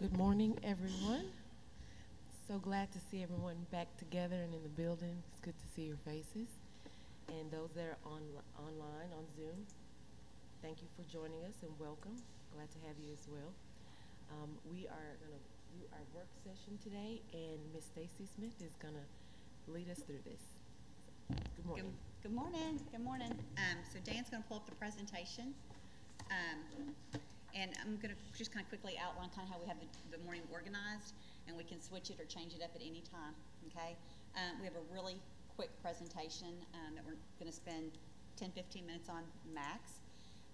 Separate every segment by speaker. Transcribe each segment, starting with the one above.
Speaker 1: Good morning, everyone. So glad to see everyone back together and in the building. It's good to see your faces. And those that are on, online on Zoom, thank you for joining us and welcome. Glad to have you as well. Um, we are going to do our work session today, and Miss Stacy Smith is going to lead us through this. Good morning.
Speaker 2: Good, good morning. Good morning. Um, so Dan's going to pull up the presentation. Um, and I'm going to just kind of quickly outline kind of how we have the, the morning organized, and we can switch it or change it up at any time, okay? Um, we have a really quick presentation um, that we're going to spend 10, 15 minutes on max,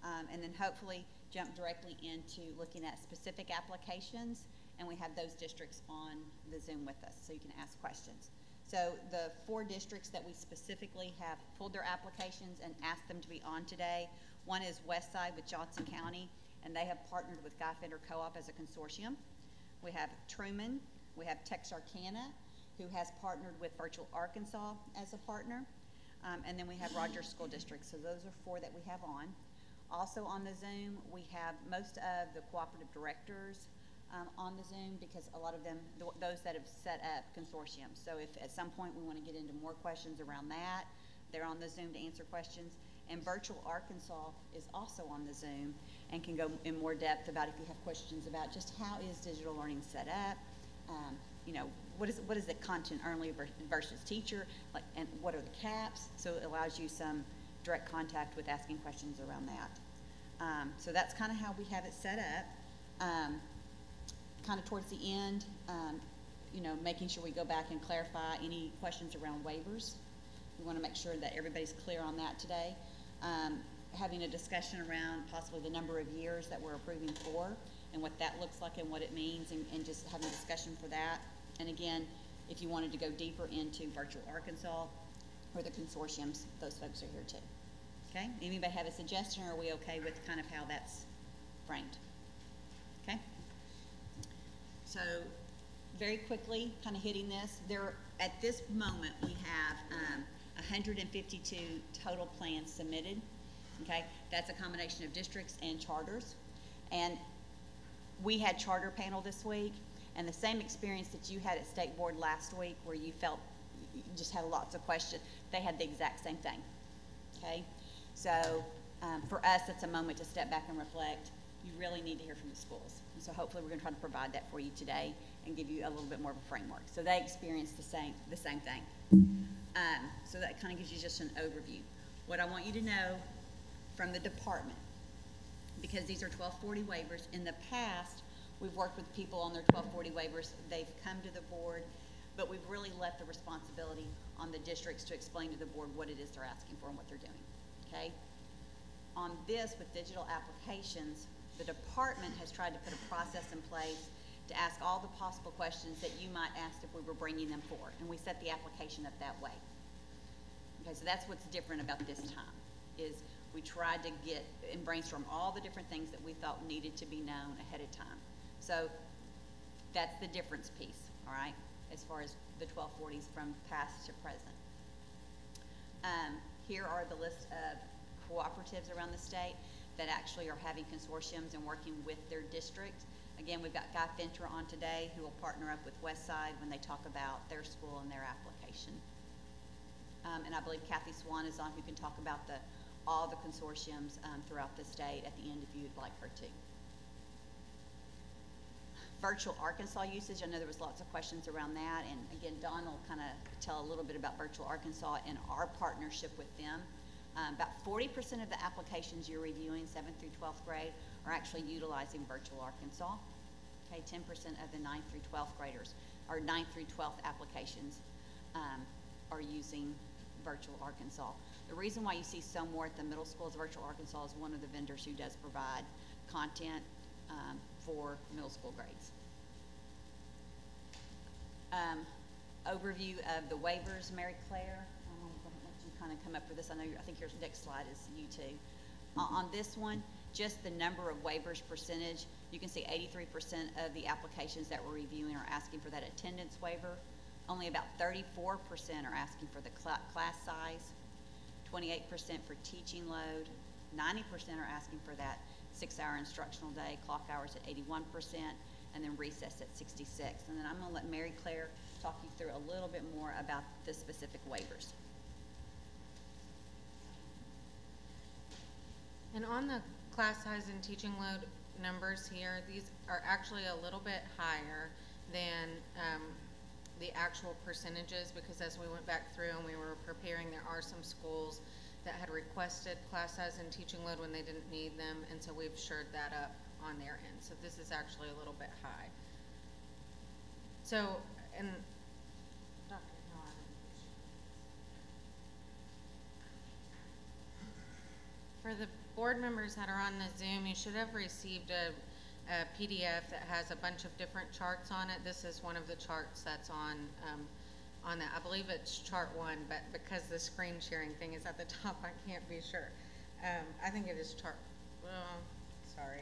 Speaker 2: um, and then hopefully jump directly into looking at specific applications, and we have those districts on the Zoom with us, so you can ask questions. So the four districts that we specifically have pulled their applications and asked them to be on today, one is Westside with Johnson County, and they have partnered with Guy Fenter Co-op as a consortium. We have Truman, we have Texarkana, who has partnered with Virtual Arkansas as a partner, um, and then we have Rogers School District. So those are four that we have on. Also on the Zoom, we have most of the cooperative directors um, on the Zoom because a lot of them, th those that have set up consortiums. So if at some point we want to get into more questions around that, they're on the Zoom to answer questions. And Virtual Arkansas is also on the Zoom and can go in more depth about if you have questions about just how is digital learning set up, um, you know, what is what is the content only versus teacher, like, and what are the caps? So it allows you some direct contact with asking questions around that. Um, so that's kind of how we have it set up. Um, kind of towards the end, um, you know, making sure we go back and clarify any questions around waivers. We want to make sure that everybody's clear on that today. Um, having a discussion around possibly the number of years that we're approving for and what that looks like and what it means and, and just having a discussion for that. And again, if you wanted to go deeper into Virtual Arkansas or the consortiums, those folks are here too. Okay? Anybody have a suggestion or are we okay with kind of how that's framed? Okay? So very quickly, kind of hitting this, there at this moment we have um, 152 total plans submitted. Okay, that's a combination of districts and charters. And we had charter panel this week, and the same experience that you had at state board last week, where you felt you just had lots of questions, they had the exact same thing. Okay, so um, for us, it's a moment to step back and reflect. You really need to hear from the schools, and so hopefully we're going to try to provide that for you today and give you a little bit more of a framework. So they experienced the same the same thing. Um, so that kind of gives you just an overview. What I want you to know from the department, because these are 1240 waivers, in the past, we've worked with people on their 1240 waivers. They've come to the board, but we've really left the responsibility on the districts to explain to the board what it is they're asking for and what they're doing, okay? On this, with digital applications, the department has tried to put a process in place to ask all the possible questions that you might ask if we were bringing them forward. And we set the application up that way. Okay, so that's what's different about this time, is we tried to get and brainstorm all the different things that we thought needed to be known ahead of time. So that's the difference piece, all right, as far as the 1240s from past to present. Um, here are the list of cooperatives around the state that actually are having consortiums and working with their district Again, we've got Guy Fenter on today who will partner up with Westside when they talk about their school and their application. Um, and I believe Kathy Swan is on who can talk about the all the consortiums um, throughout the state at the end if you'd like her to. Virtual Arkansas usage, I know there was lots of questions around that. And again, Don will kind of tell a little bit about Virtual Arkansas and our partnership with them. Um, about 40% of the applications you're reviewing, 7th through 12th grade, are actually utilizing Virtual Arkansas. Okay, 10% of the 9th through 12th graders, or 9th through 12th applications um, are using Virtual Arkansas. The reason why you see so more at the middle schools, Virtual Arkansas is one of the vendors who does provide content um, for middle school grades. Um, overview of the waivers, Mary Claire. Um, let you kind of come up with this. I know I think your next slide is you too. Uh, on this one, just the number of waivers percentage, you can see 83% of the applications that we're reviewing are asking for that attendance waiver. Only about 34% are asking for the cl class size, 28% for teaching load, 90% are asking for that six-hour instructional day, clock hours at 81%, and then recess at sixty-six. And then I'm gonna let Mary Claire talk you through a little bit more about the specific waivers.
Speaker 3: And on the class size and teaching load numbers here, these are actually a little bit higher than, um, the actual percentages, because as we went back through and we were preparing, there are some schools that had requested class size and teaching load when they didn't need them, and so we've shored that up on their end, so this is actually a little bit high. So, and, Dr. For the board members that are on the Zoom, you should have received a, a PDF that has a bunch of different charts on it. This is one of the charts that's on, um, on that. I believe it's chart one, but because the screen sharing thing is at the top, I can't be sure. Um, I think it is chart, well, sorry.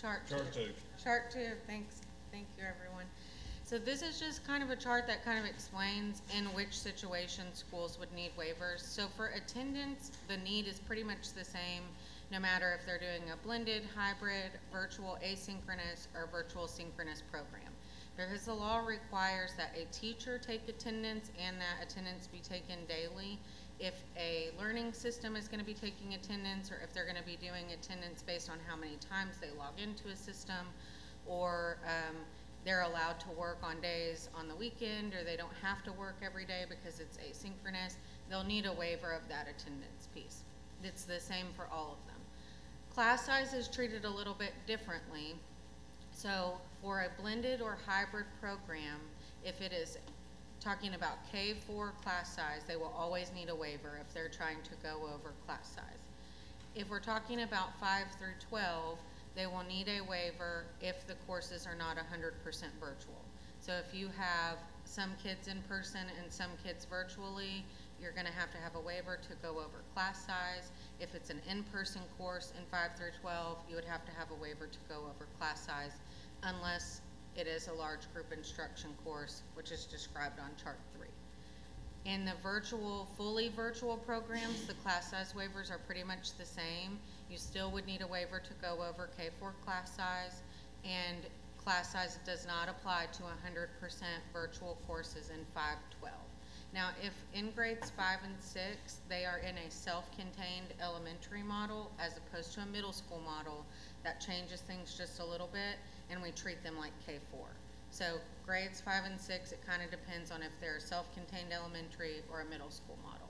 Speaker 3: Chart two.
Speaker 4: Chart two.
Speaker 3: Chart two, thanks, thank you, everyone. So this is just kind of a chart that kind of explains in which situations schools would need waivers. So for attendance, the need is pretty much the same, no matter if they're doing a blended, hybrid, virtual asynchronous, or virtual synchronous program. Because the law requires that a teacher take attendance and that attendance be taken daily. If a learning system is gonna be taking attendance, or if they're gonna be doing attendance based on how many times they log into a system, or, um, they're allowed to work on days on the weekend, or they don't have to work every day because it's asynchronous, they'll need a waiver of that attendance piece. It's the same for all of them. Class size is treated a little bit differently. So for a blended or hybrid program, if it is talking about K four class size, they will always need a waiver if they're trying to go over class size. If we're talking about five through twelve, they will need a waiver if the courses are not hundred percent virtual. So if you have some kids in person and some kids virtually, you're gonna have to have a waiver to go over class size. If it's an in-person course in five through twelve, you would have to have a waiver to go over class size unless it is a large group instruction course, which is described on chart three. In the virtual, fully virtual programs, the class size waivers are pretty much the same. You still would need a waiver to go over K four class size, and class size does not apply to hundred percent virtual courses in five twelve. Now, if in grades five and six, they are in a self-contained elementary model as opposed to a middle school model, that changes things just a little bit, and we treat them like K four. So grades five and six, it kind of depends on if they're a self-contained elementary or a middle school model.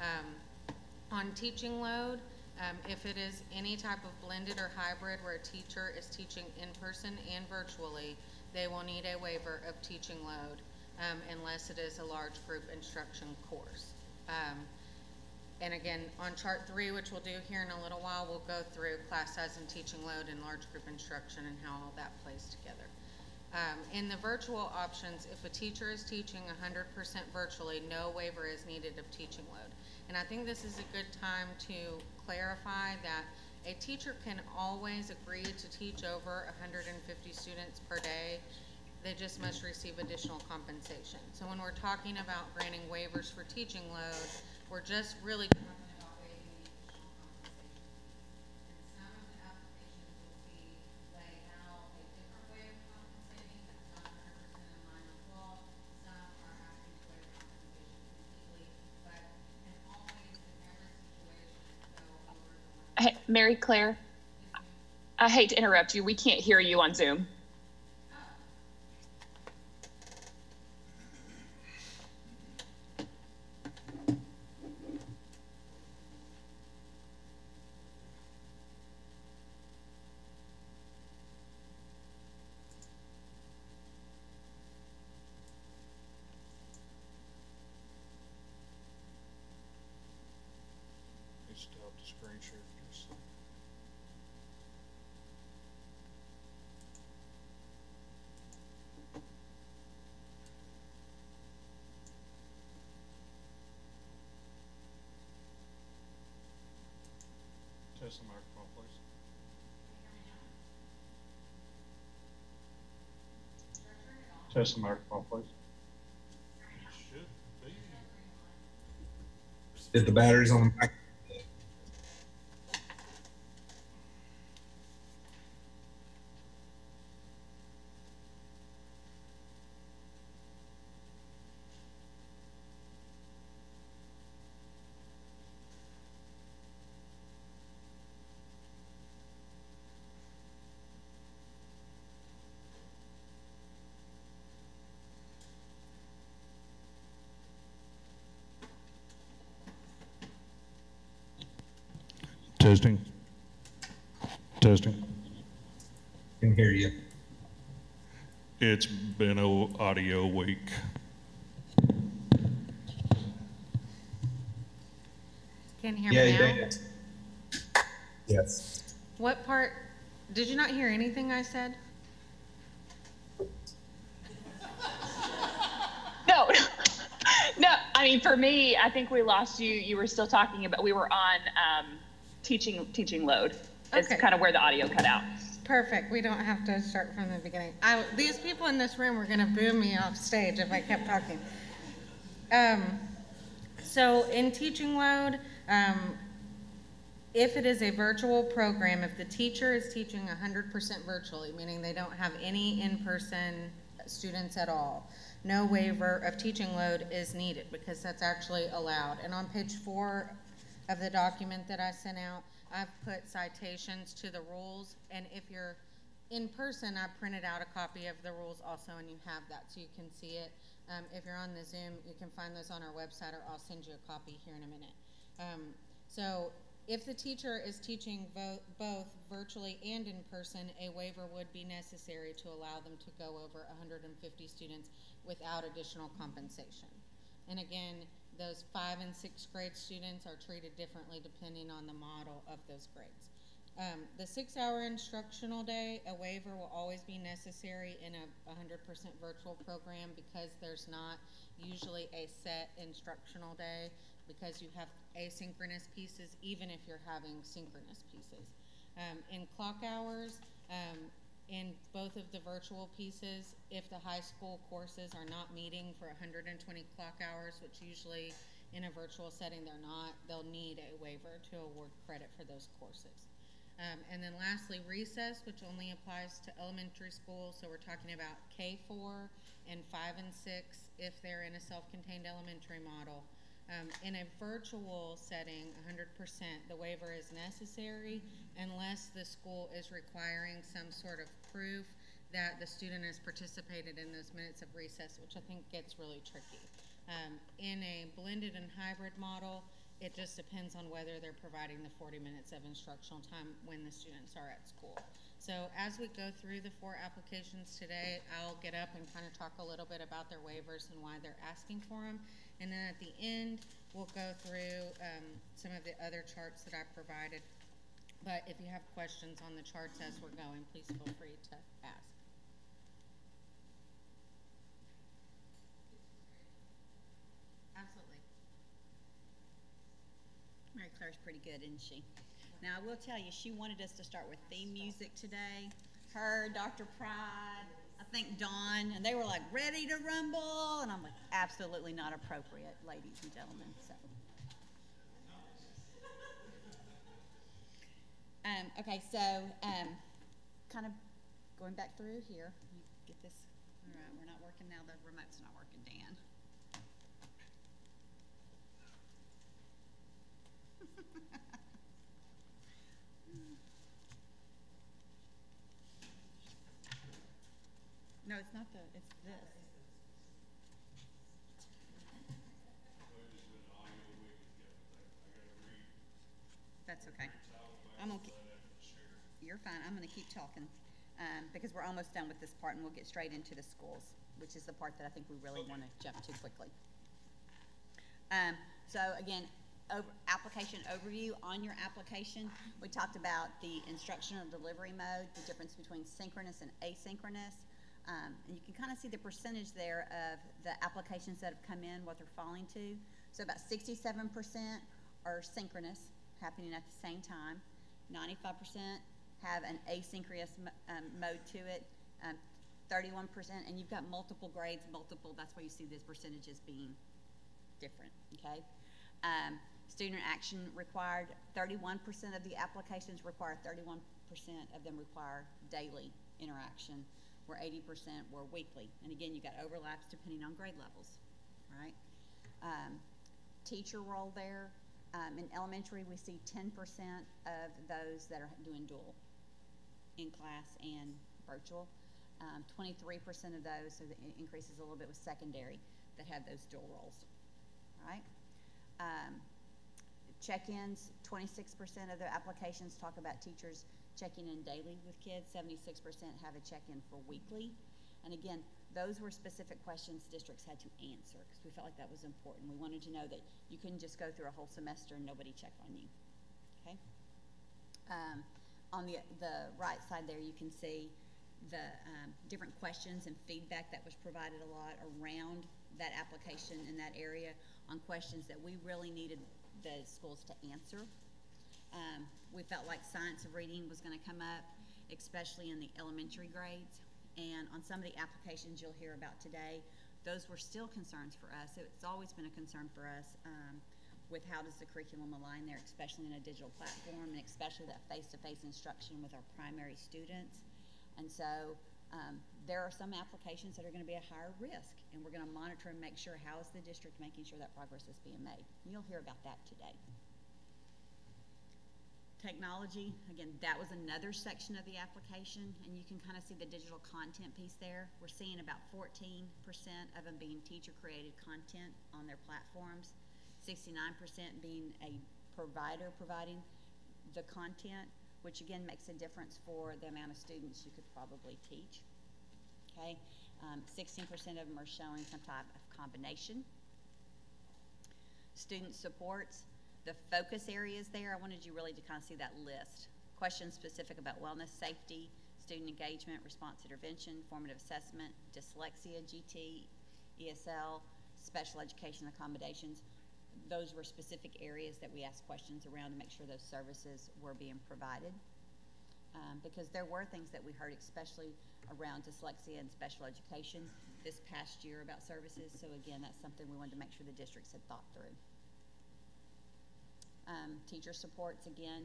Speaker 3: Um, on teaching load, um, if it is any type of blended or hybrid where a teacher is teaching in person and virtually, they will need a waiver of teaching load, um, unless it is a large group instruction course. Um, and again, on chart three, which we'll do here in a little while, we'll go through class size and teaching load and large group instruction and how all that plays together. Um, in the virtual options, if a teacher is teaching hundred percent virtually, no waiver is needed of teaching load. And I think this is a good time to clarify that a teacher can always agree to teach over hundred and fifty students per day. They just must receive additional compensation. So when we're talking about granting waivers for teaching load, we're just really talking about waiving the additional compensation. And some of the applications will see lay out a different way of compensating that's not hundred percent in line with law. Some are asking to waive compensation completely, but can always in every situation go over the limit.
Speaker 5: Hey, Mary Claire, I hate to interrupt you. We can't hear you on Zoom.
Speaker 4: It's stop the screen share for just a second. Test the microphone, please. Test the microphone, please.
Speaker 6: Did the batteries on the mic,
Speaker 4: Testing. Testing.
Speaker 6: Can hear you.
Speaker 4: It's been a audio week.
Speaker 3: Can you hear
Speaker 6: Yeah,
Speaker 3: me
Speaker 6: you
Speaker 3: now?
Speaker 6: did. Yes.
Speaker 3: What part, did you not hear anything I said?
Speaker 5: No, no. I mean, for me, I think we lost you. You were still talking about. We were on um, teaching teaching load. It's
Speaker 3: Okay.
Speaker 5: kind of where the audio cut out.
Speaker 3: Perfect, we don't have to start from the beginning. I, these people in this room were gonna boo me off stage if I kept talking. Um, so in teaching load, um, if it is a virtual program, if the teacher is teaching hundred percent virtually, meaning they don't have any in-person students at all, no waiver of teaching load is needed because that's actually allowed. And on page four of the document that I sent out, I've put citations to the rules. And if you're in person, I printed out a copy of the rules also, and you have that, so you can see it. Um, if you're on the Zoom, you can find those on our website, or I'll send you a copy here in a minute. Um, so if the teacher is teaching both virtually and in person, a waiver would be necessary to allow them to go over 150 students without additional compensation. And again, those five and sixth grade students are treated differently depending on the model of those grades. Um, the six-hour instructional day, a waiver will always be necessary in a 100% virtual program because there's not usually a set instructional day because you have asynchronous pieces even if you're having synchronous pieces. Um, in clock hours, um, in both of the virtual pieces, if the high school courses are not meeting for 120 clock hours, which usually in a virtual setting they're not, they'll need a waiver to award credit for those courses. Um, and then lastly, recess, which only applies to elementary school. So we're talking about K4 and 5 and 6 if they're in a self-contained elementary model. Um, in a virtual setting, 100%, the waiver is necessary unless the school is requiring some sort of proof that the student has participated in those minutes of recess, which I think gets really tricky. Um, in a blended and hybrid model, it just depends on whether they're providing the 40 minutes of instructional time when the students are at school. So as we go through the four applications today, I'll get up and kind of talk a little bit about their waivers and why they're asking for them. And then at the end, we'll go through um, some of the other charts that I provided. But if you have questions on the charts as we're going, please feel free to ask. Absolutely.
Speaker 2: Mary Claire's pretty good, isn't she? Now, I will tell you, she wanted us to start with theme music today. Her, Dr. Pride, I think Dawn, and they were like, ready to rumble. And I'm like, absolutely not appropriate, ladies and gentlemen. So. Um, okay, so um, kind of going back through here. You get this. All right, we're not working now. The remote's not working, Dan. No, it's not the, it's this. That's okay. I'm gonna, keep- you're fine, I'm gonna keep talking, um, because we're almost done with this part and we'll get straight into the schools, which is the part that I think we really wanna jump to quickly. Um, so again, over, application overview, on your application, we talked about the instructional delivery mode, the difference between synchronous and asynchronous. Um, and you can kind of see the percentage there of the applications that have come in, what they're falling to. So about sixty-seven percent are synchronous, happening at the same time. Ninety-five percent have an asynchronous um, mode to it. Um, Thirty-one percent, and you've got multiple grades, multiple, that's why you see these percentages being different, okay? Um, student action required, thirty-one percent of the applications require, thirty-one percent of them require daily interaction, where eighty percent were weekly. And again, you've got overlaps depending on grade levels, right? Um, teacher role there, um, in elementary, we see ten percent of those that are doing dual, in class and virtual. Um, twenty-three percent of those, so in- increases a little bit with secondary, that have those dual roles, right? Um, check-ins, twenty-six percent of the applications talk about teachers checking in daily with kids, seventy-six percent have a check-in for weekly. And again, those were specific questions districts had to answer, because we felt like that was important. We wanted to know that you couldn't just go through a whole semester and nobody checked on you, okay? Um, on the, the right side there, you can see the, um, different questions and feedback that was provided a lot around that application in that area on questions that we really needed the schools to answer. Um, we felt like science of reading was gonna come up, especially in the elementary grades. And on some of the applications you'll hear about today, those were still concerns for us. It's always been a concern for us, um, with how does the curriculum align there, especially in a digital platform, and especially that face-to-face instruction with our primary students. And so, um, there are some applications that are gonna be a higher risk, and we're gonna monitor and make sure, how is the district making sure that progress is being made? You'll hear about that today. Technology, again, that was another section of the application, and you can kind of see the digital content piece there. We're seeing about fourteen percent of them being teacher-created content on their platforms, sixty-nine percent being a provider providing the content, which again makes a difference for the amount of students you could probably teach. Okay, um, sixteen percent of them are showing some type of combination. Student supports, the focus areas there, I wanted you really to kind of see that list. Questions specific about wellness, safety, student engagement, response intervention, formative assessment, dyslexia, GT, ESL, special education accommodations. Those were specific areas that we asked questions around to make sure those services were being provided. Um, because there were things that we heard, especially around dyslexia and special education this past year about services. So again, that's something we wanted to make sure the districts had thought through. Um, teacher supports, again,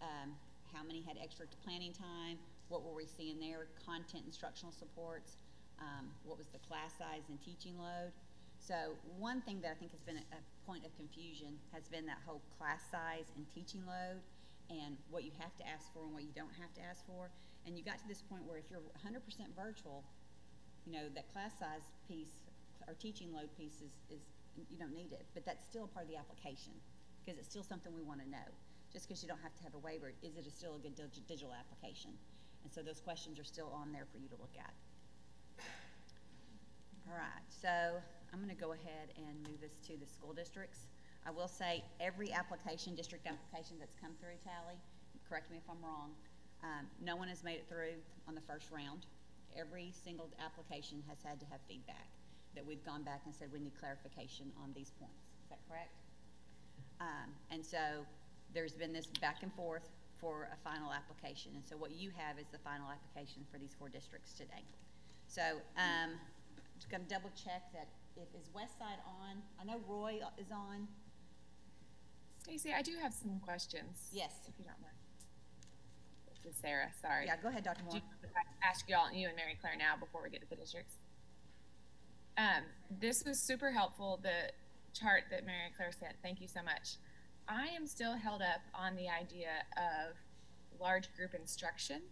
Speaker 2: um, how many had extra planning time, what were we seeing there, content instructional supports, um, what was the class size and teaching load. So one thing that I think has been a, point of confusion has been that whole class size and teaching load and what you have to ask for and what you don't have to ask for. And you got to this point where if you're hundred percent virtual, you know, that class size piece or teaching load piece is, is, you don't need it, but that's still part of the application, because it's still something we wanna know. Just because you don't have to have a waiver, is it a still a good dig- digital application? And so those questions are still on there for you to look at. All right, so I'm gonna go ahead and move us to the school districts. I will say, every application, district application that's come through Tally, correct me if I'm wrong, um, no one has made it through on the first round. Every single application has had to have feedback, that we've gone back and said, we need clarification on these points. Is that correct? Um, and so, there's been this back and forth for a final application, and so what you have is the final application for these four districts today. So, um, just gonna double check that, if, is West Side on? I know Roy is on.
Speaker 7: Stacy, I do have some questions.
Speaker 2: Yes.
Speaker 7: If you don't mind. This is Sarah, sorry.
Speaker 2: Yeah, go ahead, Dr. Moore.
Speaker 7: you- if I Ask y'all, you and Mary Claire now before we get to the districts. Um, this was super helpful, the chart that Mary Claire sent. Thank you so much. I am still held up on the idea of large group instruction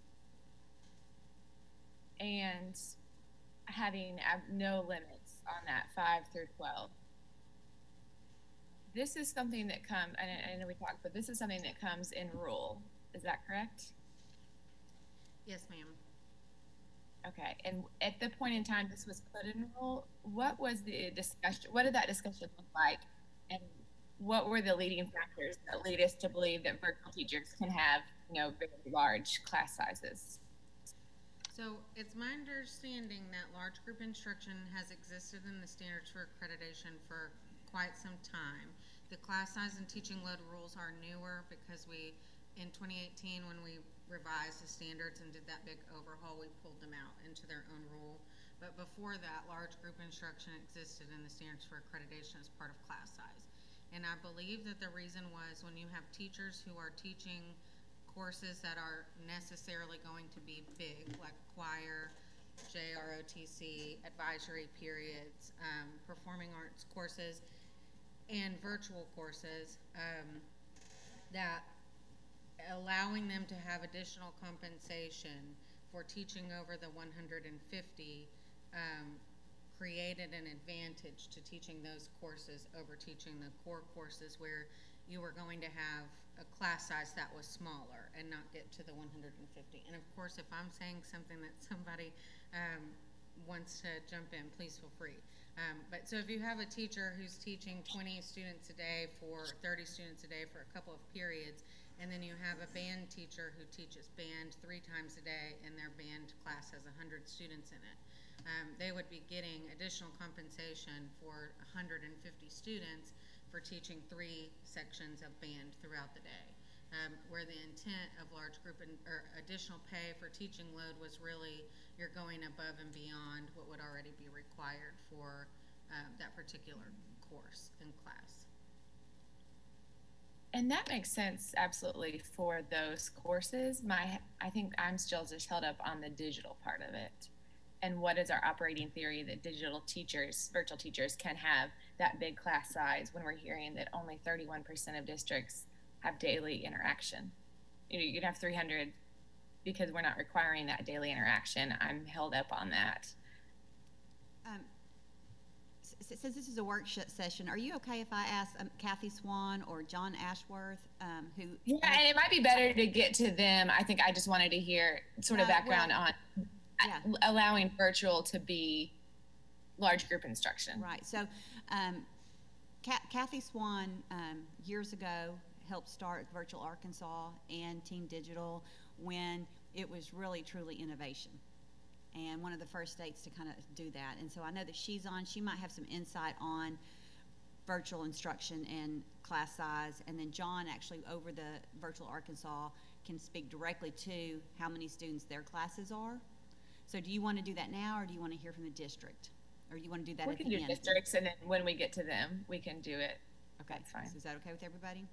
Speaker 7: and having no limits on that five through 12 this is something that comes, I know we talked, but this is something that comes in rule. Is that correct?
Speaker 3: Yes, ma'am.
Speaker 7: Okay. And at the point in time this was put in rule, what was the discussion? What did that discussion look like? And what were the leading factors that lead us to believe that virtual teachers can have, you know, very large class sizes?
Speaker 3: So it's my understanding that large group instruction has existed in the standards for accreditation for quite some time. The class size and teaching load rules are newer because we, in 2018, when we revised the standards and did that big overhaul, we pulled them out into their own rule. But before that, large group instruction existed in the standards for accreditation as part of class size. And I believe that the reason was when you have teachers who are teaching courses that are necessarily going to be big, like choir, JROTC, advisory periods, um, performing arts courses, and virtual courses, um, that allowing them to have additional compensation for teaching over the one hundred and fifty, um, created an advantage to teaching those courses over teaching the core courses where you were going to have a class size that was smaller and not get to the one hundred and fifty. And of course, if I'm saying something that somebody, um, wants to jump in, please feel free. Um, but so if you have a teacher who's teaching twenty students a day for thirty students a day for a couple of periods, and then you have a band teacher who teaches band three times a day and their band class has hundred students in it, um, they would be getting additional compensation for hundred and fifty students for teaching three sections of band throughout the day. Um, where the intent of large group and, or additional pay for teaching load was really, you're going above and beyond what would already be required for, um, that particular course and class.
Speaker 7: And that makes sense absolutely for those courses. My I think I'm still just held up on the digital part of it. And what is our operating theory that digital teachers, virtual teachers can have that big class size when we're hearing that only 31% of districts have daily interaction? You know, you could have 300 because we're not requiring that daily interaction. I'm held up on that.
Speaker 2: Um, s- s- Since this is a workshop session, are you okay if I ask um, Kathy Swan or John Ashworth, um, who?
Speaker 7: Yeah, and it might be better to get to them. I think I just wanted to hear sort of
Speaker 2: Uh, well,
Speaker 7: background on
Speaker 2: yeah.
Speaker 7: uh, allowing virtual to be large group instruction.
Speaker 2: Right, so um, Kathy Swan, um, years ago, helped start Virtual Arkansas and Team Digital when it was really truly innovation. And one of the first states to kind of do that. And so I know that she's on, she might have some insight on virtual instruction and class size. And then John, actually, over the Virtual Arkansas, can speak directly to how many students their classes are. So do you want to do that now, or do you want to hear from the district? Or do you want to do that
Speaker 7: We
Speaker 2: at
Speaker 7: can
Speaker 2: the
Speaker 7: do
Speaker 2: end?
Speaker 7: districts, and then when we get to them, we can do it.
Speaker 2: Okay,
Speaker 7: That's fine.
Speaker 2: so is that okay with everybody?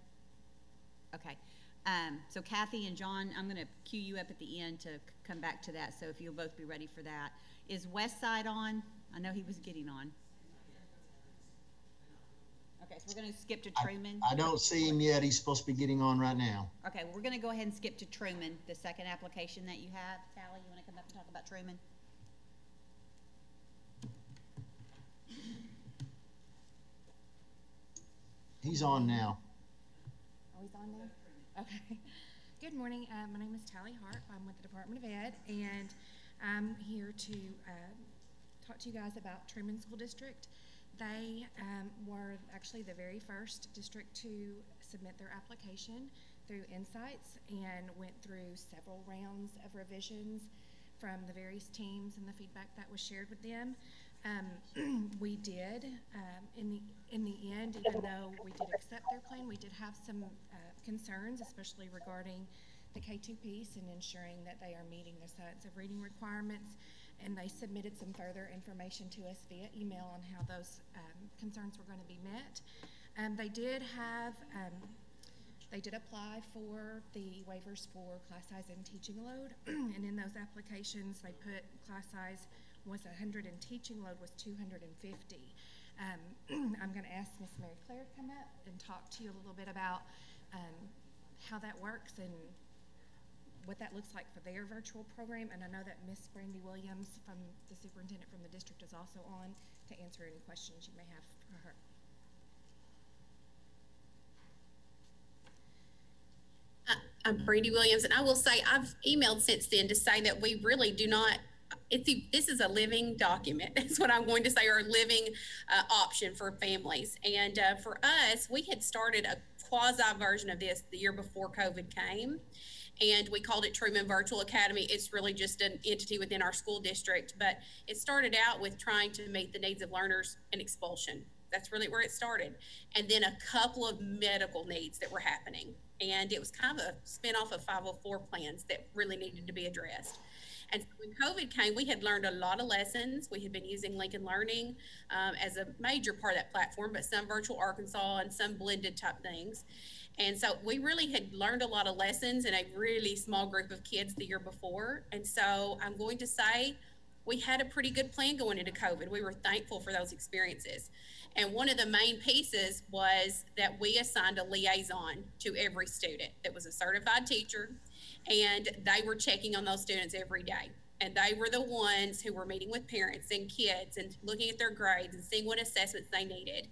Speaker 2: Okay, um, so Kathy and John, I'm gonna cue you up at the end to come back to that, so if you'll both be ready for that. Is West Side on? I know he was getting on. Okay, so we're gonna skip to Truman.
Speaker 8: I don't see him yet. He's supposed to be getting on right now.
Speaker 2: Okay, we're gonna go ahead and skip to Truman, the second application that you have. Sally, you wanna come up and talk about Truman?
Speaker 8: He's on now.
Speaker 2: Oh, he's on now?
Speaker 9: Okay. Good morning. Uh, my name is Tally Hart. I'm with the Department of Ed, and I'm here to um, talk to you guys about Truman School District. They um, were actually the very first district to submit their application through Insights and went through several rounds of revisions from the various teams and the feedback that was shared with them. Um, we did, um, in the in the end, even though we did accept their plan, we did have some uh, concerns, especially regarding the K2 piece and ensuring that they are meeting the science of reading requirements. And they submitted some further information to us via email on how those um, concerns were going to be met. Um, they did have, um, they did apply for the waivers for class size and teaching load. and in those applications, they put class size was 100 and teaching load was 250. Um, I'm going to ask Miss Mary Claire to come up and talk to you a little bit about um, how that works and what that looks like for their virtual program. And I know that Miss Brandy Williams, from the superintendent from the district, is also on to answer any questions you may have for her.
Speaker 10: I'm Brandy Williams, and I will say I've emailed since then to say that we really do not. It's a, this is a living document. That's what I'm going to say, or a living uh, option for families. And uh, for us, we had started a quasi version of this the year before COVID came, and we called it Truman Virtual Academy. It's really just an entity within our school district, but it started out with trying to meet the needs of learners and expulsion. That's really where it started. And then a couple of medical needs that were happening. And it was kind of a spinoff of 504 plans that really needed to be addressed. And so when COVID came, we had learned a lot of lessons. We had been using Lincoln Learning um, as a major part of that platform, but some virtual Arkansas and some blended type things. And so we really had learned a lot of lessons in a really small group of kids the year before. And so I'm going to say we had a pretty good plan going into COVID. We were thankful for those experiences. And one of the main pieces was that we assigned a liaison to every student that was a certified teacher, and they were checking on those students every day. And they were the ones who were meeting with parents and kids and looking at their grades and seeing what assessments they needed.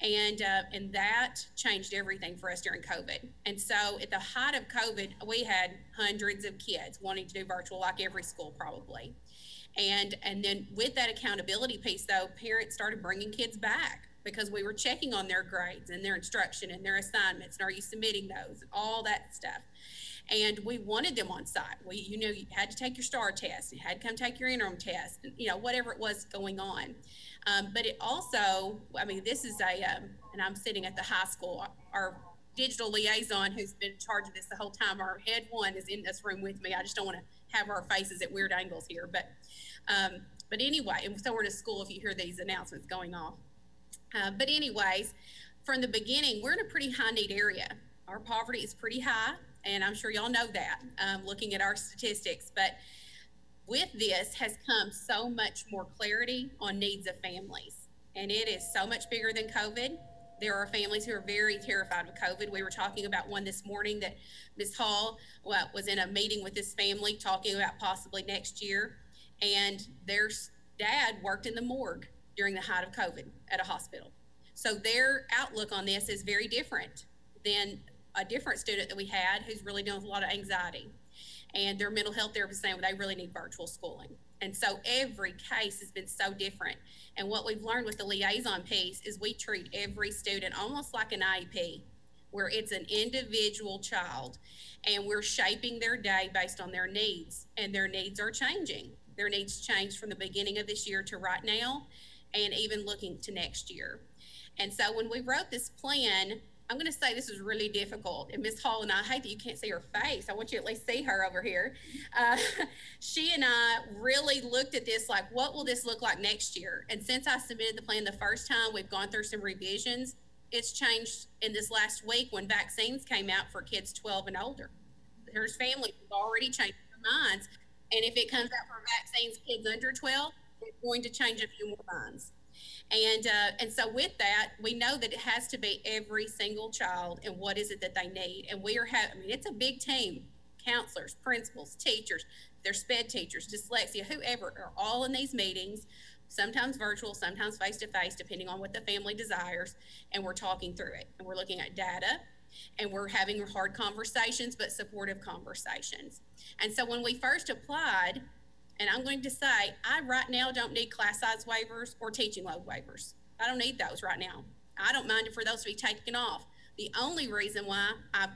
Speaker 10: And, uh, and that changed everything for us during COVID. And so at the height of COVID, we had hundreds of kids wanting to do virtual like every school probably. And, and then with that accountability piece though, parents started bringing kids back because we were checking on their grades and their instruction and their assignments and are you submitting those and all that stuff and we wanted them on site. We you know you had to take your star test you had to come take your interim test you know whatever it was going on. Um, but it also i mean this is a um, and i'm sitting at the high school our digital liaison who's been in charge of this the whole time our head one is in this room with me. I just don't want to have our faces at weird angles here but um, but anyway and so we're in a school if you hear these announcements going off. Uh, but anyways, from the beginning, we're in a pretty high need area. Our poverty is pretty high, and I'm sure y'all know that um, looking at our statistics. But with this has come so much more clarity on needs of families, and it is so much bigger than COVID. There are families who are very terrified of COVID. We were talking about one this morning that Ms. Hall well, was in a meeting with this family talking about possibly next year, and their dad worked in the morgue during the height of COVID at a hospital. So their outlook on this is very different than a different student that we had who's really dealing with a lot of anxiety. And their mental health therapist saying well, they really need virtual schooling. And so every case has been so different. And what we've learned with the liaison piece is we treat every student almost like an IEP, where it's an individual child and we're shaping their day based on their needs. And their needs are changing. Their needs change from the beginning of this year to right now and even looking to next year. And so when we wrote this plan, I'm going to say this was really difficult. And Miss Hall and I, I hate that you can't see her face. I want you to at least see her over here. Uh, she and I really looked at this like, what will this look like next year? And since I submitted the plan the first time, we've gone through some revisions. It's changed in this last week when vaccines came out for kids 12 and older. There's families who've already changed their minds. And if it comes out for vaccines kids under 12, it's going to change a few more minds. And uh, and so with that, we know that it has to be every single child and what is it that they need. And we are having, I mean, it's a big team, counselors, principals, teachers, their sped teachers, dyslexia, whoever are all in these meetings, sometimes virtual, sometimes face to face, depending on what the family desires. And we're talking through it. And we're looking at data and we're having hard conversations, but supportive conversations. And so when we first applied, and I'm going to say, I right now don't need class size waivers or teaching load waivers. I don't need those right now. I don't mind for those to be taken off. The only reason why I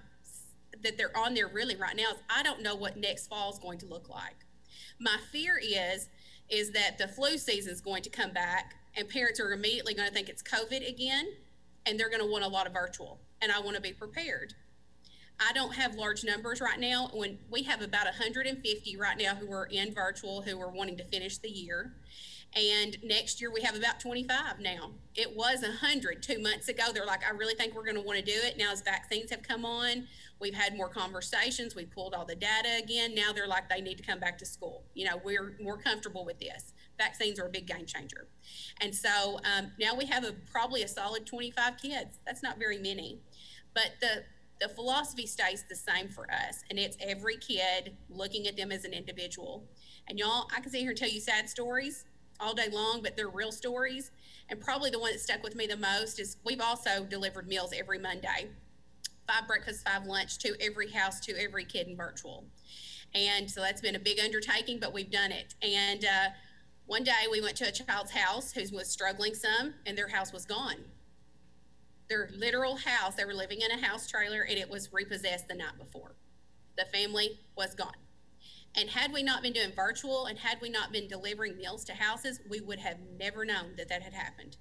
Speaker 10: that they're on there really right now is I don't know what next fall is going to look like. My fear is is that the flu season is going to come back and parents are immediately going to think it's COVID again and they're going to want a lot of virtual and I want to be prepared. I don't have large numbers right now. When we have about 150 right now who are in virtual who are wanting to finish the year. And next year we have about 25 now. It was 100 two months ago. They're like, I really think we're going to want to do it. Now, as vaccines have come on, we've had more conversations. We pulled all the data again. Now they're like, they need to come back to school. You know, we're more comfortable with this. Vaccines are a big game changer. And so um, now we have a probably a solid 25 kids. That's not very many. But the the philosophy stays the same for us, and it's every kid looking at them as an individual. And y'all, I can sit here and tell you sad stories all day long, but they're real stories. And probably the one that stuck with me the most is we've also delivered meals every Monday five breakfast, five lunch to every house, to every kid in virtual. And so that's been a big undertaking, but we've done it. And uh, one day we went to a child's house who was struggling some, and their house was gone their literal house. They were living in a house trailer and it was repossessed the night before. The family was gone. And had we not been doing virtual and had we not been delivering meals to houses, we would have never known that that had happened.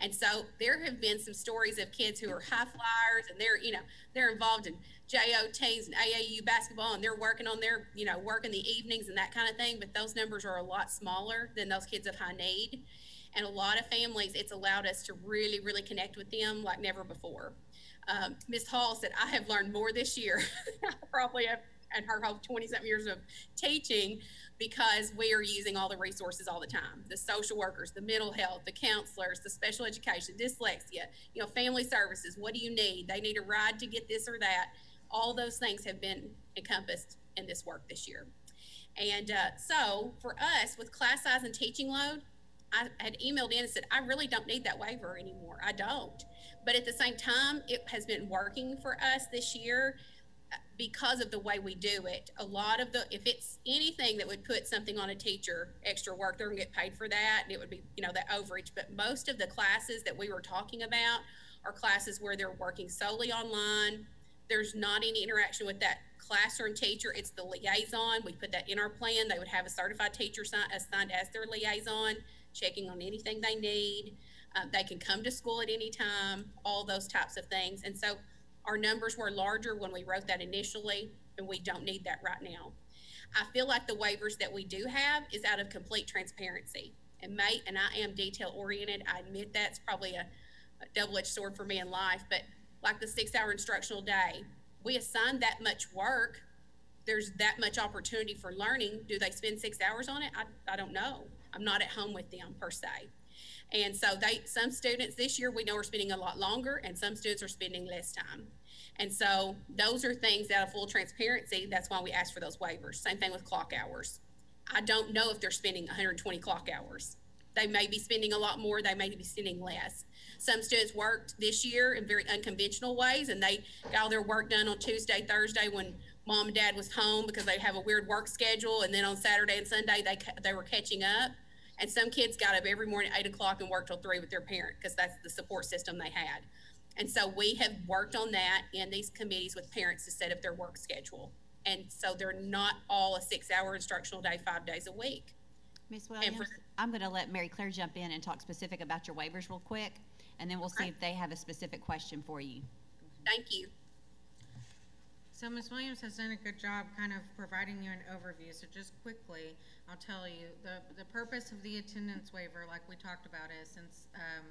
Speaker 10: And so there have been some stories of kids who are high flyers and they're, you know, they're involved in JOTs and AAU basketball and they're working on their, you know, work in the evenings and that kind of thing. But those numbers are a lot smaller than those kids of high need. And a lot of families, it's allowed us to really, really connect with them like never before. Um. Hall said, I have learned more this year. probably have, and her whole 20 something years of teaching because we are using all the resources all the time the social workers the mental health the counselors the special education dyslexia you know family services what do you need they need a ride to get this or that all those things have been encompassed in this work this year and uh, so for us with class size and teaching load I had emailed in and said, I really don't need that waiver anymore. I don't. But at the same time, it has been working for us this year uh, because of the way we do it. A lot of the, if it's anything that would put something on a teacher, extra work, they're gonna get paid for that, and it would be, you know, the overage. But most of the classes that we were talking about are classes where they're working solely online. There's not any interaction with that classroom teacher. It's the liaison. We put that in our plan. They would have a certified teacher assigned as their liaison, checking on anything they need. Uh, they can come to school at any time, all those types of things. And so our numbers were larger when we wrote that initially, and we don't need that right now. I feel like the waivers that we do have is out of complete transparency. And mate, and I am detail oriented. I admit that's probably a, a double-edged sword for me in life, but like the six-hour instructional day, we assign that much work. There's that much opportunity for learning. Do they spend six hours on it? I, I don't know. I'm not at home with them per se. And so they, some students this year we know are spending a lot longer and some students are spending less time. And so those are things out of full transparency. That's why we ask for those waivers. Same thing with clock hours. I don't know if they're spending 120 clock hours. They may be spending a lot more, they may be spending less. Some students worked this year in very unconventional ways and they got all their work done on Tuesday, Thursday when mom and dad was home because they have a weird work schedule. And then on Saturday and Sunday, they, they were catching up. And some kids got up every morning at eight o'clock and worked till three with their parent because that's the support system they had. And so we have worked on that in these committees with parents to set up their work schedule. And so they're not all a six hour instructional day, five days a week.
Speaker 2: Ms. Williams,
Speaker 10: for-
Speaker 2: I'm gonna let Mary Claire jump in and talk specific about your waivers real quick, and then we'll see if they have a specific question for you.
Speaker 10: Thank you.
Speaker 3: So Ms. Williams has done a good job kind of providing you an overview, so just quickly, I'll tell you, the, the purpose of the attendance waiver, like we talked about, is since, um,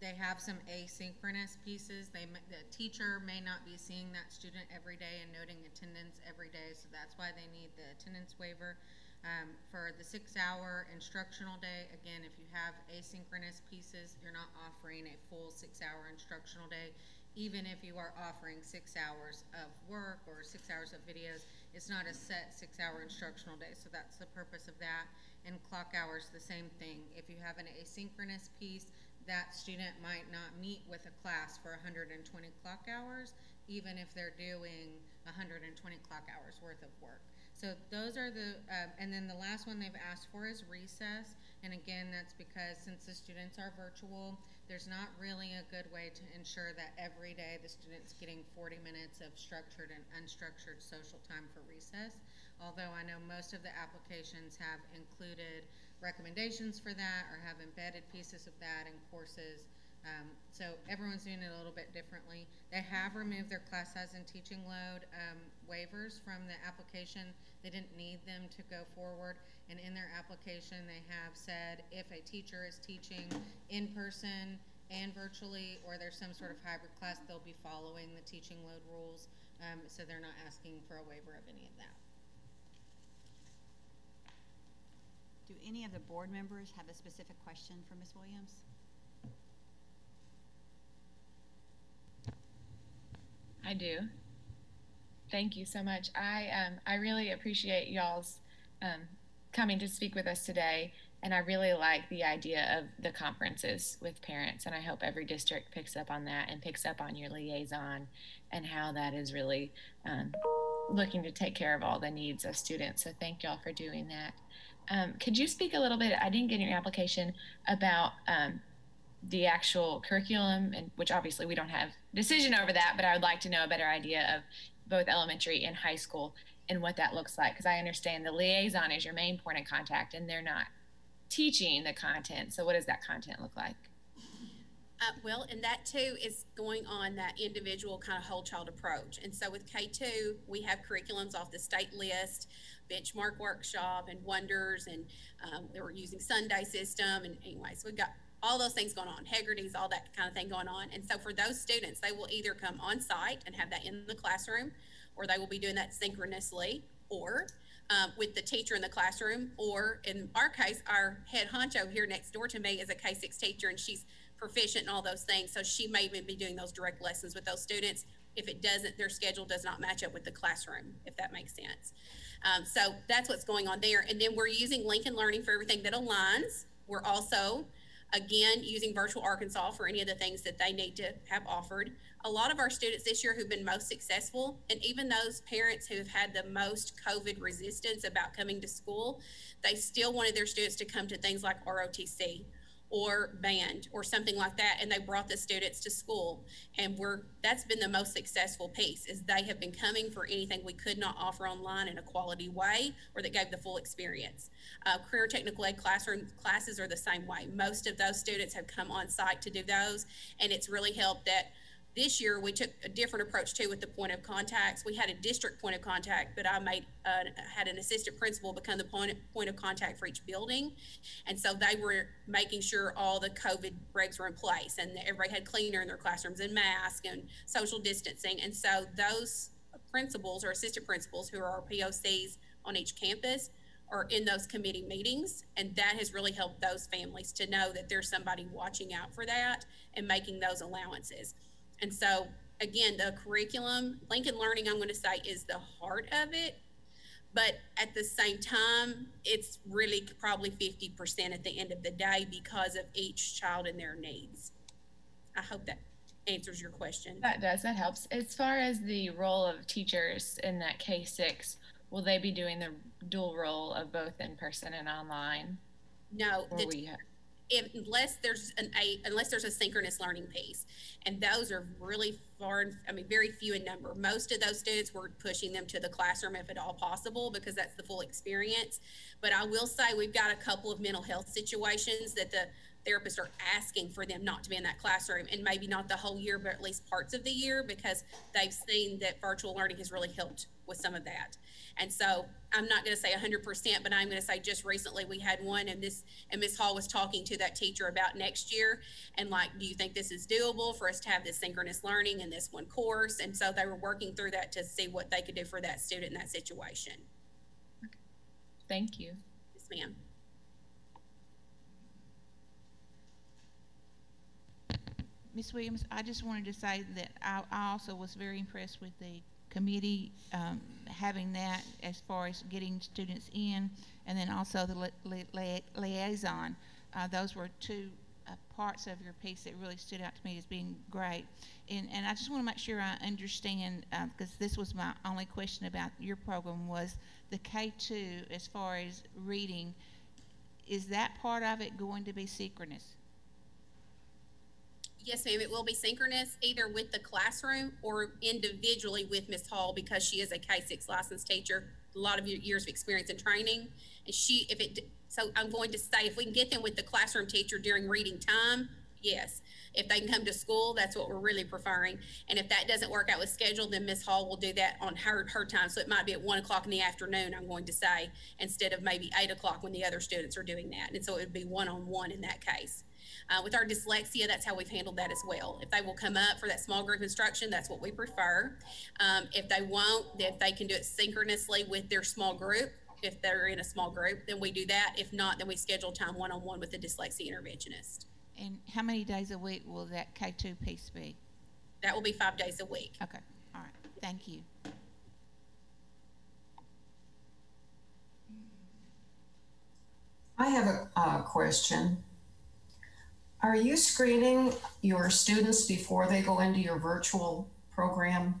Speaker 3: they have some asynchronous pieces, they, the teacher may not be seeing that student every day and noting attendance every day, so that's why they need the attendance waiver. Um, for the six-hour instructional day, again, if you have asynchronous pieces, you're not offering a full six-hour instructional day. Even if you are offering six hours of work or six hours of videos, it's not a set six-hour instructional day, so that's the purpose of that. And clock hours, the same thing. If you have an asynchronous piece, that student might not meet with a class for hundred and twenty clock hours, even if they're doing hundred and twenty clock hours worth of work. So those are the, um, and then the last one they've asked for is recess. And again, that's because since the students are virtual, there's not really a good way to ensure that every day the student's getting forty minutes of structured and unstructured social time for recess. Although I know most of the applications have included recommendations for that or have embedded pieces of that in courses. Um, so everyone's doing it a little bit differently. They have removed their class size and teaching load um, waivers from the application. They didn't need them to go forward. And in their application, they have said if a teacher is teaching in person and virtually, or there's some sort of hybrid class, they'll be following the teaching load rules. Um, so they're not asking for a waiver of any of that.
Speaker 2: Do any of the board members have a specific question for Ms. Williams?
Speaker 7: I do. Thank you so much. I um, I really appreciate y'all's um, coming to speak with us today, and I really like the idea of the conferences with parents, and I hope every district picks up on that and picks up on your liaison and how that is really um, looking to take care of all the needs of students. So thank y'all for doing that. Um, could you speak a little bit? I didn't get your application about um, the actual curriculum, and which obviously we don't have decision over that, but I would like to know a better idea of both elementary and high school and what that looks like. Because I understand the liaison is your main point of contact, and they're not teaching the content. So what does that content look like?
Speaker 10: Uh, well, and that too is going on that individual kind of whole child approach. And so with K2, we have curriculums off the state list, benchmark workshop and wonders, and um, were using Sonday system. And anyway, so we've got all those things going on, Heggerty's, all that kind of thing going on. And so for those students, they will either come on site and have that in the classroom, or they will be doing that synchronously, or um, with the teacher in the classroom, or in our case, our head honcho here next door to me is a K six teacher, and she's proficient in all those things. So she may even be doing those direct lessons with those students. If it doesn't, their schedule does not match up with the classroom, if that makes sense. Um, so that's what's going on there. And then we're using Lincoln Learning for everything that aligns We're also, again, using Virtual Arkansas for any of the things that they need to have offered. A lot of our students this year who've been most successful, and even those parents who've had the most COVID resistance about coming to school, they still wanted their students to come to things like ROTC or band or something like that and they brought the students to school. And we're that's been the most successful piece is they have been coming for anything we could not offer online in a quality way or that gave the full experience. Uh, career technical ed classroom classes are the same way. Most of those students have come on site to do those and it's really helped that this year, we took a different approach too with the point of contacts. We had a district point of contact, but I made uh, had an assistant principal become the point of, point of contact for each building, and so they were making sure all the COVID regs were in place, and everybody had cleaner in their classrooms and masks and social distancing. And so those principals or assistant principals who are our POCs on each campus are in those committee meetings, and that has really helped those families to know that there's somebody watching out for that and making those allowances. And so, again, the curriculum, Lincoln Learning, I'm going to say, is the heart of it. But at the same time, it's really probably 50% at the end of the day because of each child and their needs. I hope that answers your question.
Speaker 7: That does. That helps. As far as the role of teachers in that K 6, will they be doing the dual role of both in person and online?
Speaker 10: No, the,
Speaker 7: we
Speaker 10: unless there's an a unless there's a synchronous learning piece. And those are really far i mean very few in number. Most of those students we're pushing them to the classroom if at all possible because that's the full experience. But i will say we've got a couple of mental health situations that the therapists are asking for them not to be in that classroom and maybe not the whole year but at least parts of the year because they've seen that virtual learning has really helped with some of that and so I'm not going to say 100%, but I'm going to say just recently we had one, and this and Miss Hall was talking to that teacher about next year, and like, do you think this is doable for us to have this synchronous learning in this one course? And so they were working through that to see what they could do for that student in that situation.
Speaker 7: thank you.
Speaker 10: Yes, ma'am.
Speaker 11: Ms. Williams, I just wanted to say that I, I also was very impressed with the committee um, having that as far as getting students in, and then also the li- li- li- liaison. Uh, those were two uh, parts of your piece that really stood out to me as being great. And, and I just want to make sure I understand, because this was my only question about your program, was the K2 as far as reading. Is that part of it going to be synchronous?
Speaker 10: Yes, ma'am. It will be synchronous either with the classroom or individually with Miss Hall because she is a K six licensed teacher, a lot of years of experience and training. And she, if it, so I'm going to say if we can get them with the classroom teacher during reading time, yes. If they can come to school, that's what we're really preferring. And if that doesn't work out with schedule, then Miss Hall will do that on her her time. So it might be at one o'clock in the afternoon. I'm going to say instead of maybe eight o'clock when the other students are doing that. And so it would be one on one in that case. Uh, with our dyslexia, that's how we've handled that as well. If they will come up for that small group instruction, that's what we prefer. Um, if they won't, if they can do it synchronously with their small group, if they're in a small group, then we do that. If not, then we schedule time one on one with the dyslexia interventionist.
Speaker 11: And how many days a week will that K2 piece be?
Speaker 10: That will be five days a week.
Speaker 11: Okay, all right, thank you.
Speaker 12: I have a uh, question. Are you screening your students before they go into your virtual program?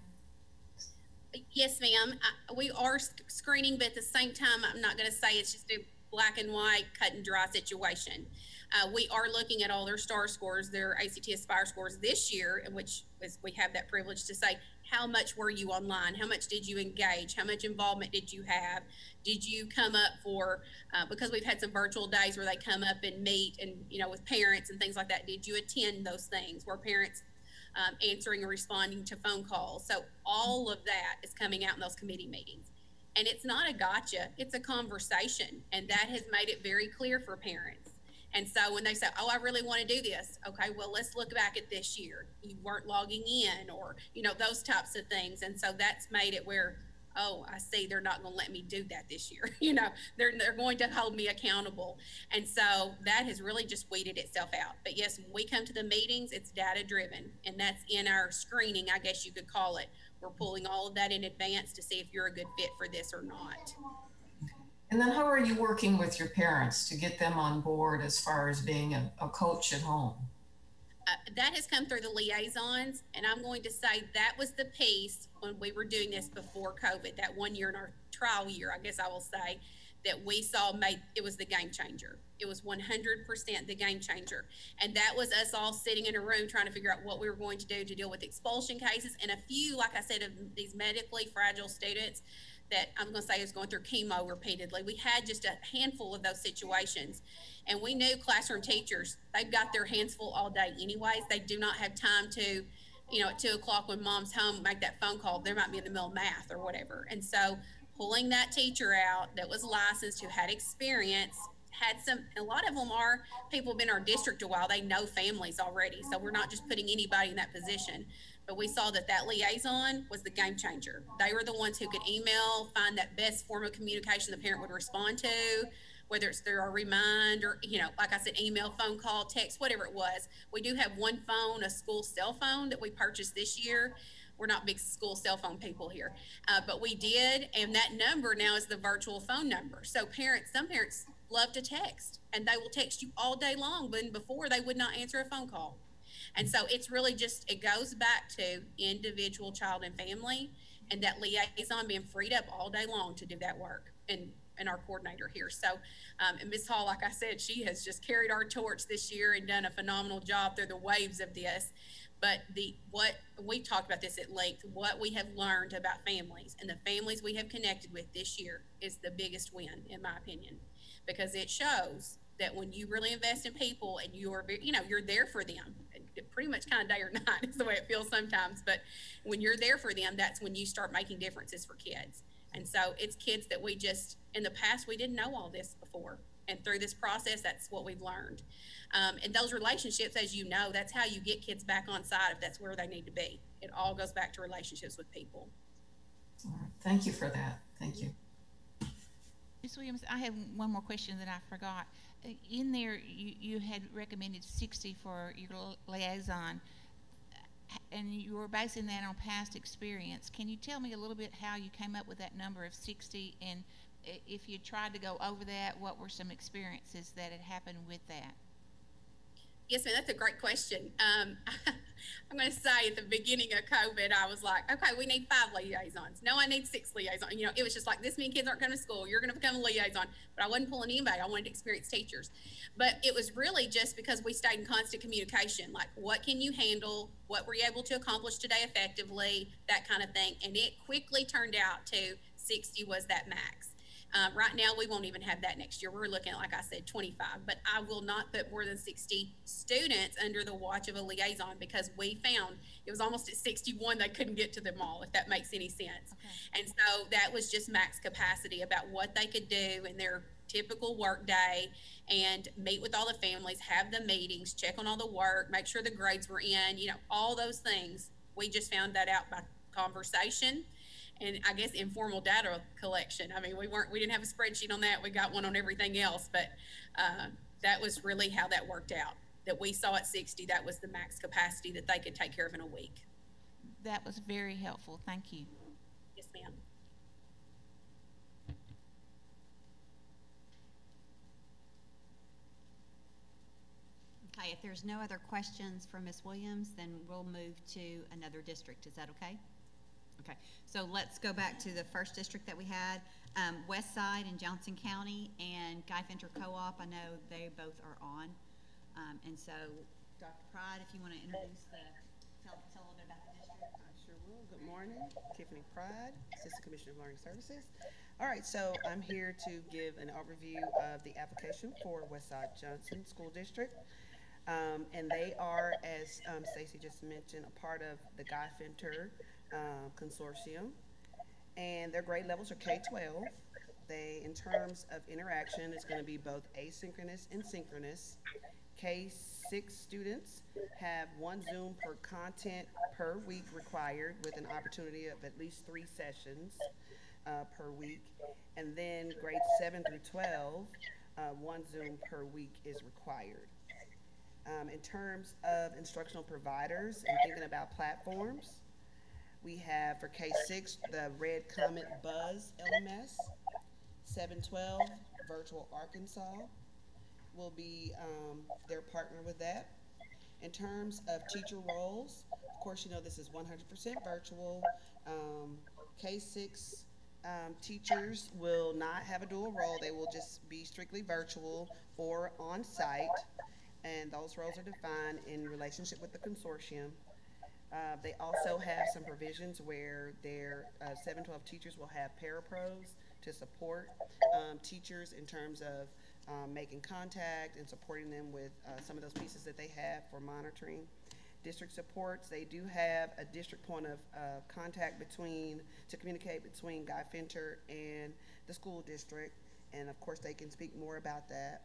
Speaker 10: Yes, ma'am. We are screening, but at the same time, I'm not going to say it's just a black and white, cut and dry situation. Uh, we are looking at all their STAR scores, their ACT Aspire scores this year, in which is, we have that privilege to say, how much were you online? How much did you engage? How much involvement did you have? Did you come up for, uh, because we've had some virtual days where they come up and meet and, you know, with parents and things like that. Did you attend those things? Were parents um, answering and responding to phone calls? So all of that is coming out in those committee meetings. And it's not a gotcha, it's a conversation. And that has made it very clear for parents. And so when they say, "Oh, I really want to do this," okay, well, let's look back at this year. You weren't logging in, or you know those types of things. And so that's made it where, oh, I see they're not going to let me do that this year. you know, they're they're going to hold me accountable. And so that has really just weeded itself out. But yes, when we come to the meetings, it's data driven, and that's in our screening, I guess you could call it. We're pulling all of that in advance to see if you're a good fit for this or not.
Speaker 12: And then how are you working with your parents to get them on board as far as being a, a coach at home?
Speaker 10: Uh, that has come through the liaisons, and I'm going to say that was the piece when we were doing this before COVID, that one year in our trial year, I guess I will say, that we saw made it was the game changer. It was 100% the game changer. And that was us all sitting in a room trying to figure out what we were going to do to deal with expulsion cases and a few, like I said, of these medically fragile students that I'm going to say is going through chemo repeatedly. We had just a handful of those situations. And we knew classroom teachers, they've got their hands full all day anyways. They do not have time to, you know, at two o'clock when mom's home, make that phone call. They might be in the middle of math or whatever. And so pulling that teacher out that was licensed, who had experience, had some, a lot of them are people have been in our district a while. They know families already. So we're not just putting anybody in that position. But we saw that that liaison was the game changer. They were the ones who could email, find that best form of communication the parent would respond to, whether it's through a reminder, you know, like I said, email, phone call, text, whatever it was. We do have one phone, a school cell phone that we purchased this year. We're not big school cell phone people here, uh, but we did, and that number now is the virtual phone number. So parents, some parents love to text, and they will text you all day long, but before they would not answer a phone call. And so it's really just, it goes back to individual child and family and that liaison being freed up all day long to do that work and, and our coordinator here. So, um, and Ms. Hall, like I said, she has just carried our torch this year and done a phenomenal job through the waves of this. But the, what, we talked about this at length, what we have learned about families and the families we have connected with this year is the biggest win, in my opinion, because it shows that when you really invest in people and you're, you know, you're there for them pretty much kind of day or night is the way it feels sometimes. But when you're there for them, that's when you start making differences for kids. And so it's kids that we just, in the past, we didn't know all this before. And through this process, that's what we've learned. Um, and those relationships, as you know, that's how you get kids back on side if that's where they need to be. It all goes back to relationships with people.
Speaker 12: All right. Thank you for that. Thank you.
Speaker 11: Ms. Williams, I have one more question that I forgot in there, you, you had recommended 60 for your liaison, and you were basing that on past experience. Can you tell me a little bit how you came up with that number of 60, and if you tried to go over that, what were some experiences that had happened with that?
Speaker 10: Yes, ma'am. That's a great question. Um, I'm going to say at the beginning of COVID, I was like, okay, we need five liaisons. No, I need six liaisons. You know, it was just like this many kids aren't going to school. You're going to become a liaison. But I wasn't pulling anybody. I wanted experienced teachers. But it was really just because we stayed in constant communication. Like, what can you handle? What were you able to accomplish today effectively? That kind of thing. And it quickly turned out to 60 was that max. Uh, right now, we won't even have that next year. We're looking at, like I said, 25, but I will not put more than 60 students under the watch of a liaison because we found it was almost at 61 they couldn't get to them all, if that makes any sense. Okay. And so that was just max capacity about what they could do in their typical work day and meet with all the families, have the meetings, check on all the work, make sure the grades were in, you know, all those things. We just found that out by conversation and I guess informal data collection. I mean, we weren't, we didn't have a spreadsheet on that. We got one on everything else, but uh, that was really how that worked out. That we saw at 60, that was the max capacity that they could take care of in a week.
Speaker 11: That was very helpful. Thank you.
Speaker 10: Yes, ma'am.
Speaker 2: Okay, if there's no other questions for Ms. Williams, then we'll move to another district. Is that okay? Okay, so let's go back to the first district that we had, um, West Side in Johnson County and Guy Fenter Co-op. I know they both are on. Um, and so, Dr. Pride, if you want to introduce the, tell, tell a little bit about the district.
Speaker 13: I sure will. Good morning. Tiffany Pride, Assistant Commissioner of Learning Services. All right, so I'm here to give an overview of the application for Westside Johnson School District. Um, and they are, as um, Stacy just mentioned, a part of the Guy Fenter uh, consortium, and their grade levels are K-12. They, in terms of interaction, it's going to be both asynchronous and synchronous. K-6 students have one Zoom per content per week required with an opportunity of at least three sessions uh, per week. And then grades 7 through 12, uh, one Zoom per week is required. Um, in terms of instructional providers and thinking about platforms, we have for K6 the Red Comet Buzz LMS, seven twelve, Virtual Arkansas will be, um, their partner with that. In terms of teacher roles, of course, you know, this is one hundred percent virtual. Um, K six, um, teachers will not have a dual role, they will just be strictly virtual or on-site. And those roles are defined in relationship with the consortium. Uh, they also have some provisions where their, uh, seven twelve teachers will have parapros to support, um, teachers in terms of, um, making contact and supporting them with, uh, some of those pieces that they have for monitoring. District supports, they do have a district point of, uh, contact between, to communicate between Guy Fenter and the school district. And of course, they can speak more about that,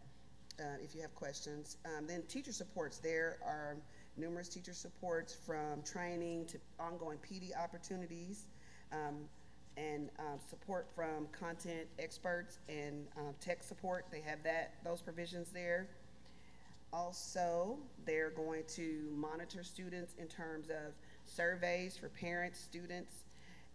Speaker 13: uh, if you have questions. Um, then teacher supports, there are numerous teacher supports from training to ongoing PD opportunities. Um, and um, support from content experts and um, tech support. They have that those provisions there. Also, they're going to monitor students in terms of surveys for parents, students,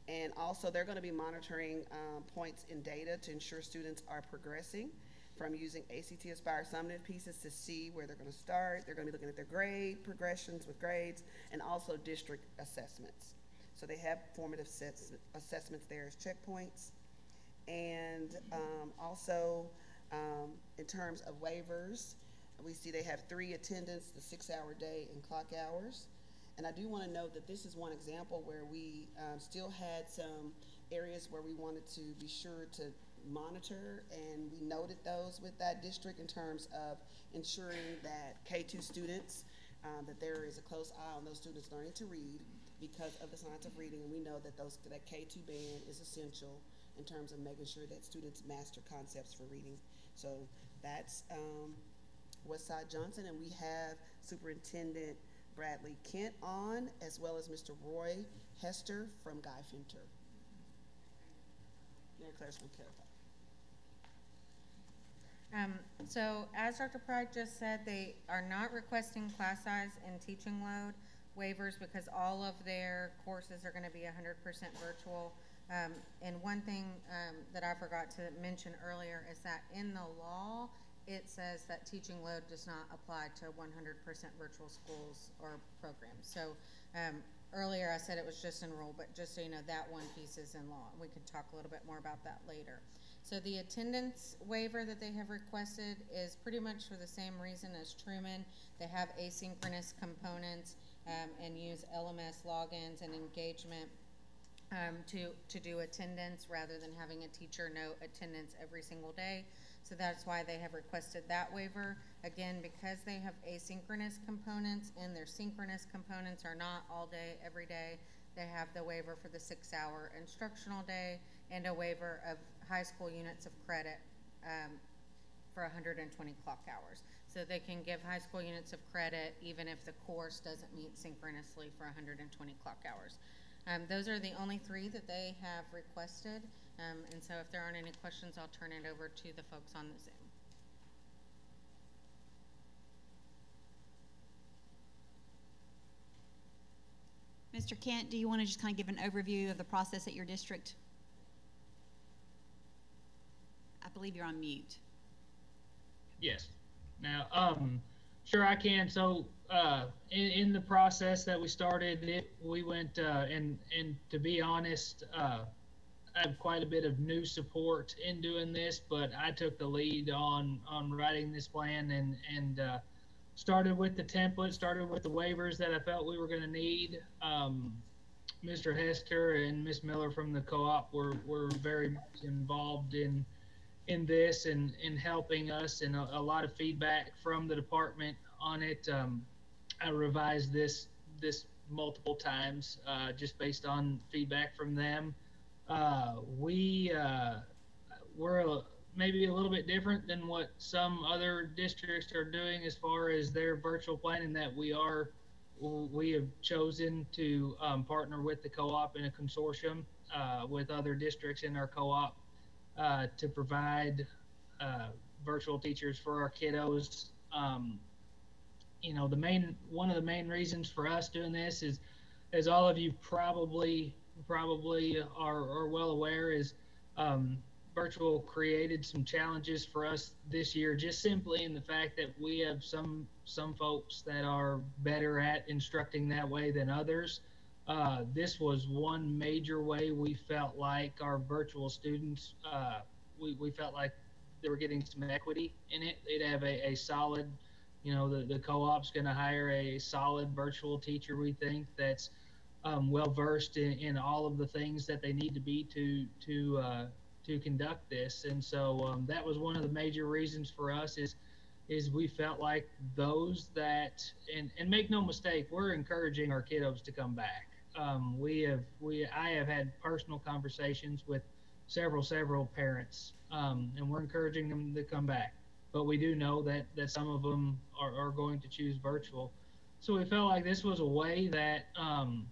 Speaker 13: and also they're going to be monitoring um, points in data to ensure students are progressing from using ACT Aspire summative pieces to see where they're going to start. They're going to be looking at their grade progressions with grades and also district assessments. So they have formative assessments there as checkpoints. And um, also, um, in terms of waivers, we see they have three attendance, the six-hour day and clock hours. And I do want to note that this is one example where we um, still had some areas where we wanted to be sure to monitor, and we noted those with that district in terms of ensuring that K-2 students, um, that there is a close eye on those students learning to read because of the science of reading, and we know that those that K2 band is essential in terms of making sure that students master concepts for reading. So that's um, Westside Johnson, and we have Superintendent Bradley Kent on, as well as Mr. Roy Hester from Guy Fenter. Mary Claire's going to clarify.
Speaker 3: Um, so as Dr. Pride just said, they are not requesting class size and teaching load waivers because all of their courses are going to be 100% virtual. Um, and one thing um, that I forgot to mention earlier is that in the law, it says that teaching load does not apply to 100% virtual schools or programs. So um, earlier I said it was just in rule, but just so you know, that one piece is in law. We can talk a little bit more about that later. So the attendance waiver that they have requested is pretty much for the same reason as Truman. They have asynchronous components um, and use LMS logins and engagement um, to, to do attendance rather than having a teacher note attendance every single day. So that's why they have requested that waiver. Again, because they have asynchronous components and their synchronous components are not all day, every day, they have the waiver for the six hour instructional day and a waiver of high school units of credit um, for 120 clock hours. So they can give high school units of credit even if the course doesn't meet synchronously for 120 clock hours. Um, those are the only three that they have requested. Um, and so if there aren't any questions, I'll turn it over to the folks on the Zoom.
Speaker 2: Mr. Kent, do you want to just kind of give an overview of the process at your district? I believe you're on mute.
Speaker 14: Yes. Now, um, sure I can. So, uh, in, in the process that we started, it, we went, uh, and, and to be honest, uh, I have quite a bit of new support in doing this, but I took the lead on, on writing this plan and, and, uh, started with the template, started with the waivers that I felt we were going to need. Um, Mr. Hester and Miss Miller from the co-op were, were very much involved in, in this and in helping us and a, a, lot of feedback from the department on it. Um, I revised this this multiple times uh, just based on feedback from them. Uh, we uh, we're maybe a little bit different than what some other districts are doing as far as their virtual planning. That we are we have chosen to um, partner with the co-op in a consortium uh, with other districts in our co-op uh, to provide uh, virtual teachers for our kiddos. Um, you know, the main one of the main reasons for us doing this is, as all of you probably probably are, are well aware, is um, virtual created some challenges for us this year, just simply in the fact that we have some some folks that are better at instructing that way than others. Uh, this was one major way we felt like our virtual students, uh, we, we felt like they were getting some equity in it. They'd have a, a solid, you know, the, the co-op's going to hire a solid virtual teacher, we think, that's um, well versed in, in all of the things that they need to be to to uh, to conduct this. And so um, that was one of the major reasons for us is is we felt like those that and and make no mistake, we're encouraging our kiddos to come back. Um, we have we I have had personal conversations with several several parents, um, and we're encouraging them to come back. But we do know that that some of them are, are going to choose virtual. So we felt like this was a way that um,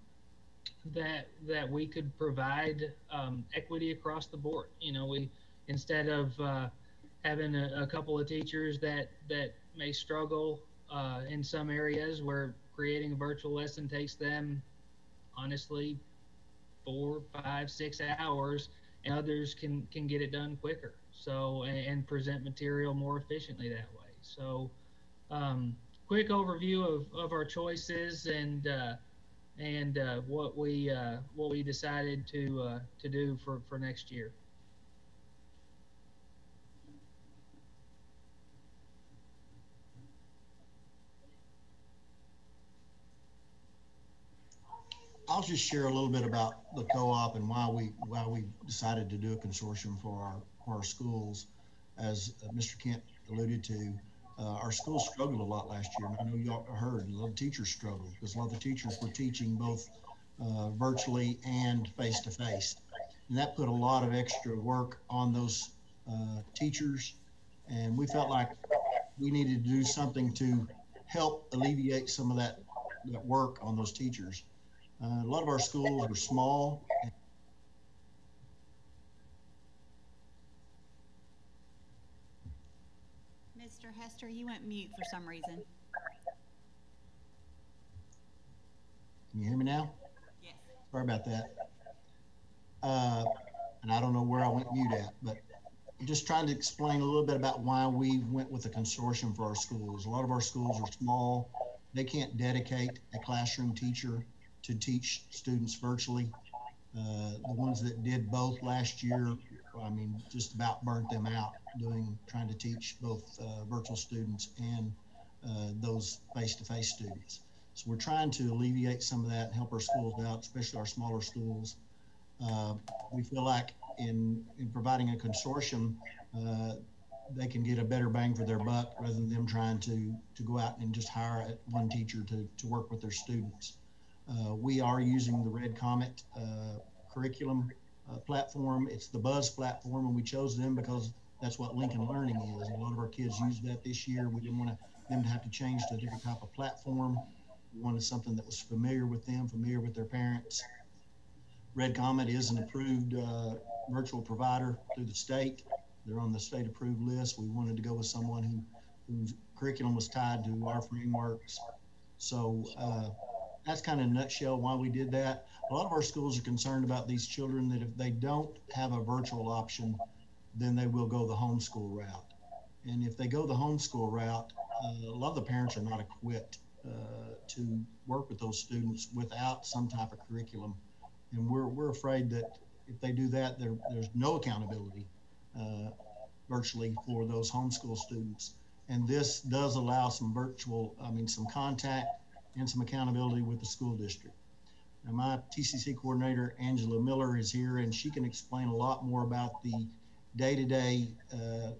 Speaker 14: that that we could provide um, equity across the board. You know, we instead of uh, having a, a, couple of teachers that that may struggle uh, in some areas where creating a virtual lesson takes them honestly four, five, six hours, and others can can get it done quicker. So and, and present material more efficiently that way. So, um, quick overview of, of our choices and uh, and uh, what we uh, what we decided to uh, to do for for next year.
Speaker 8: I'll just share a little bit about the co-op and why we why we decided to do a consortium for our for our schools. As uh, Mr. Kent alluded to, uh, our schools struggled a lot last year. And I know you all heard a lot of teachers struggled because a lot of the teachers were teaching both uh, virtually and face to face, and that put a lot of extra work on those uh, teachers. And we felt like we needed to do something to help alleviate some of that that work on those teachers. Uh, a lot of our schools are small.
Speaker 2: Mr. Hester, you went mute for some reason.
Speaker 8: Can you hear me now?
Speaker 2: Yes.
Speaker 8: Sorry about that. Uh, and I don't know where I went mute at, but I'm just trying to explain a little bit about why we went with a consortium for our schools. A lot of our schools are small. They can't dedicate a classroom teacher to teach students virtually. Uh, the ones that did both last year, I mean, just about burnt them out doing trying to teach both uh, virtual students and uh, those face-to-face students. So we're trying to alleviate some of that and help our schools out, especially our smaller schools. Uh, we feel like in in providing a consortium, uh, they can get a better bang for their buck rather than them trying to to go out and just hire one teacher to to work with their students. Uh, we are using the Red Comet uh, curriculum uh, platform. It's the Buzz platform, and we chose them because that's what Lincoln Learning is. A lot of our kids use that this year. We didn't want them to have to change to a different type of platform. We wanted something that was familiar with them, familiar with their parents. Red Comet is an approved uh, virtual provider through the state. They're on the state approved list. We wanted to go with someone who whose curriculum was tied to our frameworks. So uh, that's kind of a nutshell why we did that. A lot of our schools are concerned about these children that if they don't have a virtual option, then they will go the homeschool route. And if they go the homeschool route, uh, a lot of the parents are not equipped uh, to work with those students without some type of curriculum. And we're, we're afraid that if they do that, there, there's no accountability uh, virtually for those homeschool students. And this does allow some virtual, I mean, some contact and some accountability with the school district. Now, my TCC coordinator, Angela Miller, is here, and she can explain a lot more about the day-to-day uh,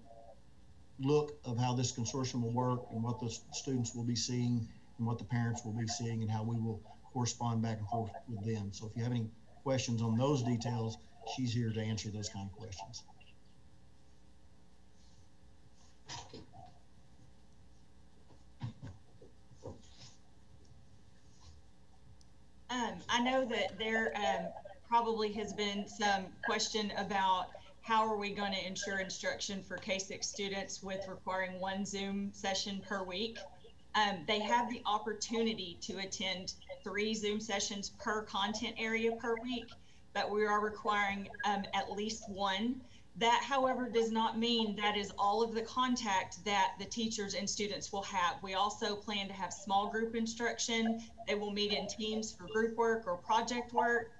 Speaker 8: look of how this consortium will work and what the students will be seeing and what the parents will be seeing and how we will correspond back and forth with them. So if you have any questions on those details, she's here to answer those kind of questions.
Speaker 15: Um, I know that there um, probably has been some question about how are we going to ensure instruction for K-6 students with requiring one Zoom session per week. Um, they have the opportunity to attend three Zoom sessions per content area per week, but we are requiring um, at least one That, however, does not mean that is all of the contact that the teachers and students will have. We also plan to have small group instruction. They will meet in teams for group work or project work.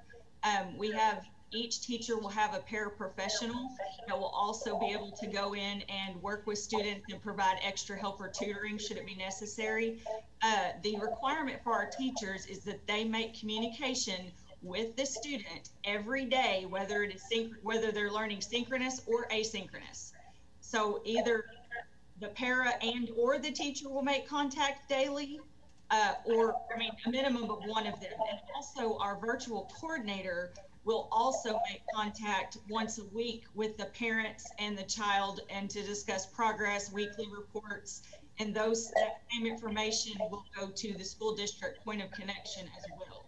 Speaker 15: Um, we have each teacher will have a paraprofessional that will also be able to go in and work with students and provide extra help or tutoring should it be necessary. Uh, the requirement for our teachers is that they make communication with the student every day, whether it is synch- whether they're learning synchronous or asynchronous. So either the para and or the teacher will make contact daily, uh, or I mean a minimum of one of them. And also our virtual coordinator will also make contact once a week with the parents and the child and to discuss progress, weekly reports, and those that same information will go to the school district point of connection as well.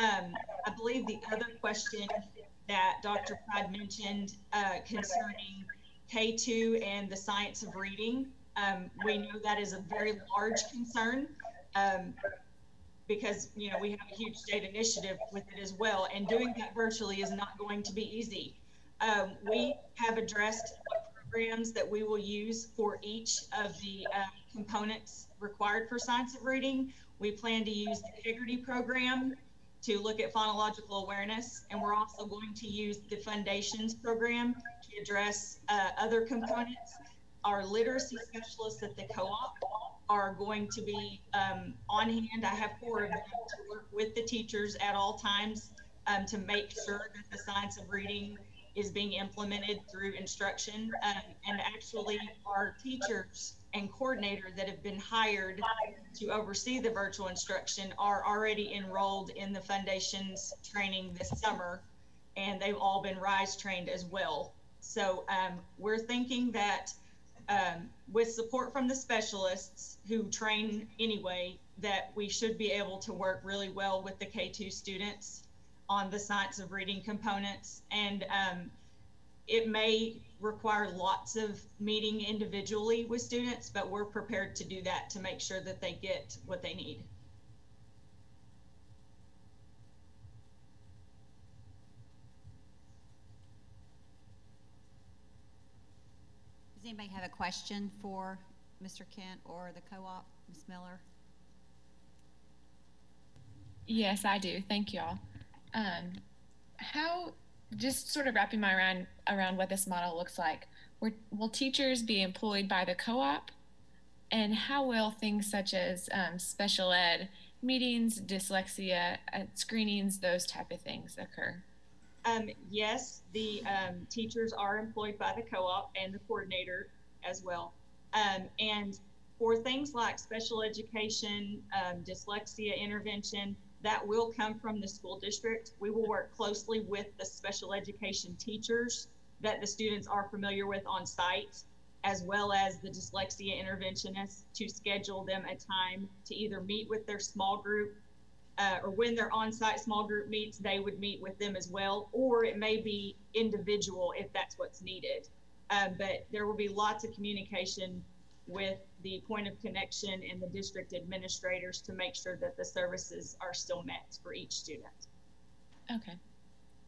Speaker 15: Um, I believe the other question that Dr. Pride mentioned uh, concerning K2 and the science of reading, um, we know that is a very large concern. Um, because you know we have a huge state initiative with it as well and doing that virtually is not going to be easy um, we have addressed programs that we will use for each of the uh, components required for science of reading we plan to use the Heggerty program to look at phonological awareness and we're also going to use the Fundations program to address uh, other components our literacy specialists at the co-op are going to be um, on hand. I have four of them to work with the teachers at all times um, to make sure that the science of reading is being implemented through instruction. Um, and actually, our teachers and coordinators that have been hired to oversee the virtual instruction are already enrolled in the Fundations training this summer, and they've all been RISE trained as well. So um, we're thinking that um, with support from the specialists who train anyway, that we should be able to work really well with the K2 students on the science of reading components. And um, it may require lots of meeting individually with students, but we're prepared to do that to make sure that they get what they need.
Speaker 2: Does anybody have a question for Mr. Kent or the co-op, Ms. Miller?
Speaker 7: Yes, I do. Thank you all. Um, how, just sort of wrapping my around around what this model looks like, were, will teachers be employed by the co-op? And how will things such as um, special ed meetings, dyslexia, uh, screenings, those type of things occur?
Speaker 15: Um, yes, the um, teachers are employed by the co-op and the coordinator as well. Um, and for things like special education, um, dyslexia intervention, that will come from the school district. We will work closely with the special education teachers that the students are familiar with on site, as well as the dyslexia interventionists to schedule them a time to either meet with their small group uh, or when they're on-site small group meets, they would meet with them as well, or it may be individual if that's what's needed. Uh, but there will be lots of communication with the point of connection and the district administrators to make sure that the services are still met for each student.
Speaker 7: Okay.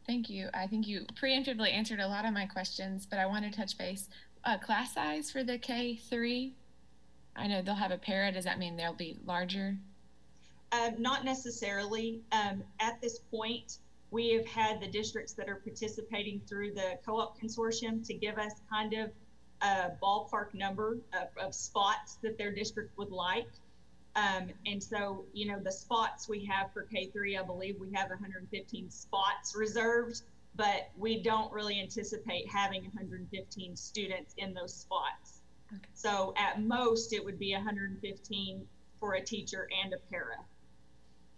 Speaker 7: Thank you. I think you preemptively answered a lot of my questions, but I want to touch base. Uh, class size for the K3? I know they'll have a para. Does that mean they'll be larger?
Speaker 15: Um, not necessarily. Um, at this point, we have had the districts that are participating through the co-op consortium to give us kind of a ballpark number of, of spots that their district would like. Um, and so, you know, the spots we have for K3, I believe we have 115 spots reserved, but we don't really anticipate having 115 students in those spots. Okay. So at most, it would be 115 for a teacher and a para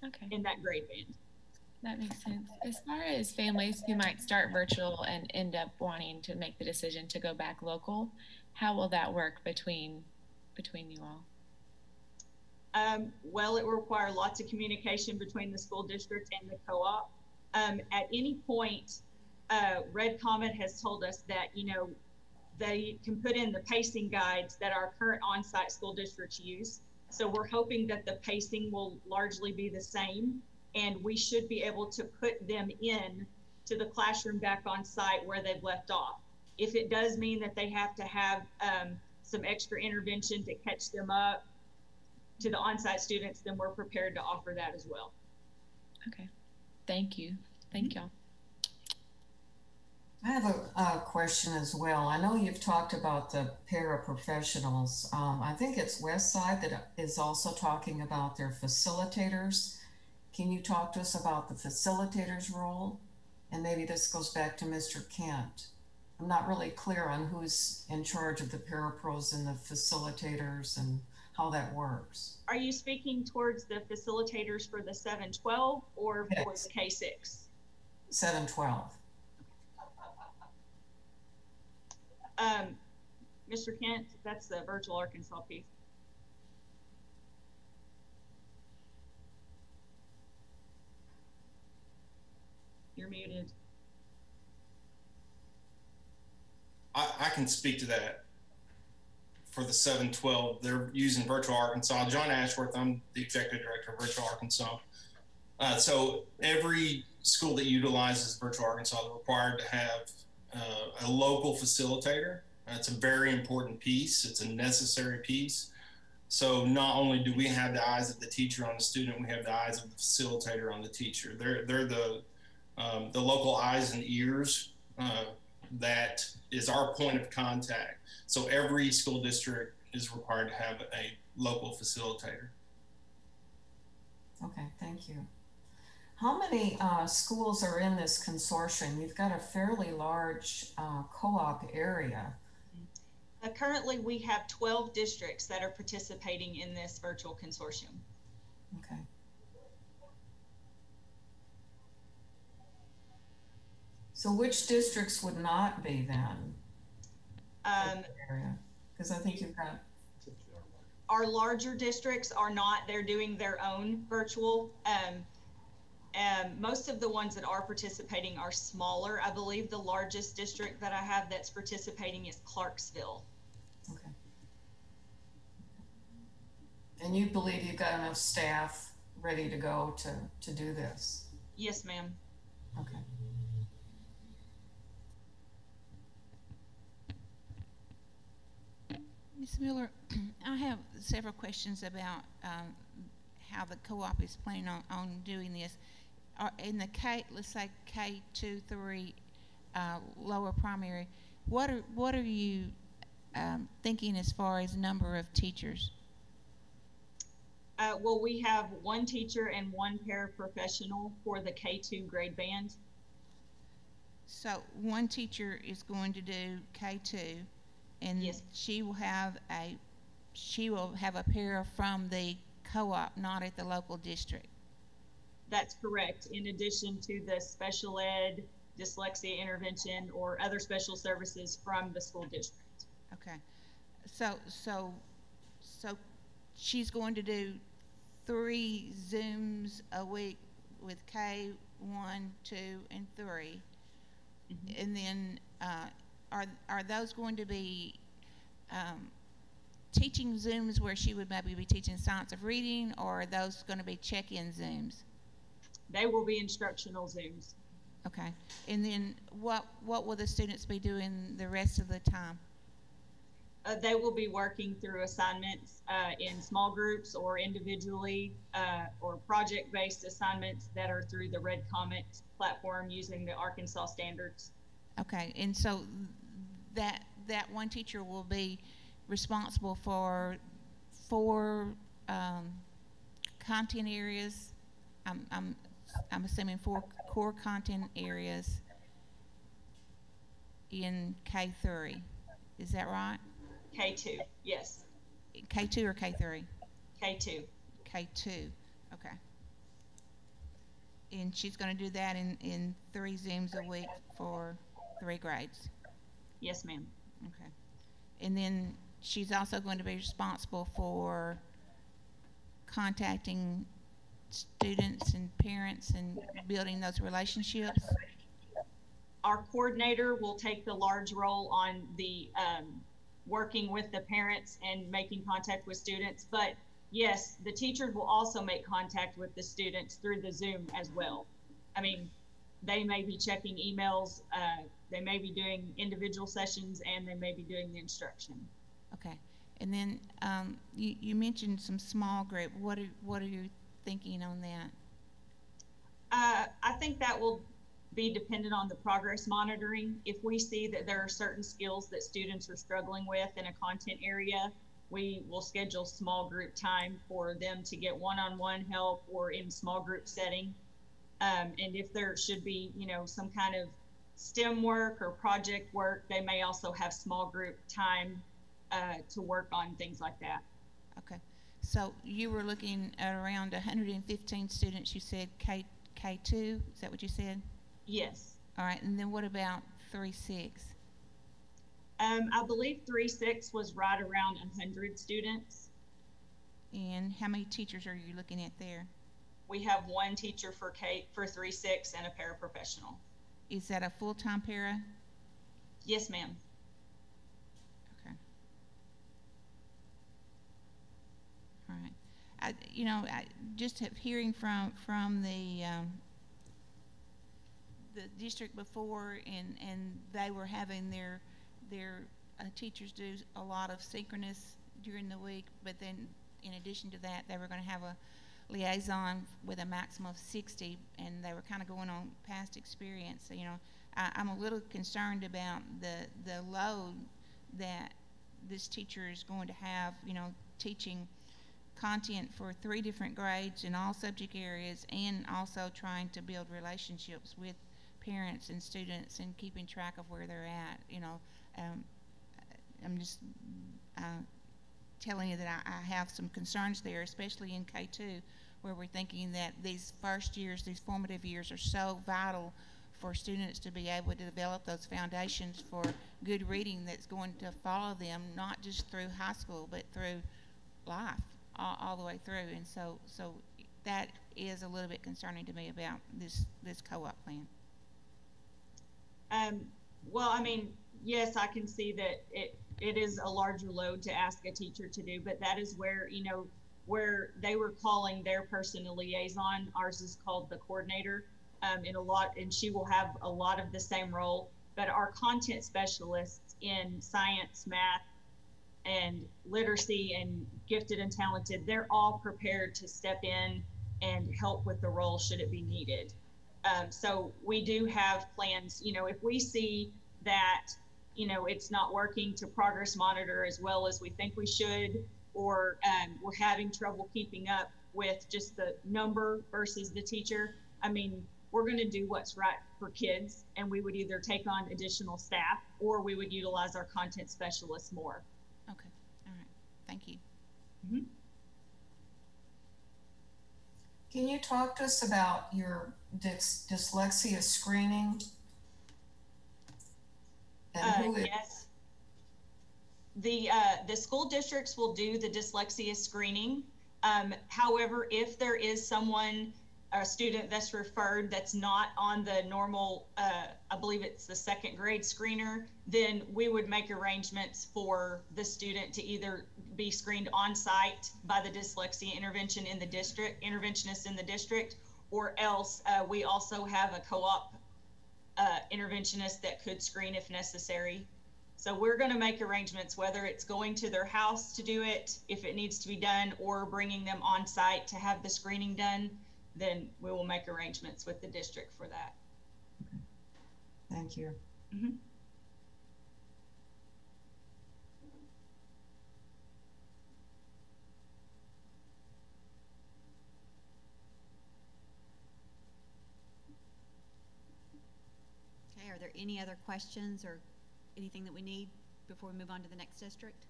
Speaker 7: okay.
Speaker 15: in that grade band.
Speaker 7: That makes sense. As far as families who might start virtual and end up wanting to make the decision to go back local, how will that work between between you all?
Speaker 15: Um, well, it will require lots of communication between the school district and the co-op. Um, at any point, uh, Red Comet has told us that you know they can put in the pacing guides that our current on-site school districts use. So we're hoping that the pacing will largely be the same and we should be able to put them in to the classroom back on site where they've left off. If it does mean that they have to have um, some extra intervention to catch them up to the on-site students, then we're prepared to offer that as well.
Speaker 7: Okay. Thank you. Thank y'all.
Speaker 12: I have a, a question as well. I know you've talked about the paraprofessionals. Um, I think it's Westside that is also talking about their facilitators. Can you talk to us about the facilitators role? And maybe this goes back to Mr. Kent. I'm not really clear on who's in charge of the parapros and the facilitators and how that works.
Speaker 15: Are you speaking towards the facilitators for the 712 or for the K6?
Speaker 12: 712.
Speaker 15: Um, Mr. Kent, that's the virtual Arkansas piece. You're muted.
Speaker 16: I, I can speak to that for the 712. They're using Virtual Arkansas. John Ashworth, I'm the executive director of Virtual Arkansas. Uh, so every school that utilizes Virtual Arkansas is required to have uh, a local facilitator. It's a very important piece. It's a necessary piece. So not only do we have the eyes of the teacher on the student, we have the eyes of the facilitator on the teacher. They're they're the um, the local eyes and ears uh, that is our point of contact. So every school district is required to have a local facilitator.
Speaker 12: Okay, thank you. How many uh, schools are in this consortium? You've got a fairly large uh, co-op area.
Speaker 15: Uh, currently, we have 12 districts that are participating in this virtual consortium.
Speaker 12: Okay. So which districts would not be then?
Speaker 15: Um,
Speaker 12: area? Because I think you've got,
Speaker 15: our larger districts are not, they're doing their own virtual. Um, and most of the ones that are participating are smaller. I believe the largest district that I have that's participating is Clarksville.
Speaker 12: okay. And you believe you've got enough staff ready to go to, to do this?
Speaker 15: Yes, ma'am.
Speaker 12: Okay.
Speaker 11: Ms. Miller, I have several questions about um, how the co-op is planning on, on doing this. Are, in the K, let's say K two, three, uh, lower primary, what are what are you um, thinking as far as number of teachers?
Speaker 15: Uh, well, we have one teacher and one paraprofessional for the K2 grade band.
Speaker 11: So one teacher is going to do K two, and
Speaker 15: Yes.
Speaker 11: she will have a she will have a pair from the co-op, not at the local district.
Speaker 15: That's correct. In addition to the special ed, dyslexia intervention, or other special services from the school district.
Speaker 11: Okay, so, so, so she's going to do three Zooms a week with K one, two, and 3 And then, uh, are, are those going to be, um, teaching Zooms where she would maybe be teaching science of reading, or are those gonna be check-in Zooms?
Speaker 15: They will be instructional Zooms.
Speaker 11: Okay, and then what, what will the students be doing the rest of the time?
Speaker 15: Uh, they will be working through assignments uh, in small groups or individually uh, or project-based assignments that are through the Red Comet platform using the Arkansas standards.
Speaker 11: Okay, and so that, that one teacher will be responsible for four, um, content areas. I'm, I'm, I'm assuming four core content areas in K three. Is that right?
Speaker 15: K2, yes,
Speaker 11: K two or K three?
Speaker 15: K2.
Speaker 11: K two, okay. And she's gonna do that in, in three Zooms a week for three grades?
Speaker 15: Yes, ma'am.
Speaker 11: Okay. And then she's also going to be responsible for contacting students and parents and building those relationships?
Speaker 15: Our coordinator will take the large role on the um, working with the parents and making contact with students. But yes, the teachers will also make contact with the students through the Zoom as well. I mean, they may be checking emails, uh, they may be doing individual sessions, and they may be doing the instruction.
Speaker 11: Okay. And then um, you, you mentioned some small group. What are, what are you thinking on that?
Speaker 15: Uh, I think that will be dependent on the progress monitoring. If we see that there are certain skills that students are struggling with in a content area, we will schedule small group time for them to get one-on-one help or in small group setting. Um, and if there should be, you know, some kind of STEM work or project work, they may also have small group time uh, to work on things like that.
Speaker 11: Okay. So you were looking at around 115 students, you said K, K2, is that what you said?
Speaker 15: Yes.
Speaker 11: All right, and then what about 3-6?
Speaker 15: Um, I believe three six was right around hundred students.
Speaker 11: And how many teachers are you looking at there?
Speaker 15: We have one teacher for K for three six and a paraprofessional.
Speaker 11: Is that a full-time para?
Speaker 15: Yes, ma'am.
Speaker 11: Okay. All right. I, you know, I just have hearing from from the um, the district before, and and they were having their their uh, teachers do a lot of synchronous during the week, but then in addition to that, they were going to have a liaison with a maximum of 60, and they were kind of going on past experience. So, you know, I, I'm a little concerned about the the load that this teacher is going to have, you know, teaching content for three different grades in all subject areas and also trying to build relationships with parents and students and keeping track of where they're at. You know, um, I'm just uh, telling you that I, I have some concerns there, especially in K2, where we're thinking that these first years, these formative years, are so vital for students to be able to develop those foundations for good reading that's going to follow them not just through high school but through life all, all the way through. And so so that is a little bit concerning to me about this this co-op plan.
Speaker 15: Um, well, I mean, yes, I can see that it, it is a larger load to ask a teacher to do, but that is where, you know, where they were calling their person a liaison, ours is called the coordinator. Um, in a lot, and she will have a lot of the same role, but our content specialists in science, math, and literacy and gifted and talented, they're all prepared to step in and help with the role should it be needed. Um, so we do have plans, you know, if we see that, you know, it's not working to progress monitor as well as we think we should, or um, we're having trouble keeping up with just the number versus the teacher, I mean, we're going to do what's right for kids, and we would either take on additional staff or we would utilize our content specialists more.
Speaker 11: okay all right thank you
Speaker 15: Mhm.
Speaker 12: Can you talk to us about your dys- dyslexia screening? And
Speaker 15: Uh,
Speaker 12: who
Speaker 15: yes. The, uh, the school districts will do the dyslexia screening. Um, however, if there is someone, a student that's referred that's not on the normal, uh, I believe it's the second grade screener, then we would make arrangements for the student to either be screened on site by the dyslexia intervention in the district, interventionist in the district, or else, uh, we also have a co-op uh, interventionist that could screen if necessary. So we're going to make arrangements, whether it's going to their house to do it, if it needs to be done, or bringing them on site to have the screening done, then we will make arrangements with the district for that.
Speaker 12: Thank you.
Speaker 15: Mhm.
Speaker 2: Okay, are there any other questions or anything that we need before we move on to the next district?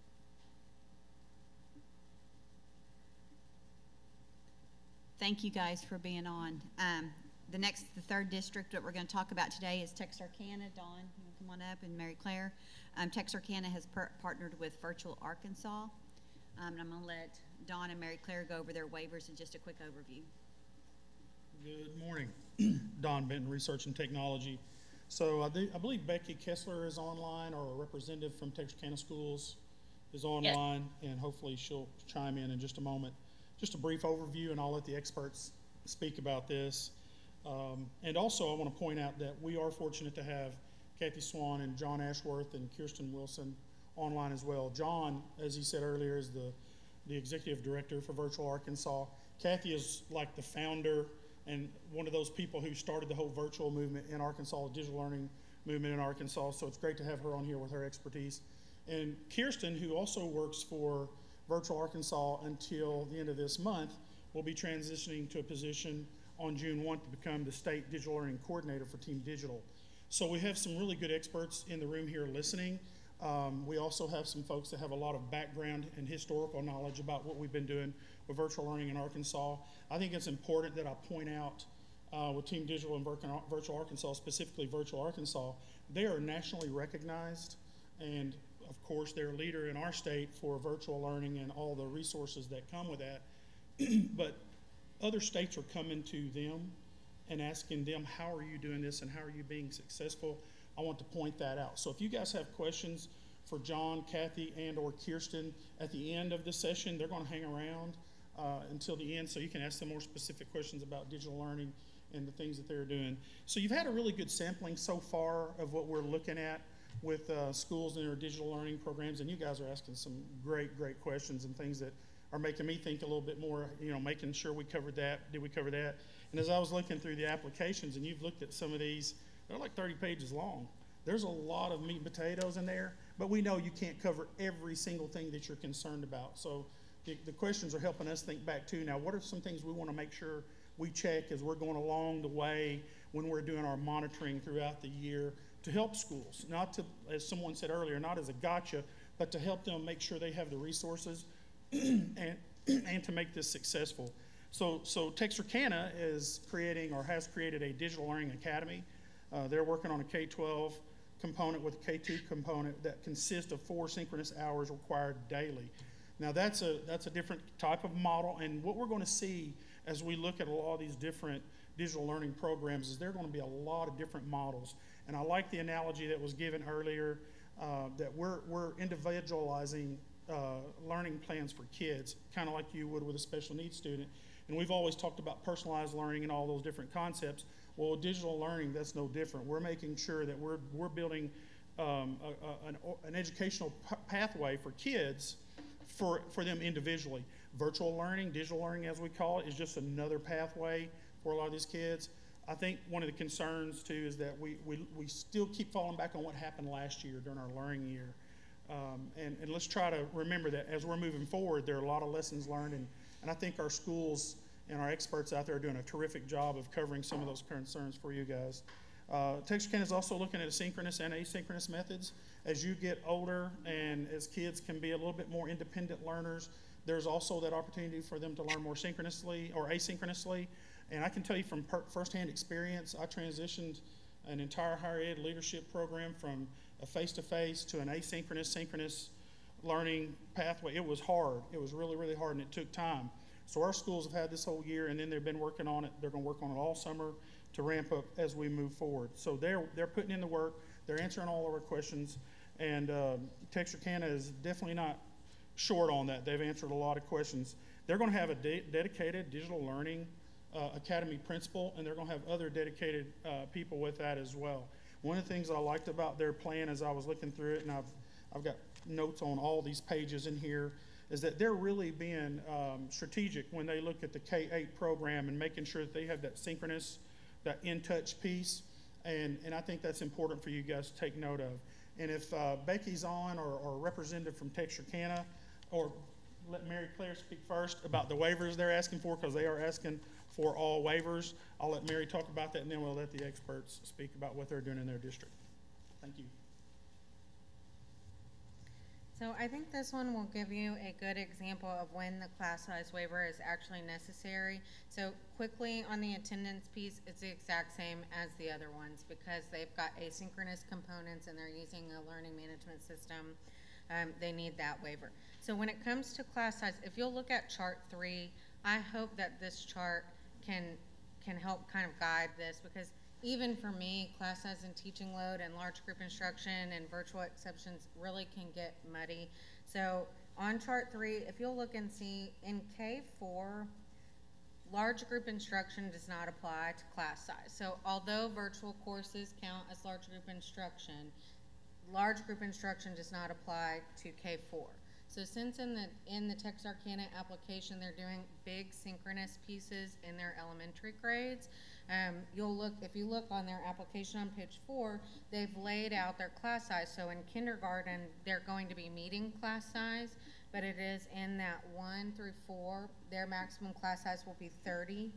Speaker 2: Thank you guys for being on. Um, the next, the third district that we're going to talk about today is Texarkana. Dawn, you want to come on up, and Mary Claire. Um, Texarkana has partnered with Virtual Arkansas. Um, and I'm going to let Dawn and Mary Claire go over their waivers and just a quick overview.
Speaker 17: Good morning. Don Benton, Research and Technology. So I, do, I believe Becky Kesler is online, or a representative from Texarkana Schools is online, and hopefully she'll chime in in just a moment. Just a brief overview, and I'll let the experts speak about this. Um, and also, I want to point out that we are fortunate to have Kathy Swan and John Ashworth and Kirsten Wilson online as well. John, as he said earlier, is the, the executive director for Virtual Arkansas. Kathy is like the founder and one of those people who started the whole virtual movement in Arkansas, digital learning movement in Arkansas. So it's great to have her on here with her expertise. And Kirsten, who also works for Virtual Arkansas until the end of this month, will be transitioning to a position on June 1 to become the state digital learning coordinator for Team Digital. So we have some really good experts in the room here listening. Um, we also have some folks that have a lot of background and historical knowledge about what we've been doing with virtual learning in Arkansas. I think it's important that I point out uh, with Team Digital and Virtual Arkansas, specifically Virtual Arkansas, they are nationally recognized and of course, they're a leader in our state for virtual learning and all the resources that come with that. but other states are coming to them and asking them, how are you doing this and how are you being successful? I want to point that out. So if you guys have questions for John, Kathy, and or Kirsten at the end of the session, they're going to hang around uh, until the end so you can ask them more specific questions about digital learning and the things that they're doing. So you've had a really good sampling so far of what we're looking at with uh, schools and their digital learning programs, and you guys are asking some great, great questions and things that are making me think a little bit more, you know, making sure we covered that, did we cover that? And as I was looking through the applications, and you've looked at some of these, they're like 30 pages long. There's a lot of meat and potatoes in there, but we know you can't cover every single thing that you're concerned about. So the, the questions are helping us think back too. Now, what are some things we want to make sure we check as we're going along the way when we're doing our monitoring throughout the year to help schools, not to, as someone said earlier, not as a gotcha, but to help them make sure they have the resources and, and to make this successful. So, so Texarkana is creating or has created a digital learning academy. Uh, they're working on a K 12 component with a K 2 component that consists of four synchronous hours required daily. Now, that's a, that's a different type of model, and what we're going to see as we look at a lot of these different digital learning programs is there are going to be a lot of different models. And I like the analogy that was given earlier uh, that we're, we're individualizing uh, learning plans for kids, kind of like you would with a special needs student. And we've always talked about personalized learning and all those different concepts. Well, digital learning, that's no different. We're making sure that we're, we're building um, a, a, an, an, educational pathway for kids for, for them individually. Virtual learning, digital learning as we call it, is just another pathway for a lot of these kids. I think one of the concerns too is that we, we, we still keep falling back on what happened last year during our learning year. Um, and, and let's try to remember that as we're moving forward, there are a lot of lessons learned. And, and I think our schools and our experts out there are doing a terrific job of covering some of those concerns for you guys. Uh, Texarkana is also looking at synchronous and asynchronous methods. As you get older and as kids can be a little bit more independent learners, there's also that opportunity for them to learn more synchronously or asynchronously. And I can tell you from firsthand experience, I transitioned an entire higher ed leadership program from a face to face to an asynchronous, synchronous learning pathway. It was hard. It was really, really hard, and it took time. So our schools have had this whole year, and then they've been working on it. They're going to work on it all summer to ramp up as we move forward. So they're they're putting in the work. They're answering all of our questions, and uh, Texarkana is definitely not short on that. They've answered a lot of questions. They're going to have a de- dedicated digital learning uh, academy principal, and they're going to have other dedicated uh, people with that as well. One of the things I liked about their plan as I was looking through it, and I've, I've got notes on all these pages in here, is that they're really being um, strategic when they look at the K 8 program and making sure that they have that synchronous, that in touch piece. And, and I think that's important for you guys to take note of. And if uh, Becky's on or, or representative from Texarkana, or let Mary Claire speak first about the waivers they're asking for, because they are asking for all waivers. I'll let Mary talk about that, and then we'll let the experts speak about what they're doing in their district. Thank you.
Speaker 3: So I think this one will give you a good example of when the class size waiver is actually necessary. So quickly on the attendance piece, it's the exact same as the other ones because they've got asynchronous components and they're using a learning management system. Um, they need that waiver. So when it comes to class size, if you'll look at chart three, I hope that this chart can can help kind of guide this because even for me, class size and teaching load and large group instruction and virtual exceptions really can get muddy. So on chart three, if you'll look and see in K4, large group instruction does not apply to class size. So although virtual courses count as large group instruction, large group instruction does not apply to K-4. So since in the, in the Texarkana application, they're doing big synchronous pieces in their elementary grades, um, you'll look, if you look on their application on page four, they've laid out their class size. So in kindergarten, they're going to be meeting class size, but it is in that one through four, their maximum class size will be thirty.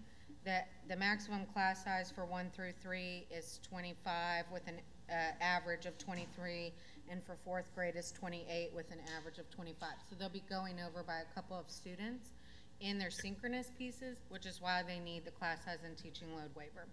Speaker 3: That, the maximum class size for one through three is twenty-five with an, uh, average of twenty-three, and for fourth grade is twenty-eight with an average of twenty-five. So they'll be going over by a couple of students in their synchronous pieces, which is why they need the class size and teaching load waiver.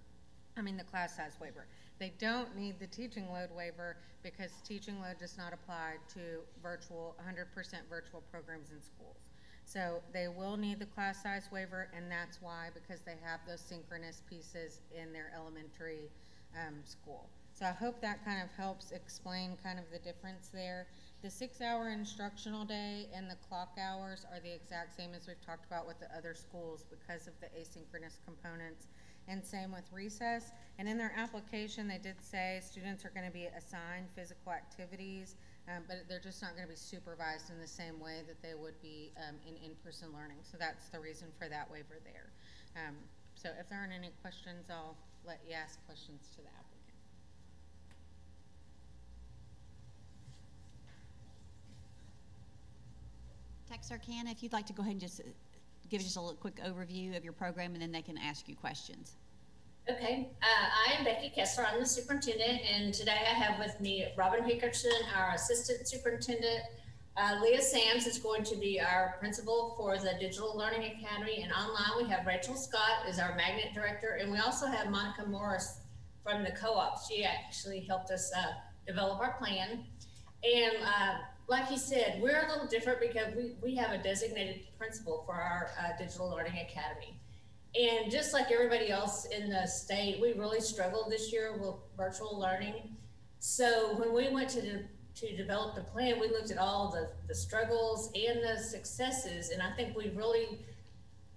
Speaker 3: I mean, the class size waiver. They don't need the teaching load waiver because teaching load does not apply to virtual, 100% virtual programs in schools. So they will need the class size waiver, and that's why, because they have those synchronous pieces in their elementary um, school. So I hope that kind of helps explain kind of the difference there. The six-hour instructional day and the clock hours are the exact same as we've talked about with the other schools because of the asynchronous components. And same with recess. And in their application, they did say students are going to be assigned physical activities, um, but they're just not going to be supervised in the same way that they would be um, in in-person learning. So that's the reason for that waiver there. Um, so if there aren't any questions, I'll let you ask questions to the applicant.
Speaker 2: Texarkana, if you'd like to go ahead and just give just a little quick overview of your program, and then they can ask you questions.
Speaker 18: Okay, uh, I am Becky Kesler. I'm the superintendent, and today I have with me Robin Hickerson, our assistant superintendent. Uh, Leah Sams is going to be our principal for the Digital Learning Academy, and online we have Rachel Scott is our magnet director, and we also have Monica Morris from the co-op. She actually helped us uh, develop our plan. And uh, like he said, we're a little different because we, we have a designated principal for our uh, Digital Learning Academy. And just like everybody else in the state, we really struggled this year with virtual learning. So when we went to, de- to develop the plan, we looked at all the, the struggles and the successes. And I think we really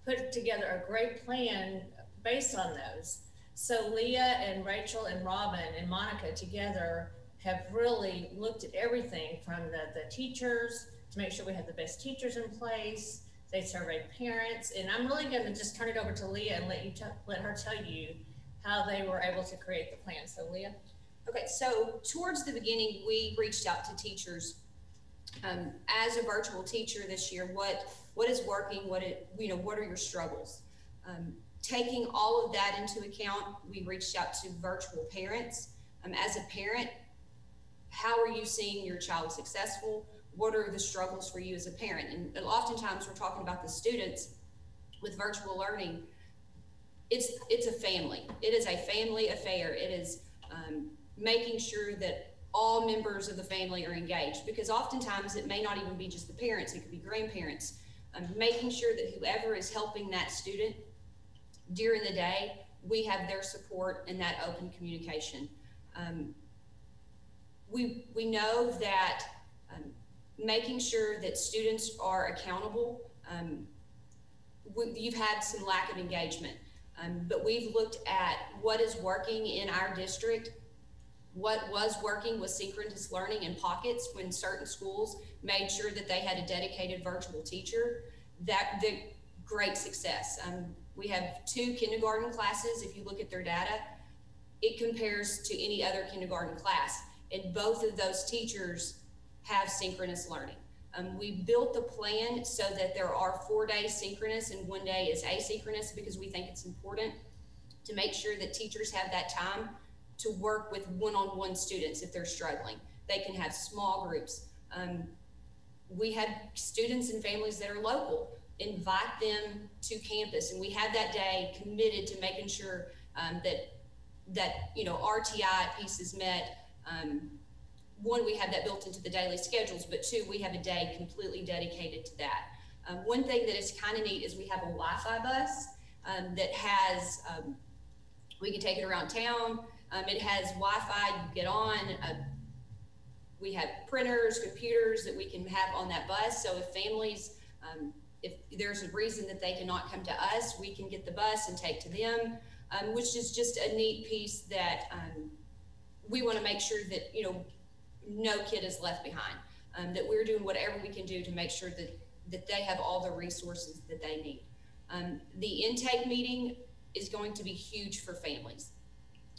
Speaker 18: put together a great plan based on those. So Leah and Rachel and Robin and Monica together have really looked at everything from the, the teachers to make sure we have the best teachers in place. They surveyed parents, and I'm really going to just turn it over to Leah and let you t- let her tell you how they were able to create the plan. So, Leah.
Speaker 19: Okay, so towards the beginning, we reached out to teachers. Um, as a virtual teacher this year, what what is working? What it you know what are your struggles? Um, taking all of that into account, we reached out to virtual parents. Um, as a parent, how are you seeing your child successful? What are the struggles for you as a parent? And oftentimes we're talking about the students with virtual learning. It's it's a family. It is a family affair. It is um, making sure that all members of the family are engaged because oftentimes it may not even be just the parents. It could be grandparents. Um, making sure that whoever is helping that student during the day, we have their support and that open communication. Um, we, we know that um, making sure that students are accountable, um, we, you've had some lack of engagement, um, but we've looked at what is working in our district. What was working was synchronous learning in pockets when certain schools made sure that they had a dedicated virtual teacher. That the great success. Um, we have two kindergarten classes. If you look at their data, it compares to any other kindergarten class and both of those teachers have synchronous learning. Um, we built the plan so that there are four days synchronous and one day is asynchronous because we think it's important to make sure that teachers have that time to work with one-on-one students if they're struggling. They can have small groups. Um, we have students and families that are local. Invite them to campus, and we have that day committed to making sure um, that that you know RTI piece is met um, one, we have that built into the daily schedules, but two, we have a day completely dedicated to that. Um, one thing that is kind of neat is we have a Wi-Fi bus um, that has, um, we can take it around town. Um, it has Wi-Fi, you get on. Uh, we have printers, computers that we can have on that bus. So if families um, if there's a reason that they cannot come to us, we can get the bus and take to them, which is just a neat piece that we want to make sure that you know no kid is left behind. Um, that we're doing whatever we can do to make sure that that they have all the resources that they need. Um, the intake meeting is going to be huge for families.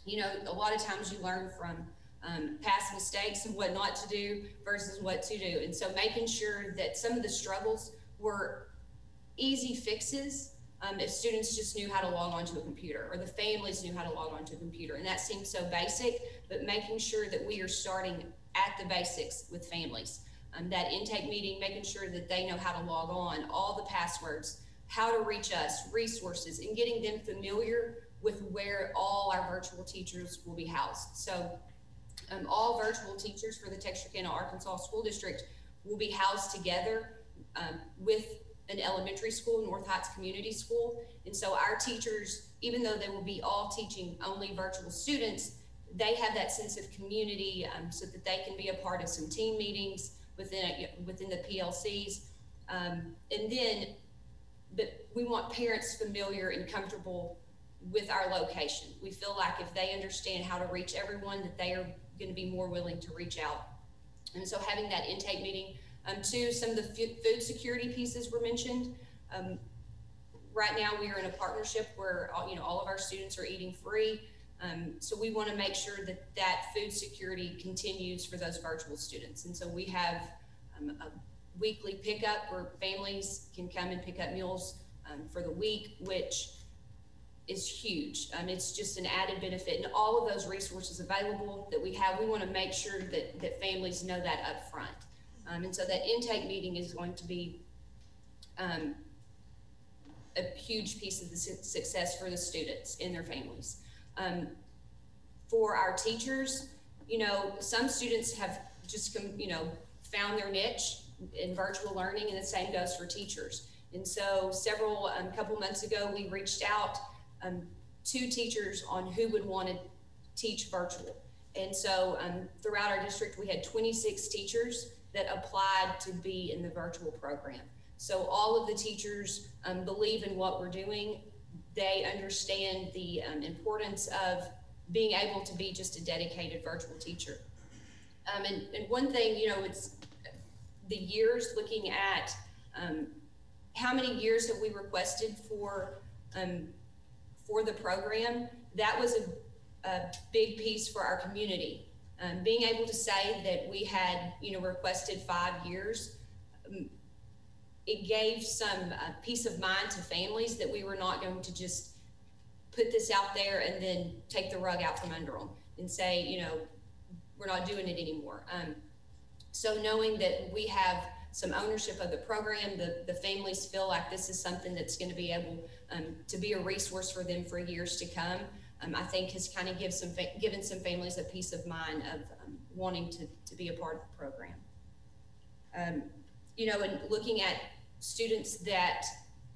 Speaker 19: You know, a lot of times you learn from um, past mistakes and what not to do versus what to do. And so making sure that some of the struggles were easy fixes um, if students just knew how to log onto a computer or the families knew how to log onto a computer. And that seems so basic, but making sure that we are starting at the basics with families. Um, that intake meeting, making sure that they know how to log on, all the passwords, how to reach us, resources, and getting them familiar with where all our virtual teachers will be housed. So um, all virtual teachers for the Texarkana, Arkansas School District will be housed together um, with an elementary school, North Heights Community School. And so our teachers, even though they will be all teaching only virtual students, they have that sense of community um, so that they can be a part of some team meetings within, within the PLCs. Um, and then, but we want parents familiar and comfortable with our location. We feel like if they understand how to reach everyone, that they are going to be more willing to reach out. And so having that intake meeting, um, two, some of the food security pieces were mentioned. Um, right now, we are in a partnership where all, you know all of our students are eating free. Um, so we want to make sure that that food security continues for those virtual students. And so we have um, a weekly pickup where families can come and pick up meals um, for the week, which is huge. Um, it's just an added benefit, and all of those resources available that we have, we want to make sure that that families know that up front. Um, and so that intake meeting is going to be um, a huge piece of the su success for the students and their families. Um, for our teachers, you know, some students have just, come, you know, found their niche in virtual learning, and the same goes for teachers. And so, several, um, couple months ago, we reached out um, to teachers on who would want to teach virtual. And so, um, throughout our district, we had 26 teachers that applied to be in the virtual program. So, all of the teachers um, believe in what we're doing they understand the um, importance of being able to be just a dedicated virtual teacher. Um, and, and, one thing, you know, it's the years looking at um, how many years have we requested for um, for the program. That was a, a big piece for our community. Um, being able to say that we had, you know, requested five years um, it gave some uh, peace of mind to families that we were not going to just put this out there and then take the rug out from under them and say, you know, we're not doing it anymore. Um, so knowing that we have some ownership of the program, the, the families feel like this is something that's going to be able um, to be a resource for them for years to come. Um, I think has kind of give some given some families a peace of mind of um, wanting to, to be a part of the program. You know, and looking at students that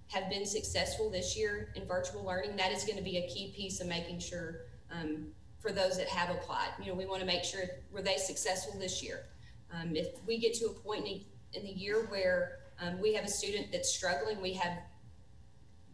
Speaker 19: have been successful this year in virtual learning, that is going to be a key piece of making sure um, for those that have applied. You know, we want to make sure were they successful this year. Um, if we get to a point in, in the year where um, we have a student that's struggling, we have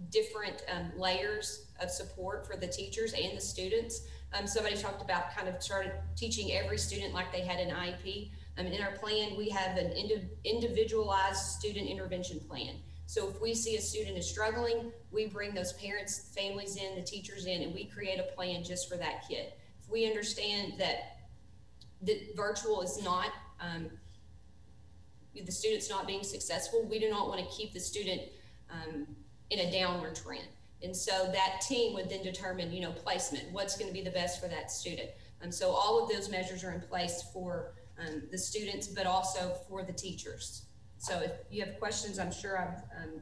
Speaker 19: different um, layers of support for the teachers and the students. Um, somebody talked about kind of started teaching every student like they had an IEP. Um, in our plan, we have an indi individualized student intervention plan. So if we see a student is struggling, we bring those parents, families in, the teachers in, and we create a plan just for that kid. If we understand that the virtual is not, um, the student's not being successful, we do not want to keep the student um, in a downward trend. And so that team would then determine, you know, placement, what's going to be the best for that student. And um, so all of those measures are in place for um, the students, but also for the teachers. So if you have questions, I'm sure I'm um,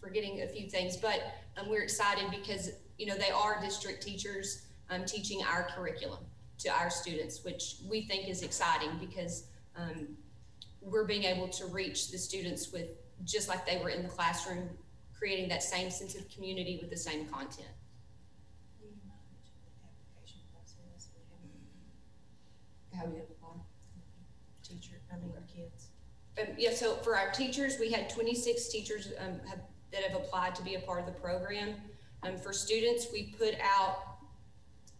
Speaker 19: forgetting a few things, but um, we're excited because, you know, they are district teachers um, teaching our curriculum to our students, which we think is exciting because um, we're being able to reach the students with just like they were in the classroom, creating that same sense of community with the same content. How many teacher? How many kids? Um, yeah, so for our teachers, we had 26 teachers um, have, that have applied to be a part of the program. Um, for students, we put out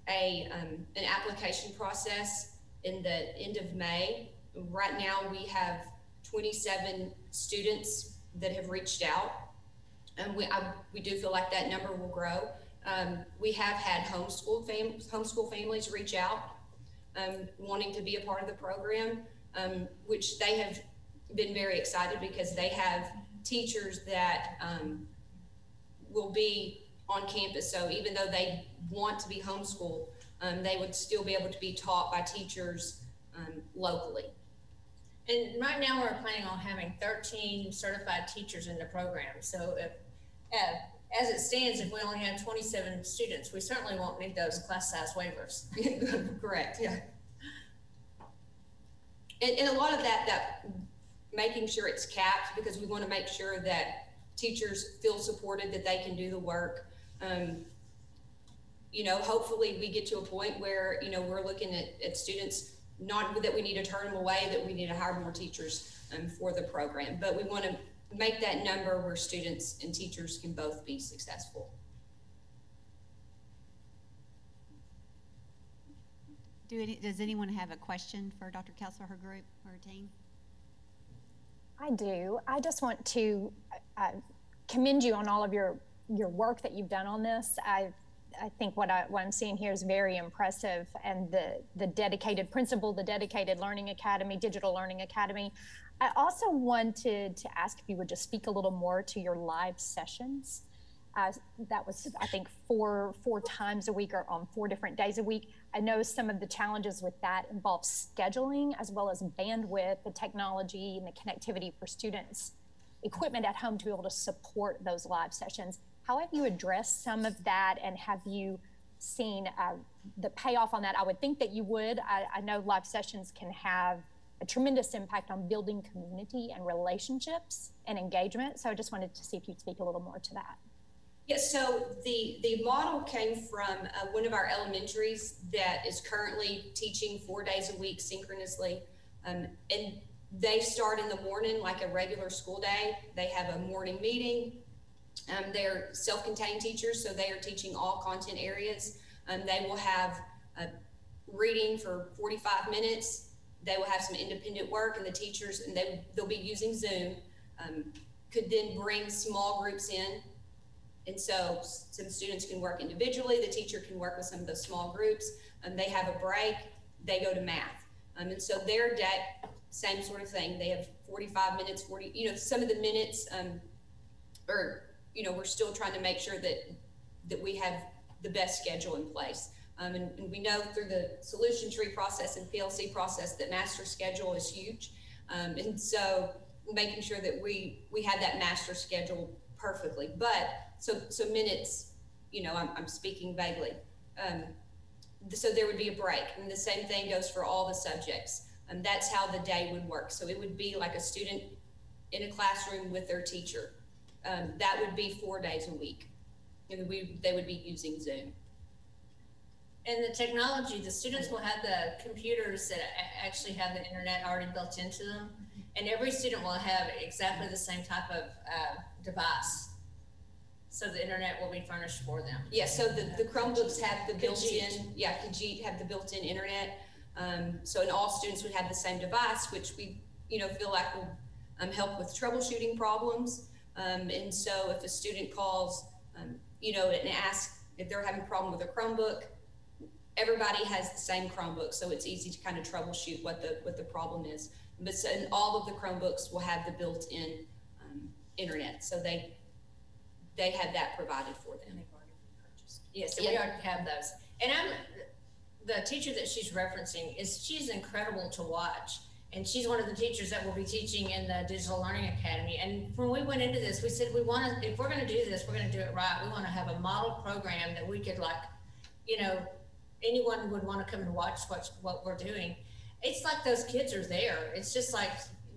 Speaker 19: a um, an application process in the end of May. Right now, we have 27 students that have reached out, and we I, we do feel like that number will grow. Um, we have had homeschool fam- homeschool families reach out, um, wanting to be a part of the program, um, which they have been very excited because they have teachers that um, will be on campus. So even though they want to be homeschooled, um, they would still be able to be taught by teachers um, locally.
Speaker 18: And right now, we're planning on having 13 certified teachers in the program. So if, uh, as it stands, if we only have 27 students, we certainly won't need those class size waivers.
Speaker 19: Correct. Yeah. And, and a lot of that, that making sure it's capped because we want to make sure that teachers feel supported, that they can do the work. Um, you know, hopefully we get to a point where, you know, we're looking at, at students, not that we need to turn them away, that we need to hire more teachers um, for the program, but we want to make that number where students and teachers can both be successful.
Speaker 2: Do any, does anyone have a question for Dr. Kesler, her group, or her team?
Speaker 20: I do. I just want to uh, commend you on all of your your work that you've done on this. I I think what I what I'm seeing here is very impressive, and the the dedicated principal, the dedicated Learning Academy, Digital Learning Academy. I also wanted to ask if you would just speak a little more to your live sessions. Uh, that was, I think, four four times a week or on four different days a week. I know some of the challenges with that involve scheduling as well as bandwidth, the technology, and the connectivity for students, equipment at home to be able to support those live sessions. How have you addressed some of that, and have you seen uh, the payoff on that? I would think that you would. I, I know live sessions can have a tremendous impact on building community and relationships and engagement. So I just wanted to see if you'd speak a little more to that.
Speaker 19: Yes, so the, the model came from uh, one of our elementaries that is currently teaching four days a week synchronously. Um, and they start in the morning like a regular school day. They have a morning meeting. Um, they're self contained teachers, so they are teaching all content areas. Um, they will have a reading for 45 minutes. They will have some independent work, and the teachers, and they, they'll be using Zoom, um, could then bring small groups in and so some students can work individually, the teacher can work with some of those small groups. Um, they have a break, they go to math. Um, and so their deck, same sort of thing. They have 45 minutes, 40, you know, some of the minutes, um, or, you know, we're still trying to make sure that, that we have the best schedule in place. Um, and, and, we know through the solution tree process and PLC process that master schedule is huge. Um, and so making sure that we, we have that master schedule perfectly. But so so minutes, you know, I'm, I'm speaking vaguely. Um, so there would be a break, and the same thing goes for all the subjects. And that's how the day would work. So it would be like a student in a classroom with their teacher. Um, that would be four days a week, and we they would be using Zoom.
Speaker 18: And the technology, the students will have the computers that actually have the internet already built into them, and every student will have exactly the same type of uh, device. So the internet will be furnished for them.
Speaker 19: Yeah, so the, the Chromebooks have the built-in, yeah, Kajeet have the built-in internet. Um, so and all students would have the same device, which we, you know, feel like will um, help with troubleshooting problems. Um, and so if a student calls, um, you know, and asks if they're having a problem with a Chromebook, everybody has the same Chromebook, so it's easy to kind of troubleshoot what the what the problem is. But so, and all of the Chromebooks will have the built-in um, internet, so they they have that provided for them.
Speaker 18: Yes, so we already have those. And I'm the teacher that she's referencing is she's incredible to watch. And she's one of the teachers that will be teaching in the Digital Learning Academy. And when we went into this, we said we want to, if we're going to do this, we're going to do it right. We want to have a model program that we could like, you know, anyone would want to come and watch what what we're doing. It's like those kids are there. It's just like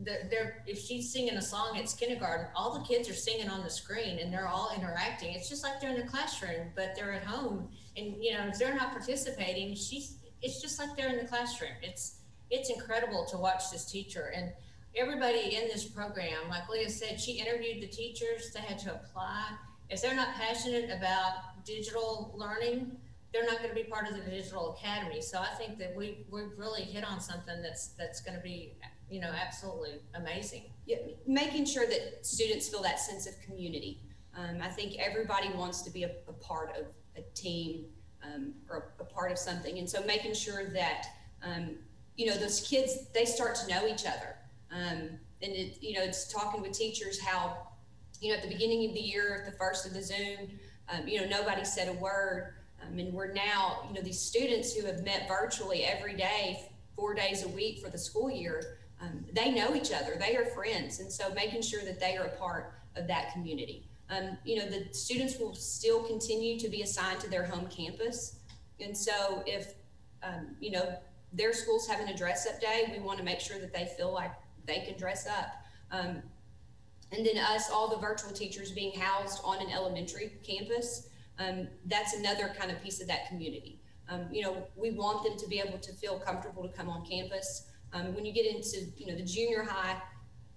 Speaker 18: they're, they're, if she's singing a song it's kindergarten, all the kids are singing on the screen and they're all interacting. It's just like they're in the classroom, but they're at home. And you know, if they're not participating, she's it's just like they're in the classroom. It's it's incredible to watch this teacher. And everybody in this program, like Leah said, she interviewed the teachers, they had to apply. If they're not passionate about digital learning, they're not gonna be part of the digital academy. So I think that we, we've really hit on something that's, that's gonna be, you know, absolutely amazing.
Speaker 19: Yeah, making sure that students feel that sense of community. Um, I think everybody wants to be a, a part of a team um, or a, part of something. And so making sure that, um, you know, those kids, they start to know each other. Um, and it, you know, it's talking with teachers how, you know, at the beginning of the year, at the first of the Zoom, um, you know, nobody said a word. Um, and we're now, you know, these students who have met virtually every day, four days a week for the school year, um, they know each other, they are friends. And so making sure that they are a part of that community. Um, you know, the students will still continue to be assigned to their home campus. And so if, um, you know, their school's having a dress up day, we want to make sure that they feel like they can dress up. Um, and then us, all the virtual teachers being housed on an elementary campus, um, that's another kind of piece of that community. Um, you know, we want them to be able to feel comfortable to come on campus. Um, when you get into, you know, the junior high,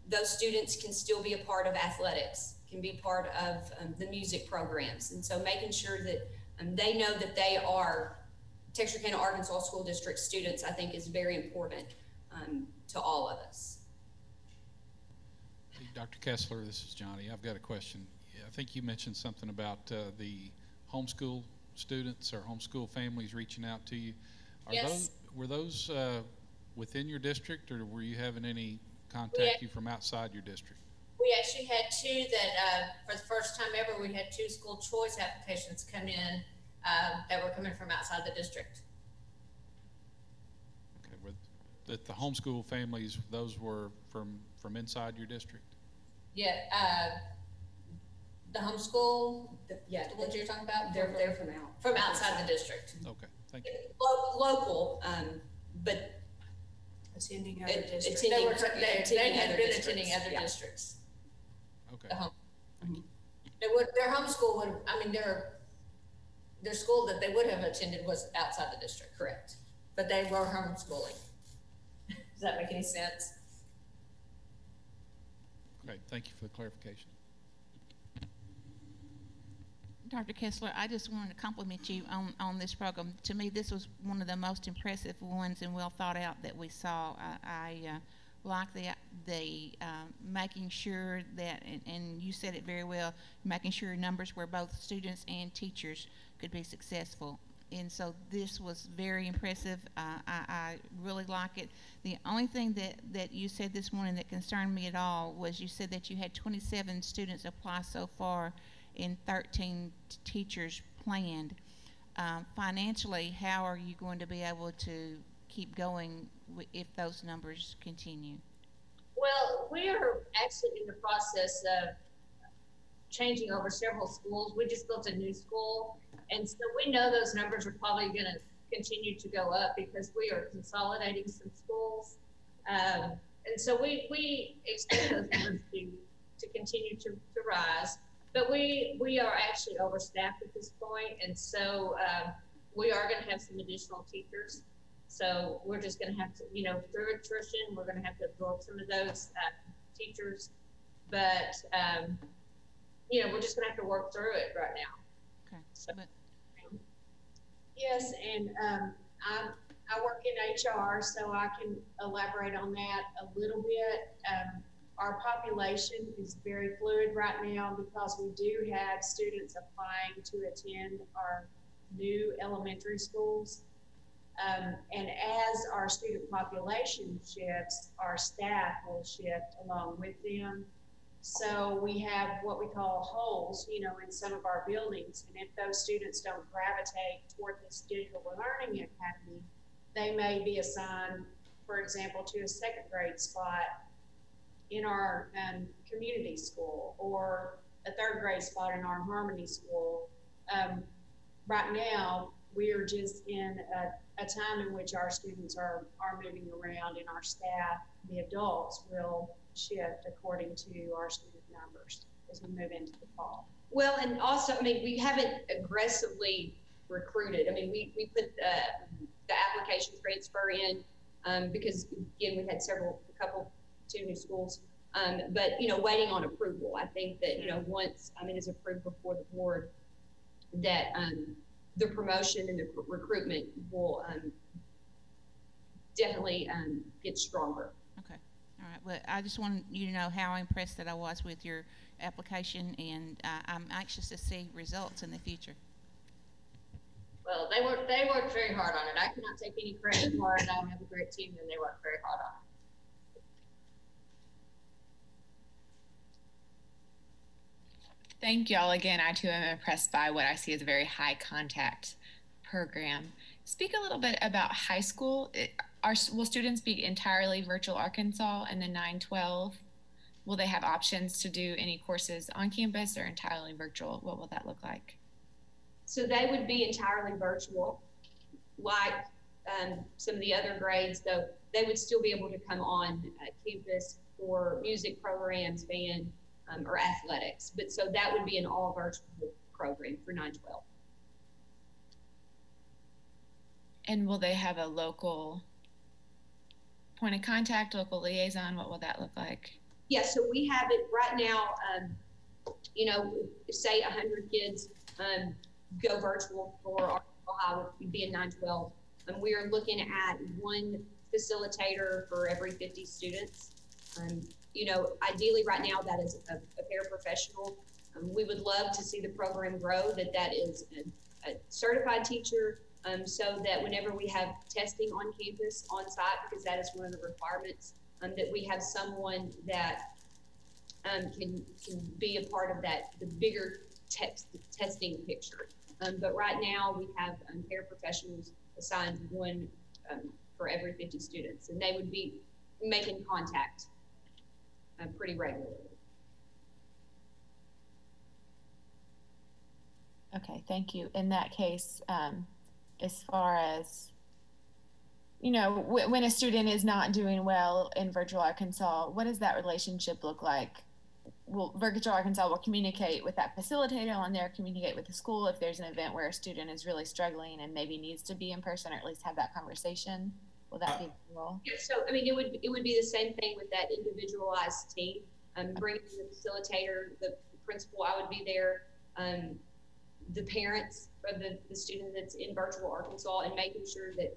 Speaker 19: those students can still be a part of athletics, can be part of um, the music programs. And so making sure that um, they know that they are Texarkana Arkansas School District students, I think is very important um, to all of us.
Speaker 21: Dr. Kesler, this is Johnny. I've got a question. I think you mentioned something about uh, the homeschool students or homeschool families reaching out to you. Are
Speaker 18: yes.
Speaker 21: those were those uh, within your district, or were you having any contact you from outside your district?
Speaker 18: We actually had two that, uh, for the first time ever, we had two school choice applications come in uh, that were coming from outside the district.
Speaker 21: Okay, with that the homeschool families, those were from from inside your district.
Speaker 18: Yeah, uh, the homeschool, the, yeah, the ones you're talking about,
Speaker 19: They're, they're from out.
Speaker 18: from outside the district.
Speaker 21: Okay, thank you.
Speaker 18: Lo- local, um, but
Speaker 15: Attending
Speaker 18: other
Speaker 15: other
Speaker 18: districts.
Speaker 15: districts.
Speaker 18: They were, they,
Speaker 19: attending
Speaker 18: they had
Speaker 19: other
Speaker 18: been
Speaker 19: districts,
Speaker 18: attending other
Speaker 19: yeah.
Speaker 18: districts.
Speaker 21: Okay.
Speaker 18: The home. They would, their homeschool would, I mean, their, their school that they would have attended was outside the district, correct? But they were homeschooling. Does that make any sense?
Speaker 21: Great, thank you for the clarification.
Speaker 11: Dr. Kesler, I just wanted to compliment you on, on this program. To me, this was one of the most impressive ones and well thought out that we saw. I, I uh, like the the um, making sure that, and, and you said it very well, making sure numbers where both students and teachers could be successful. And so this was very impressive. Uh, I, I really like it. The only thing that, that you said this morning that concerned me at all was you said that you had 27 students apply so far in 13 teachers planned. Um, financially, how are you going to be able to keep going if those numbers continue?
Speaker 18: Well, we are actually in the process of changing over several schools. We just built a new school. And so we know those numbers are probably going to continue to go up because we are consolidating some schools. Um, and so we, we expect those numbers to, to continue to, to rise. But we, we are actually overstaffed at this point, And so um, we are going to have some additional teachers. So we're just going to have to, you know, through attrition, we're going to have to absorb some of those uh, teachers. But, um, you know, we're just going to have to work through it right now.
Speaker 11: Okay.
Speaker 18: So,
Speaker 22: Yes, and um, I, I work in HR, so I can elaborate on that a little bit. Our population is very fluid right now because we do have students applying to attend our new elementary schools. Um, and as our student population shifts, our staff will shift along with them. So we have what we call holes, you know, in some of our buildings. And if those students don't gravitate toward this digital learning academy, they may be assigned, for example, to a second grade spot in our um, community school or a third grade spot in our harmony school. Um, right now, we are just in a, a time in which our students are, are moving around and our staff, the adults, will shift according to our student numbers as we move into the fall.
Speaker 19: Well, and also, I mean, we haven't aggressively recruited. I mean, we, we put uh, the application transfer in um, because, again, we had several, a couple two new schools. Um, but, you know, waiting on approval. I think that, you know, once, I mean, it's approved before the board, that, um, the promotion and the recruitment will, um, definitely, um, get stronger.
Speaker 11: Okay, all right. Well, I just wanted you to know how impressed that I was with your application, and uh, I'm anxious to see results in the future.
Speaker 18: Well, they worked, they worked very hard on it. I cannot take any credit for it. I have a great team and they worked very hard on it.
Speaker 7: Thank y'all again. I too am impressed by what I see as a very high contact program. Speak a little bit about high school. Are, will students be entirely virtual Arkansas and the 912? Will they have options to do any courses on campus or entirely virtual? What will that look like?
Speaker 19: So they would be entirely virtual, like um, some of the other grades, though they would still be able to come on uh, campus for music programs, band, um, or athletics. But so that would be an all virtual program for 912.
Speaker 7: And will they have a local point of contact, local liaison? What will that look like?
Speaker 19: Yeah, so we have it right now. Um, you know, say 100 kids um, go virtual for Ohio would be in 912. And we are looking at one facilitator for every 50 students. Um, you know, ideally right now that is a, a paraprofessional. Um, we would love to see the program grow, that that is a, a certified teacher, um, so that whenever we have testing on campus, on site, because that is one of the requirements, um, that we have someone that um, can, can be a part of that, the bigger text, testing picture. Um, but right now we have um, paraprofessionals assigned one for every 50 students, and they would be making contact uh, pretty regularly.
Speaker 7: Okay, thank you. In that case, um, as far as you know, w- when a student is not doing well in Virtual Arkansas, what does that relationship look like? Will Virtual Arkansas will communicate with that facilitator on there, communicate with the school if there's an event where a student is really struggling and maybe needs to be in person or at least have that conversation. Will that be?
Speaker 19: Yeah, so I mean, it would it would be the same thing with that individualized team. Um, bringing the facilitator, the principal, I would be there. Um, the parents of the, the student that's in virtual Arkansas and making sure that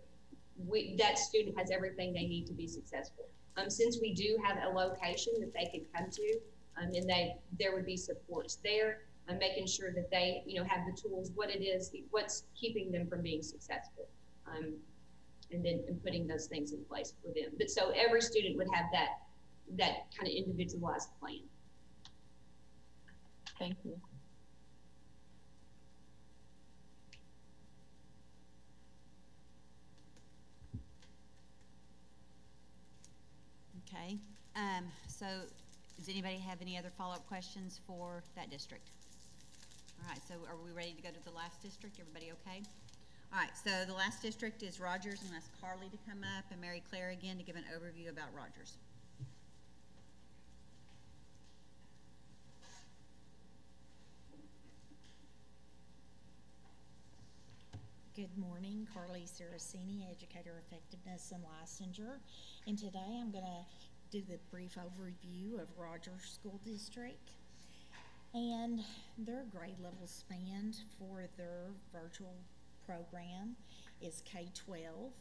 Speaker 19: we, that student has everything they need to be successful. Um, since we do have a location that they could come to, um, and they there would be supports there, um, making sure that they you know have the tools, what it is, what's keeping them from being successful, um, and then and putting those things in place for them. But so every student would have that that kind of individualized plan.
Speaker 7: Thank you.
Speaker 2: Okay, um, so does anybody have any other follow-up questions for that district? All right, so are we ready to go to the last district? Everybody okay? All right, so the last district is Rogers, and that's Carly to come up, and Mary Claire again to give an overview about Rogers.
Speaker 23: Good morning, Carly Saraceni, Educator Effectiveness and Licensure. And today I'm going to do the brief overview of Rogers School District. And their grade level span for their virtual program is K 12,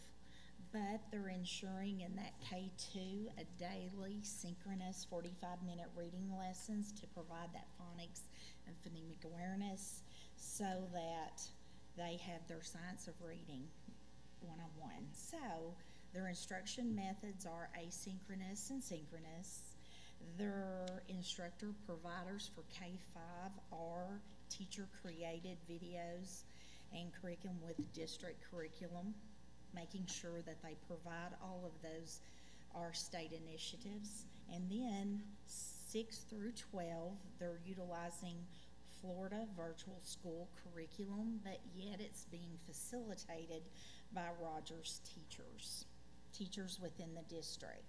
Speaker 23: but they're ensuring in that K 2 a daily synchronous 45 minute reading lessons to provide that phonics and phonemic awareness so that they have their science of reading one on one. So their instruction methods are asynchronous and synchronous. Their instructor providers for K 5 are teacher created videos and curriculum with district curriculum, making sure that they provide all of those are state initiatives. And then 6 through 12, they're utilizing Florida virtual school curriculum, but yet it's being facilitated by Rogers teachers, teachers within the district.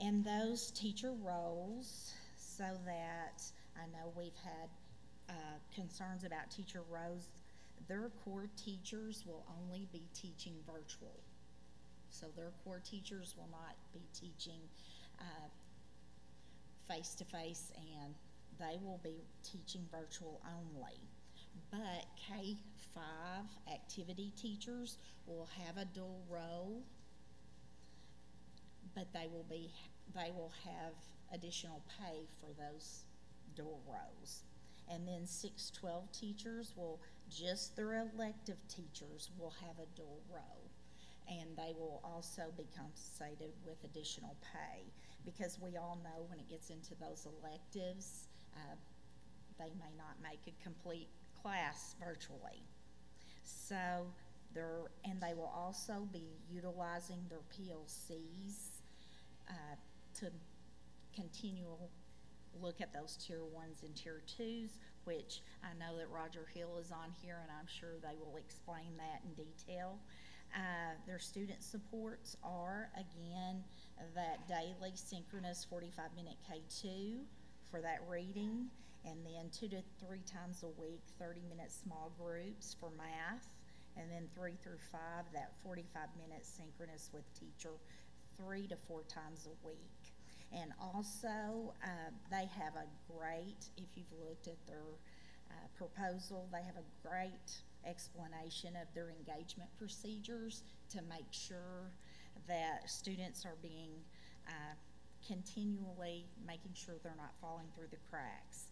Speaker 23: And those teacher roles, so that I know we've had uh, concerns about teacher roles, their core teachers will only be teaching virtual. So their core teachers will not be teaching uh, face-to-face and they will be teaching virtual only. But K-5 activity teachers will have a dual role, but they will be, they will have additional pay for those dual roles. And then 612 teachers will, just their elective teachers will have a dual role. And they will also be compensated with additional pay because we all know when it gets into those electives, uh, they may not make a complete class virtually. So they're, and they will also be utilizing their PLCs uh, to continual look at those tier ones and tier twos, which I know that Roger Hill is on here and I'm sure they will explain that in detail. Uh, their student supports are again that daily synchronous 45 minute K2 for that reading and then two to three times a week 30 minute small groups for math and then three through five that 45 minute synchronous with teacher three to four times a week and also, uh, they have a great, if you've looked at their uh, proposal, they have a great explanation of their engagement procedures to make sure that students are being uh, continually making sure they're not falling through the cracks.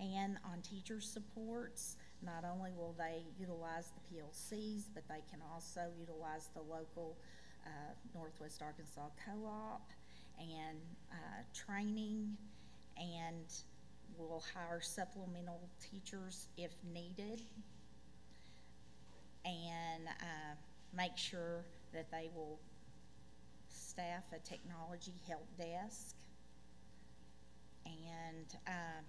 Speaker 23: And on teacher supports, not only will they utilize the PLCs, but they can also utilize the local uh, Northwest Arkansas Co-op and uh, training, and we'll hire supplemental teachers if needed, and uh, make sure that they will staff a technology help desk, and uh,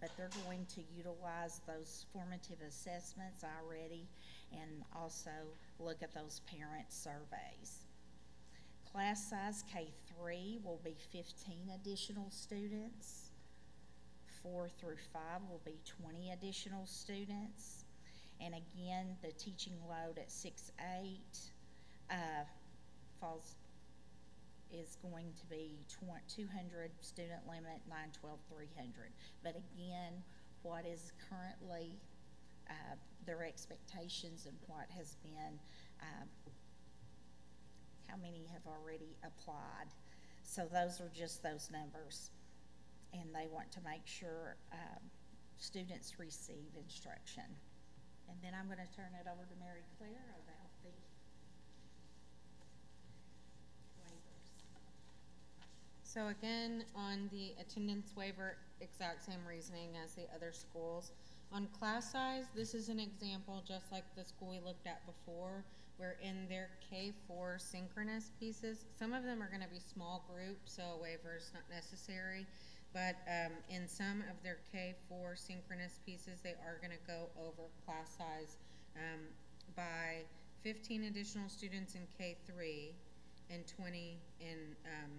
Speaker 23: but they're going to utilize those formative assessments already and also look at those parent surveys. Class size K3 will be 15 additional students. Four through five will be 20 additional students. And again, the teaching load at 6-8 uh, falls is going to be 200 student limit, 912, 300. But again, what is currently uh, their expectations and what has been uh, how many have already applied. So those are just those numbers. And they want to make sure um, students receive instruction. And then I'm going to turn it over to Mary Claire about the waivers.
Speaker 3: So again, on the attendance waiver, exact same reasoning as the other schools. On class size, this is an example just like the school we looked at before where in their K4 synchronous pieces, some of them are going to be small groups, so a waiver is not necessary. But um, in some of their K4 synchronous pieces, they are going to go over class size um, by 15 additional students in K3 and 20 in um,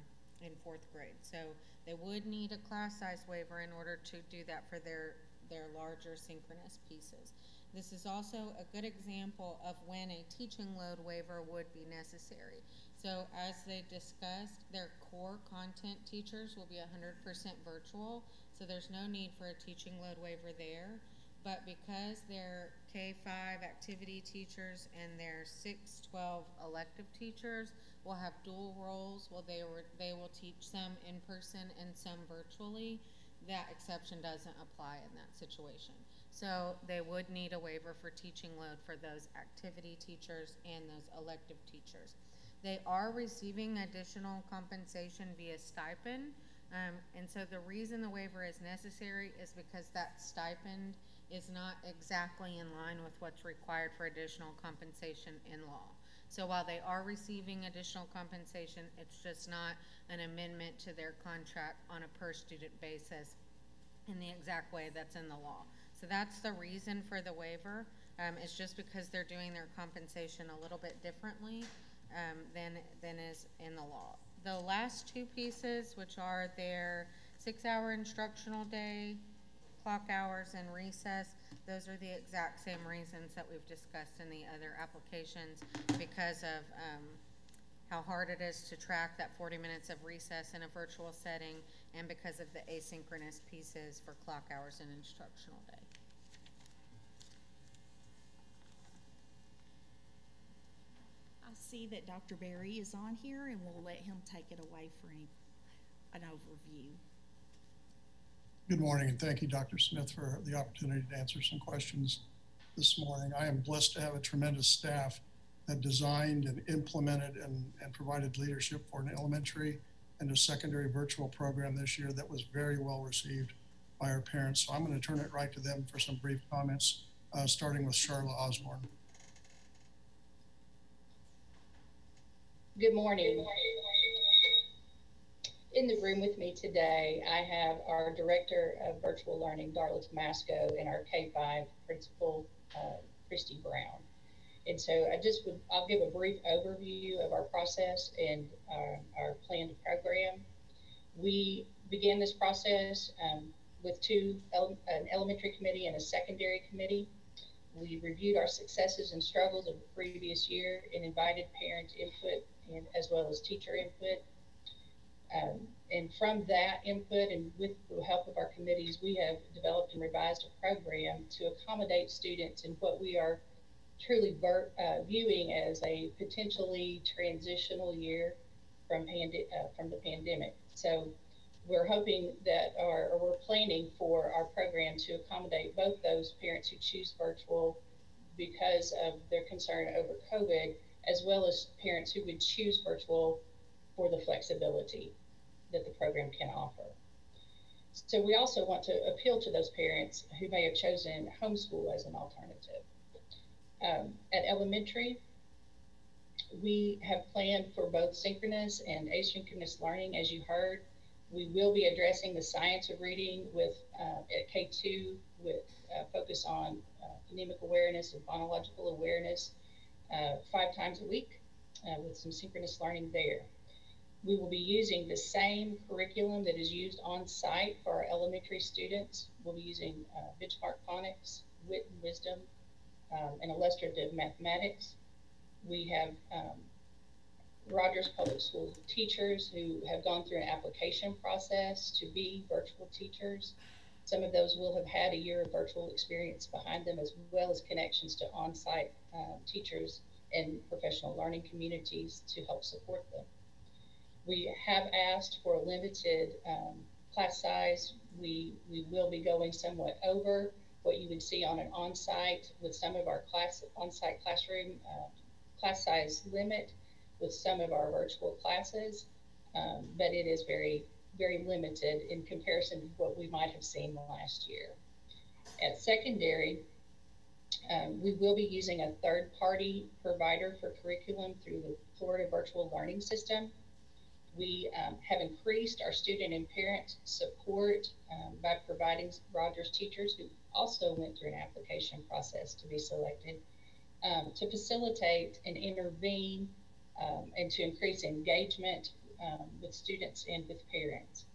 Speaker 3: in fourth grade. So they would need a class size waiver in order to do that for their their larger synchronous pieces. This is also a good example of when a teaching load waiver would be necessary. So as they discussed, their core content teachers will be 100% virtual, so there's no need for a teaching load waiver there. But because their K-5 activity teachers and their 6-12 elective teachers will have dual roles, well, they, were, they will teach some in person and some virtually, that exception doesn't apply in that situation. So they would need a waiver for teaching load for those activity teachers and those elective teachers. They are receiving additional compensation via stipend. Um, and so the reason the waiver is necessary is because that stipend is not exactly in line with what's required for additional compensation in law. So while they are receiving additional compensation, it's just not an amendment to their contract on a per student basis in the exact way that's in the law. So that's the reason for the waiver. Um, it's just because they're doing their compensation a little bit differently um, than, than is in the law. The last two pieces, which are their six-hour instructional day, clock hours, and recess, those are the exact same reasons that we've discussed in the other applications because of um, how hard it is to track that 40 minutes of recess in a virtual setting, and because of the asynchronous pieces for clock hours and instructional day.
Speaker 23: I see that Dr. Berry is on here, and we'll let him take it away for any, an overview.
Speaker 24: Good morning, and thank you, Dr. Smith, for the opportunity to answer some questions this morning. I am blessed to have a tremendous staff that designed and implemented and, and provided leadership for an elementary and a secondary virtual program this year that was very well received by our parents. So I'm going to turn it right to them for some brief comments, uh, starting with Charlotte Osborne.
Speaker 25: Good morning. In the room with me today, I have our Director of Virtual Learning, Darla Tomasco, and our K-5 Principal, uh, Christy Brown. And so I just would, I'll give a brief overview of our process and our, our planned program. We began this process um, with two, an elementary committee and a secondary committee. We reviewed our successes and struggles of the previous year and invited parent input and as well as teacher input. Um, and from that input and with the help of our committees, we have developed and revised a program to accommodate students in what we are truly ver- uh, viewing as a potentially transitional year from, pandi- uh, from the pandemic. So we're hoping that, our, or we're planning for our program to accommodate both those parents who choose virtual because of their concern over COVID, as well as parents who would choose virtual for the flexibility that the program can offer. So we also want to appeal to those parents who may have chosen homeschool as an alternative um, at elementary, we have planned for both synchronous and asynchronous learning, as you heard. We will be addressing the science of reading with uh, at K2 with uh, focus on uh, phonemic awareness and phonological awareness uh, five times a week uh, with some synchronous learning there. We will be using the same curriculum that is used on site for our elementary students. We'll be using uh, benchmark phonics, wit and wisdom, um, and illustrative mathematics. We have um, Rogers Public School teachers who have gone through an application process to be virtual teachers. Some of those will have had a year of virtual experience behind them, as well as connections to on um, teachers and professional learning communities to help support them. We have asked for a limited um, class size. We, we will be going somewhat over what you would see on an on-site with some of our class on-site classroom uh, class size limit with some of our virtual classes, um, but it is very very limited in comparison to what we might have seen last year. At secondary, um, we will be using a third-party provider for curriculum through the Florida Virtual Learning System. We um, have increased our student and parent support um, by providing Rogers teachers who also went through an application process to be selected um, to facilitate and intervene um, and to increase engagement um, with students and with parents.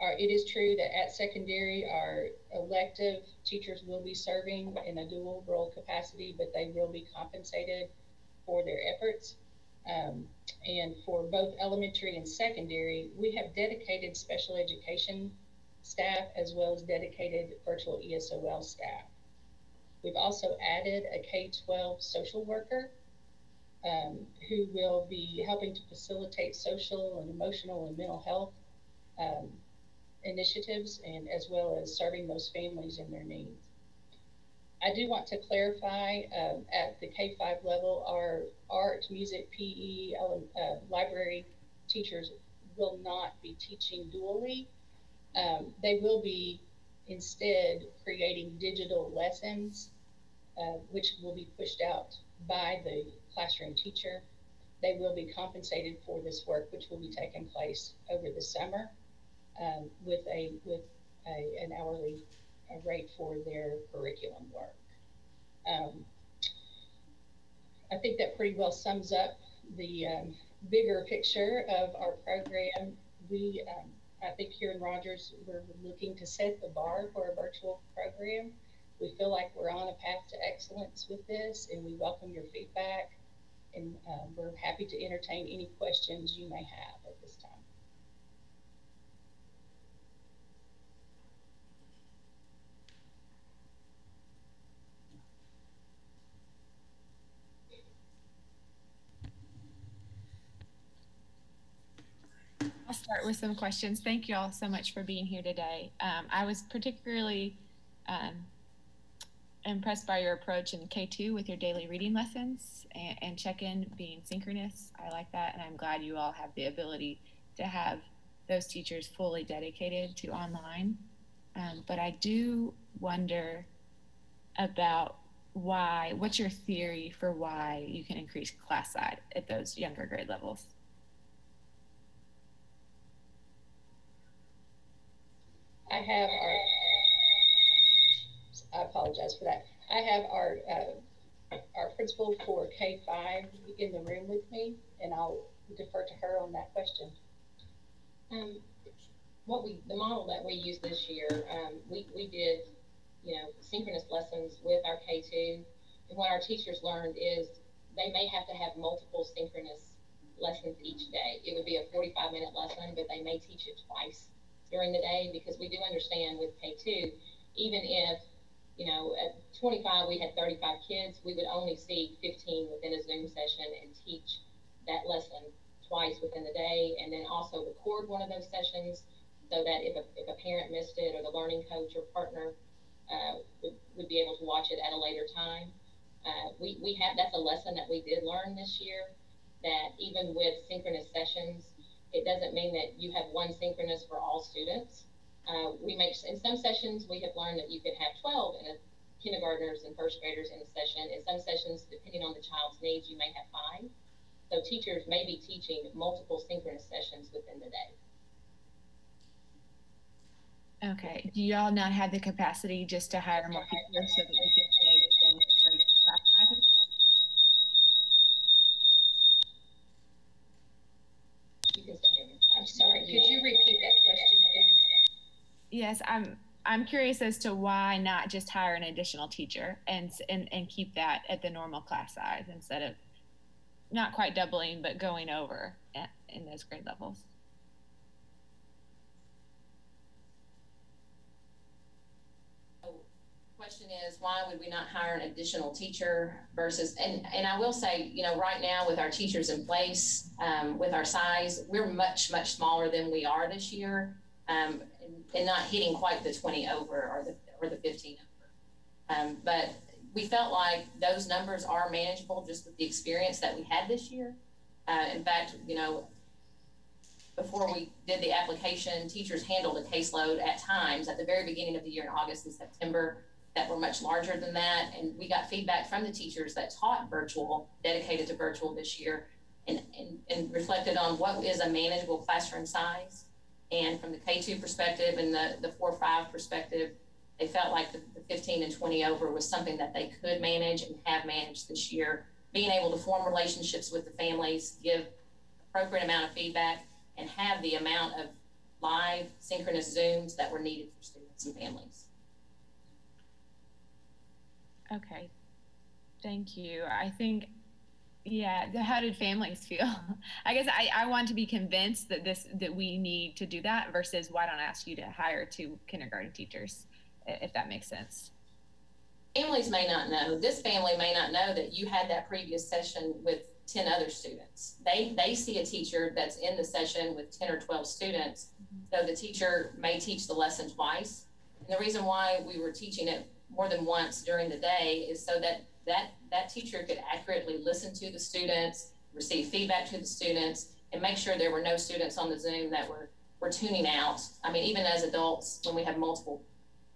Speaker 25: Our, it is true that at secondary, our elective teachers will be serving in a dual role capacity, but they will be compensated for their efforts. Um, and for both elementary and secondary, we have dedicated special education staff as well as dedicated virtual ESOL staff. We've also added a K-12 social worker um, who will be helping to facilitate social and emotional and mental health um, initiatives and as well as serving those families and their needs. I do want to clarify um, at the K-5 level, our art, music, PE, uh, library teachers will not be teaching dually um, they will be instead creating digital lessons, uh, which will be pushed out by the classroom teacher. They will be compensated for this work, which will be taking place over the summer um, with a with a, an hourly uh, rate for their curriculum work. Um, I think that pretty well sums up the um, bigger picture of our program. We um, I think here in Rogers, we're looking to set the bar for a virtual program. we feel like we're on a path to excellence with this, and we welcome your feedback. And um, we're happy to entertain any questions you may have at this time.
Speaker 7: I'll start with some questions. Thank you all so much for being here today. Um, I was particularly um, impressed by your approach in K2 with your daily reading lessons and, and check-in being synchronous. I like that, and I'm glad you all have the ability to have those teachers fully dedicated to online. Um, but I do wonder about why, what's your theory for why you can increase class size at those younger grade levels?
Speaker 25: I have our, I apologize for that. I have our, uh, our principal for K5 in the room with me, and I'll defer to her on that question.
Speaker 26: Um, what we, the model that we used this year, um, we, we did, you know, synchronous lessons with our K2. And what our teachers learned is they may have to have multiple synchronous lessons each day. It would be a 45 minute lesson, but they may teach it twice during the day because we do understand with K2, even if, you know, at 25 we had 35 kids, we would only see 15 within a Zoom session and teach that lesson twice within the day and then also record one of those sessions so that if a, if a parent missed it or the learning coach or partner uh, would, would be able to watch it at a later time. Uh, we, we have, that's a lesson that we did learn this year that even with synchronous sessions, it doesn't mean that you have one synchronous for all students. Uh, we make in some sessions we have learned that you could have 12 in a kindergartners and first graders in a session. In some sessions, depending on the child's needs, you may have five. So teachers may be teaching multiple synchronous sessions within the day.
Speaker 7: Okay. Do y'all not have the capacity just to hire more people so that we can stay within class sizes?
Speaker 25: I'm sorry, could you repeat that question, please?
Speaker 7: Yes, I'm I'm curious as to why not just hire an additional teacher and and and keep that at the normal class size instead of not quite doubling but going over in those grade levels.
Speaker 26: Question is why would we not hire an additional teacher versus and and i will say you know right now with our teachers in place um, with our size we're much much smaller than we are this year um, and, and, not hitting quite the 20 over or the or the 15 over. Um, but we felt like those numbers are manageable just with the experience that we had this year. Uh, in fact you know before we did the application, teachers handled a caseload at times. At the very beginning of the year in August and September that were much larger than that. And we got feedback from the teachers that taught virtual, dedicated to virtual this year, and, and, and reflected on what is a manageable classroom size. And from the K2 perspective and the, the 4 5 perspective, they felt like the, the 15 and 20 over was something that they could manage and have managed this year. Being able to form relationships with the families, give appropriate amount of feedback, and have the amount of live synchronous Zooms that were needed for students and families.
Speaker 7: Okay. Thank you. I think, yeah, how did families feel? I guess I, I want to be convinced that this, that we need to do that versus why don't I ask you to hire two kindergarten teachers, if that makes sense.
Speaker 26: Families may not know, this family may not know that you had that previous session with 10 other students. They, they see a teacher that's in the session with 10 or 12 students. Mm-hmm. So the teacher may teach the lesson twice. And the reason why we were teaching it more than once during the day is so that that, that teacher could accurately listen to the students, receive feedback to the students, and make sure there were no students on the Zoom that were, were tuning out. I mean, even as adults, when we have multiple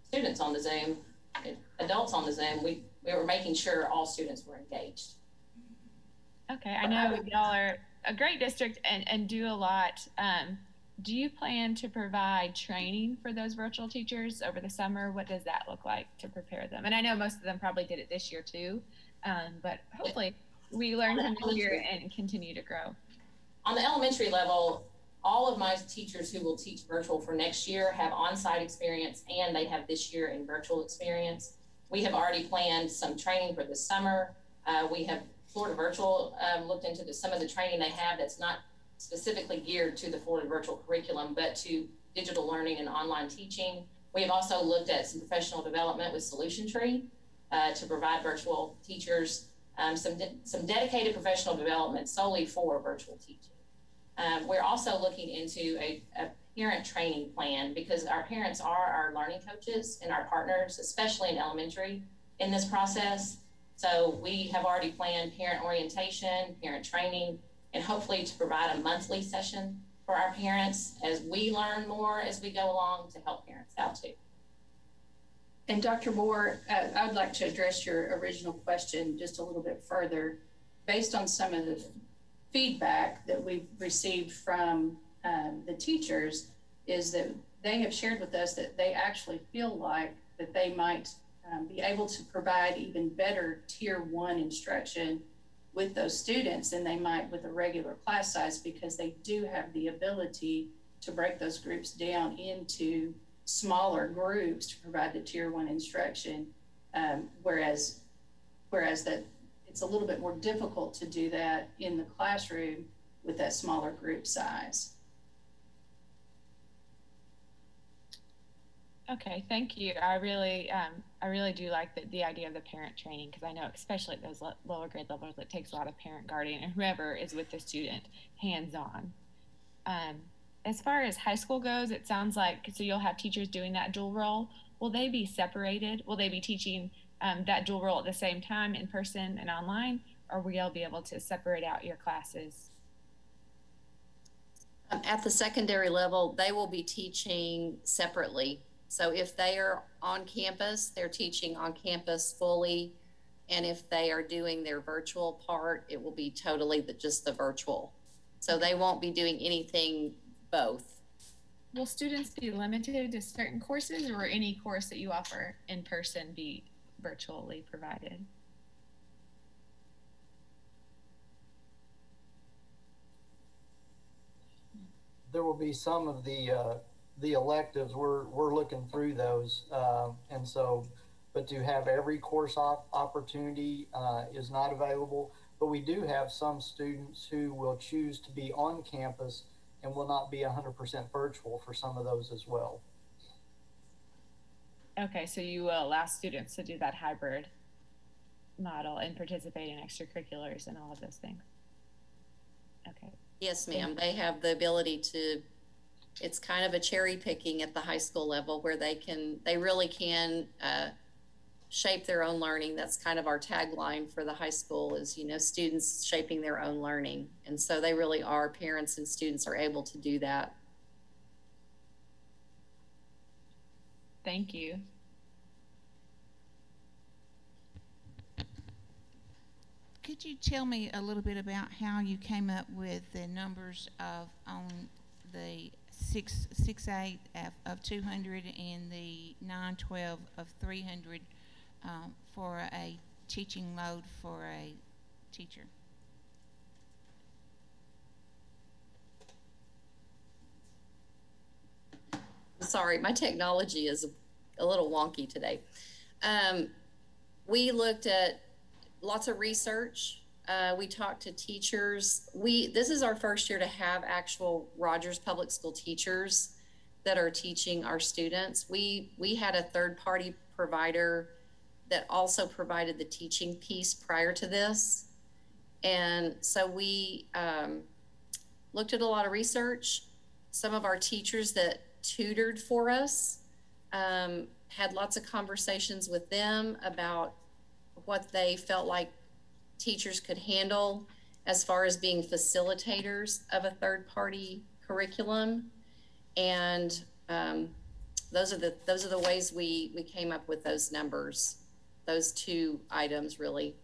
Speaker 26: students on the Zoom, adults on the Zoom, we, we were making sure all students were engaged.
Speaker 7: Okay, I know y'all are a great district and, and do a lot. Um, do you plan to provide training for those virtual teachers over the summer? What does that look like to prepare them? And I know most of them probably did it this year too, um, but hopefully we learn from this year and continue to grow.
Speaker 26: On the elementary level, all of my teachers who will teach virtual for next year have on-site experience and they have this year in virtual experience. We have already planned some training for the summer. Uh, we have Florida Virtual um, looked into the, some of the training they have that's not specifically geared to the Florida Virtual curriculum, but to digital learning and online teaching. We have also looked at some professional development with Solution Tree uh, to provide virtual teachers um, some, de some dedicated professional development solely for virtual teaching. Um, we're also looking into a, a parent training plan because our parents are our learning coaches and our partners, especially in elementary in this process. So we have already planned parent orientation, parent training, and hopefully to provide a monthly session for our parents as we learn more as we go along to help parents out too.
Speaker 27: And Dr. Moore, uh, I would like to address your original question just a little bit further. Based on some of the feedback that we've received from um, the teachers, is that they have shared with us that they actually feel like that they might um, be able to provide even better tier one instruction with those students than they might with a regular class size because they do have the ability to break those groups down into smaller groups to provide the tier one instruction, um, whereas whereas that it's a little bit more difficult to do that in the classroom with that smaller group size.
Speaker 7: Okay, thank you. I really, um, I really do like the, the idea of the parent training because I know, especially at those lower grade levels, it takes a lot of parent, guardian, and whoever is with the student hands on. Um, as far as high school goes, it sounds like so you'll have teachers doing that dual role. Will they be separated? Will they be teaching um, that dual role at the same time in person and online, or will y'all be able to separate out your classes?
Speaker 26: Um, at the secondary level, they will be teaching separately. So if they are on campus, they're teaching on campus fully. And if they are doing their virtual part, it will be totally the, just the virtual. So they won't be doing anything both.
Speaker 7: Will students be limited to certain courses or any course that you offer in person be virtually provided?
Speaker 28: There will be some of the uh, the electives. We're we're looking through those, uh, and so, but to have every course op- opportunity uh, is not available. But we do have some students who will choose to be on campus and will not be 100% virtual for some of those as well.
Speaker 7: Okay, so you will allow students to do that hybrid model and participate in extracurriculars and all of those things. Okay.
Speaker 26: Yes, ma'am. They have the ability to, it's kind of a cherry picking at the high school level where they can, they really can uh, shape their own learning. That's kind of our tagline for the high school is, you know, students shaping their own learning. And so they really are, parents and students are able to do that.
Speaker 7: Thank you.
Speaker 11: Could you tell me a little bit about how you came up with the numbers of on the six six eight of, of 200 and the 912 of 300 um, for a teaching load for a teacher?
Speaker 26: Sorry, my technology is a little wonky today. Um, we looked at lots of research. Uh, we talked to teachers. We this is our first year to have actual Rogers Public School teachers that are teaching our students. We we had a third party provider that also provided the teaching piece prior to this. And so we um, looked at a lot of research. Some of our teachers that tutored for us um, had lots of conversations with them about what they felt like teachers could handle as far as being facilitators of a third party curriculum. And um, those are the those are the ways we we came up with those numbers those two items really.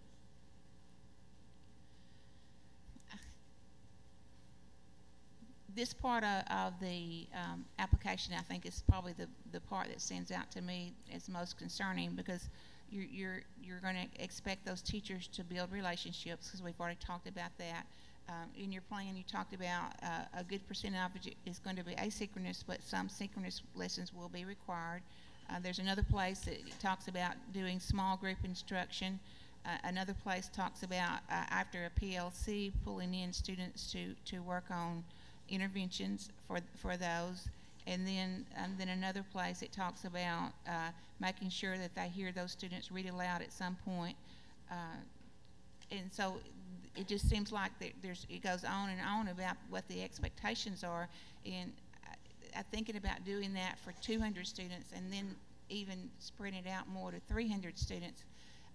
Speaker 11: This part of, of the um, application, I think, is probably the, the part that stands out to me as most concerning because you're, you're, you're going to expect those teachers to build relationships because we've already talked about that. Um, in your plan, you talked about uh, a good percentage of it is going to be asynchronous, but some synchronous lessons will be required. Uh, there's another place that talks about doing small group instruction. Uh, another place talks about uh, after a PLC pulling in students to, to work on interventions for, for those. And then, and then another place it talks about uh, making sure that they hear those students read aloud at some point. Uh, and so it just seems like there's it goes on and on about what the expectations are. And I, I thinking about doing that for 200 students and then even spreading it out more to 300 students.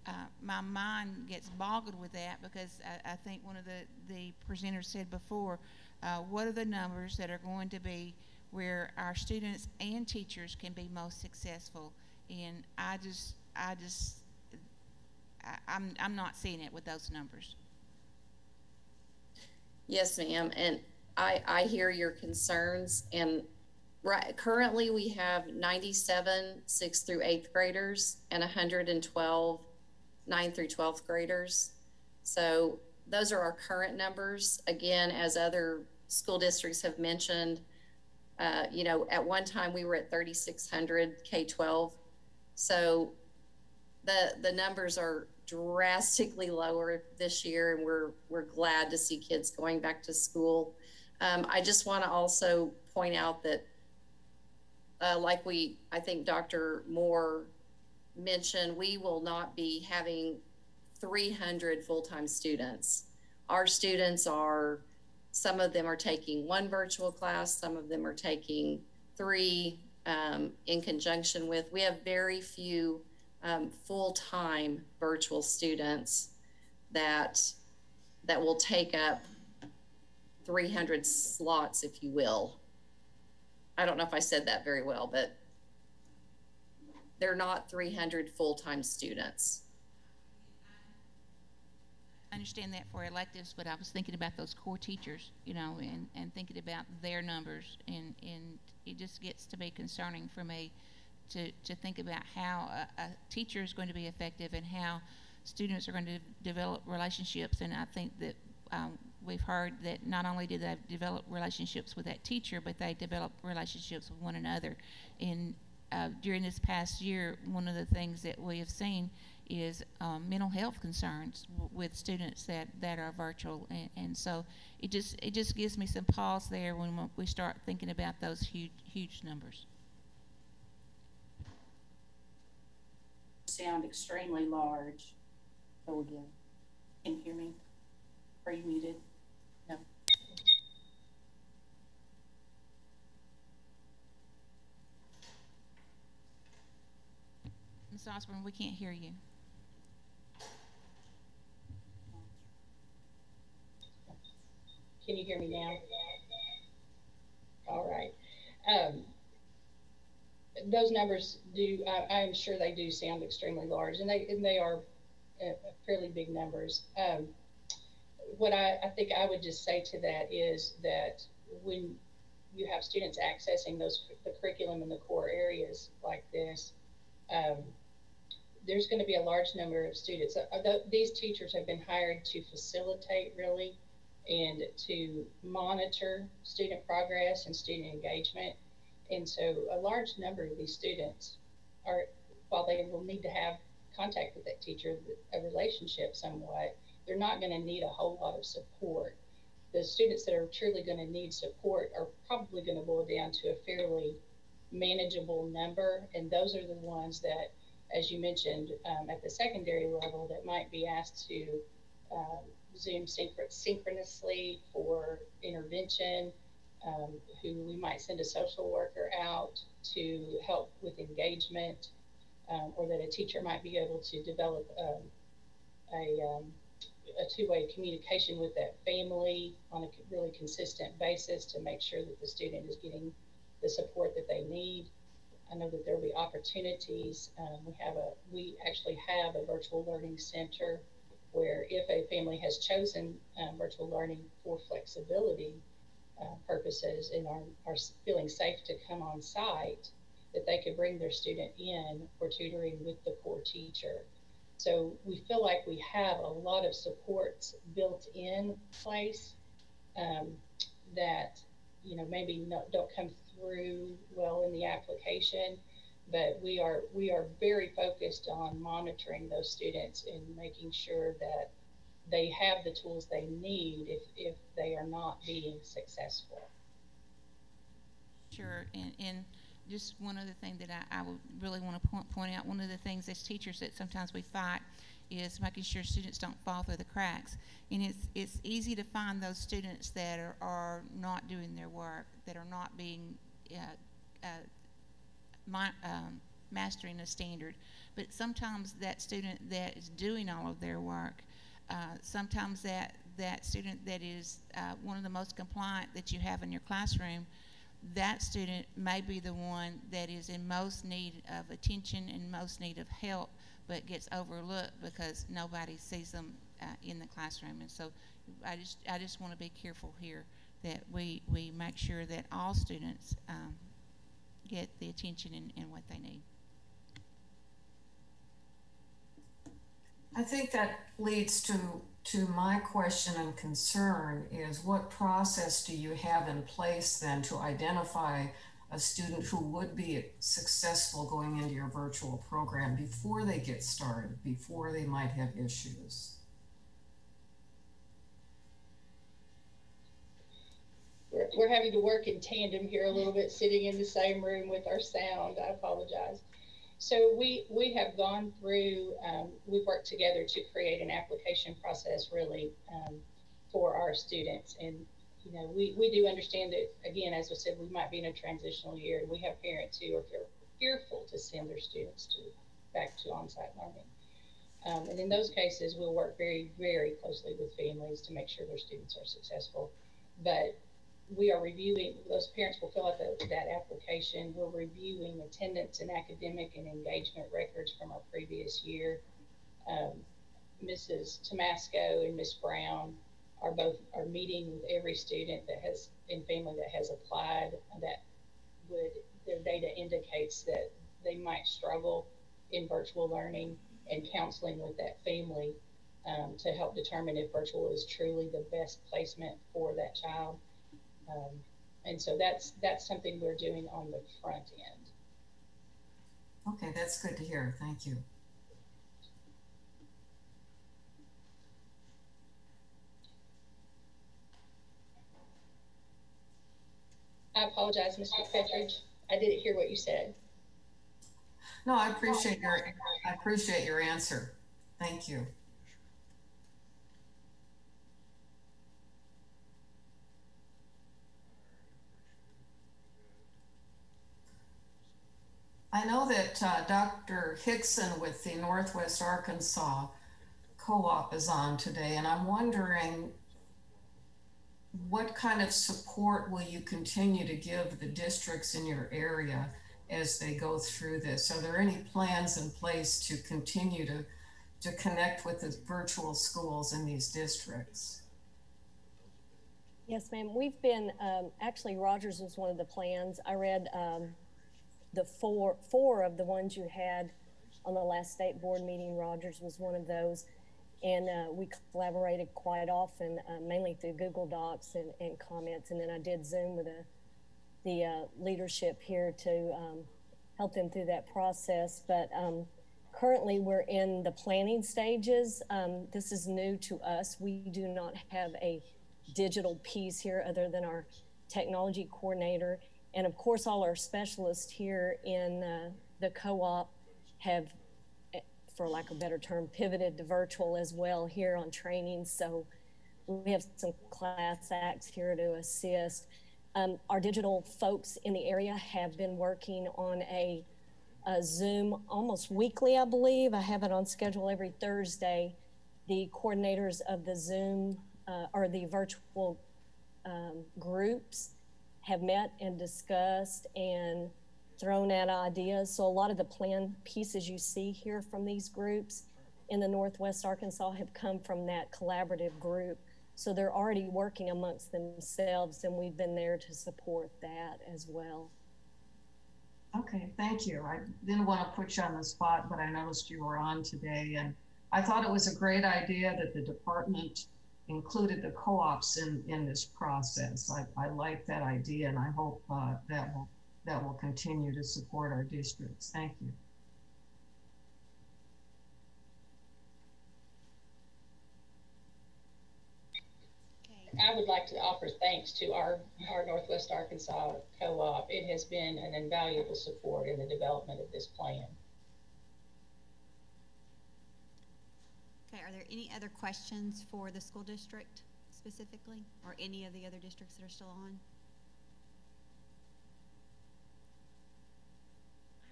Speaker 11: Uh, my mind gets boggled with that because I, I, think one of the, the presenters said before, uh, what are the numbers that are going to be where our students and teachers can be most successful? And I just, I just, I, I'm, I'm not seeing it with those numbers.
Speaker 26: Yes, ma'am. And I, I hear your concerns. And right currently we have 97 sixth through eighth graders and 112 9th through 12th graders. So those are our current numbers. Again, as other school districts have mentioned, uh, you know, at one time we were at 3,600 K-12. So the the numbers are drastically lower this year, and we're we're glad to see kids going back to school. Um, I just want to also point out that, uh, like we, I think Dr. Moore mentioned, we will not be having 300 full-time students. Our students are, some of them are taking one virtual class, some of them are taking three um, in conjunction with. We have very few um, full-time virtual students that that will take up 300 slots, if you will. I don't know if I said that very well, but they're not 300 full-time students.
Speaker 11: Understand that for electives, but I was thinking about those core teachers, you know, and, and thinking about their numbers, and, and it just gets to be concerning for me to, to think about how a, a teacher is going to be effective and how students are going to develop relationships. And I think that um, we've heard that not only did they develop relationships with that teacher, but they develop relationships with one another. And uh, during this past year, one of the things that we have seen is um, mental health concerns with students that, that are virtual, and, and, so it just it just gives me some pause there when we start thinking about those huge huge numbers.
Speaker 27: sound extremely large. Go again. Can you hear me? Are you muted? No.
Speaker 11: Ms. Osborne, we can't hear you.
Speaker 25: Can you hear me now? All right. Um, those numbers do, I, am sure they do sound extremely large, and they and they are uh, fairly big numbers. Um, what I, I think I would just say to that is that when you have students accessing those the curriculum in the core areas like this, um, there's going to be a large number of students. Uh, these teachers have been hired to facilitate really and to monitor student progress and student engagement and so a large number of these students are, while they will need to have contact with that teacher, a relationship somewhat, they're not going to need a whole lot of support. The students that are truly going to need support are probably going to boil down to a fairly manageable number. And those are the ones that, as you mentioned, um, at the secondary level, that might be asked to um, Zoom synchronously for intervention um, who we might send a social worker out to help with engagement, um, or that a teacher might be able to develop um, a, um, a two-way communication with that family on a really consistent basis to make sure that the student is getting the support that they need. I know that there will be opportunities. Um, we have a, we actually have a virtual learning center where if a family has chosen um, virtual learning for flexibility, uh, purposes and are, are feeling safe to come on site, that they could bring their student in for tutoring with the core teacher. So we feel like we have a lot of supports built in place um, that you know maybe not, don't come through well in the application, but we are we are very focused on monitoring those students and making sure that they have the tools they need if, if they are not being successful.
Speaker 11: Sure, and, and just one other thing that I, I would really want to point, point out, one of the things as teachers that sometimes we fight is making sure students don't fall through the cracks. And it's, it's easy to find those students that are, are not doing their work, that are not being, uh, uh, um, mastering a standard. But sometimes that student that is doing all of their work, uh, sometimes that, that student that is uh, one of the most compliant that you have in your classroom, that student may be the one that is in most need of attention and most need of help, but gets overlooked because nobody sees them uh, in the classroom. And so I just, I just want to be careful here that we, we make sure that all students um, get the attention and, and what they need.
Speaker 12: I think that leads to to my question and concern is what process do you have in place then to identify a student who would be successful going into your virtual program before they get started, before they might have issues?
Speaker 25: We're, we're having to work in tandem here a little bit, sitting in the same room with our sound. I apologize. So we, we have gone through, um, we've worked together to create an application process really um, for our students. And, you know, we, we do understand that, again, as I said, we might be in a transitional year and we have parents who are fearful to send their students to back to on-site learning. Um, and in those cases, we'll work very, very closely with families to make sure their students are successful. But we are reviewing, those parents will fill out the, that application. We're reviewing attendance and academic and engagement records from our previous year. Um, Mrs. Tomasco and Miss Brown are both are meeting with every student that has and family that has applied that would their data indicates that they might struggle in virtual learning and counseling with that family um, to help determine if virtual is truly the best placement for that child. Um, and so that's that's something we're doing on the front end.
Speaker 12: Okay, that's good to hear. Thank you.
Speaker 25: I apologize, Mr. Petridge. I didn't hear what you said.
Speaker 12: No, I appreciate your I appreciate your answer. Thank you. I know that uh, Dr. Hickson with the Northwest Arkansas Co-op is on today, and I'm wondering what kind of support will you continue to give the districts in your area as they go through this? Are there any plans in place to continue to, to connect with the virtual schools in these districts?
Speaker 29: Yes, ma'am. We've been, um, actually, Rogers was one of the plans. I read um, the four four of the ones you had on the last state board meeting. Rogers was one of those, and uh, we collaborated quite often, uh, mainly through Google Docs and, and, comments. And then I did Zoom with a, the uh, leadership here to um, help them through that process. But um, currently, we're in the planning stages. Um, this is new to us. We do not have a digital piece here other than our technology coordinator and of course, all our specialists here in uh, the co-op have, eh, for lack of a better term, pivoted to virtual as well here on training. So we have some class acts here to assist. Um, our digital folks in the area have been working on a, a, Zoom almost weekly, I believe. I have it on schedule every Thursday. The coordinators of the Zoom uh, or the virtual um, groups have met and discussed and thrown out ideas. So a lot of the plan pieces you see here from these groups in the Northwest Arkansas have come from that collaborative group. So they're already working amongst themselves, and we've been there to support that as well.
Speaker 12: Okay, thank you. I didn't want to put you on the spot, but I noticed you were on today, and I thought it was a great idea that the department included the co-ops in, in this process. I, I like that idea and I hope uh, that will that will continue to support our districts. Thank you.
Speaker 25: I would like to offer thanks to our, our Northwest Arkansas Co-op. It has been an invaluable support in the development of this plan.
Speaker 2: Okay, are there any other questions for the school district specifically, or any of the other districts that are still on?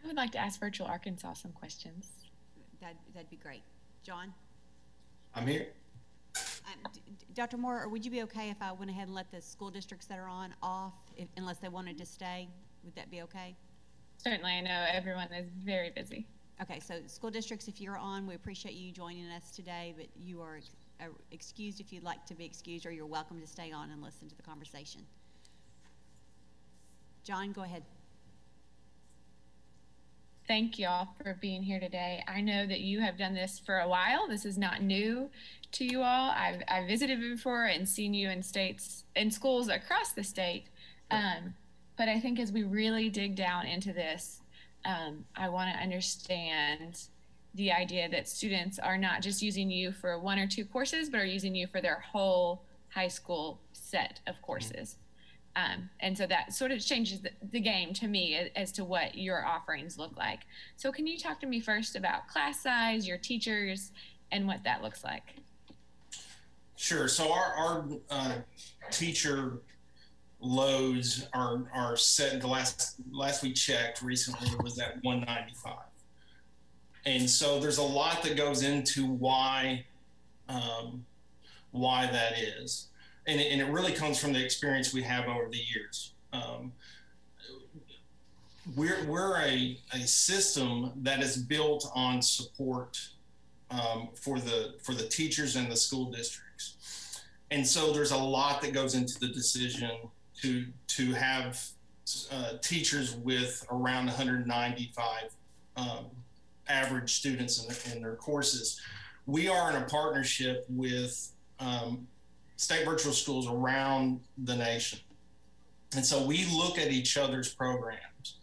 Speaker 7: I would like to ask Virtual Arkansas some questions.
Speaker 2: That, that'd be great. John?
Speaker 30: I'm here.
Speaker 2: Um, d- d- Dr. Moore, or would you be okay if I went ahead and let the school districts that are on off, if, unless they wanted to stay? Would that be okay?
Speaker 7: Certainly, I know everyone is very busy.
Speaker 2: Okay, so school districts, if you're on, we appreciate you joining us today, but you are ex- uh, excused if you'd like to be excused, or you're welcome to stay on and listen to the conversation. John, go ahead.
Speaker 7: Thank you all for being here today. I know that you have done this for a while. This is not new to you all. I've, I've visited before and seen you in states, in schools across the state. Um, but I think as we really dig down into this, um, I want to understand the idea that students are not just using you for one or two courses, but are using you for their whole high school set of courses. Um, and so that sort of changes the, the game to me as, as, to what your offerings look like. So, can you talk to me first about class size, your teachers, and what that looks like?
Speaker 30: Sure. So, our, our uh, teacher loads are, are set. The last last we checked recently was at 195 and so there's a lot that goes into why um, why that is. And it, and it really comes from the experience we have over the years. Um, we're we're a, a system that is built on support um, for the for the teachers and the school districts, and so there's a lot that goes into the decision to to have uh, teachers with around 195 um, average students in, in, their courses. We are in a partnership with um, state virtual schools around the nation. And so we look at each other's programs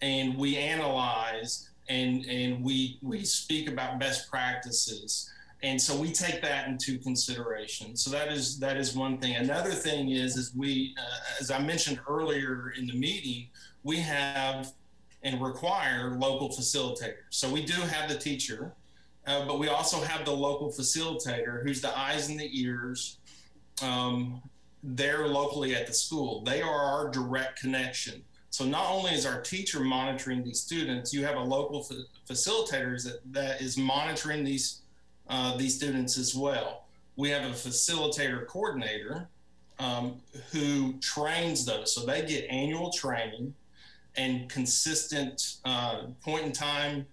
Speaker 30: and we analyze and, and we, we speak about best practices. And so we take that into consideration. So that is that is one thing. Another thing is is we, uh, as I mentioned earlier in the meeting, we have and require local facilitators. So we do have the teacher, uh, but we also have the local facilitator who's the eyes and the ears um, there locally at the school. They are our direct connection. So not only is our teacher monitoring these students, you have a local fa- facilitator that, that is monitoring these uh, these students as well. We have a facilitator coordinator um, who trains those. So they get annual training and consistent uh, point in time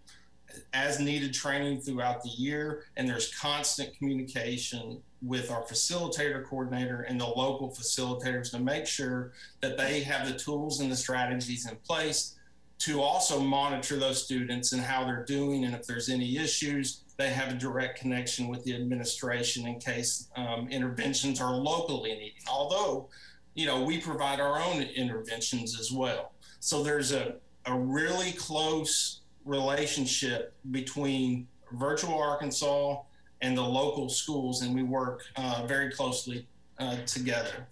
Speaker 30: as needed training throughout the year. And there's constant communication with our facilitator coordinator and the local facilitators to make sure that they have the tools and the strategies in place to also monitor those students and how they're doing. And if there's any issues, they have a direct connection with the administration in case um, interventions are locally needed. Although, you know, we provide our own interventions as well. So there's a, a really close relationship between Virtual Arkansas and the local schools, and we work uh, very closely uh, together.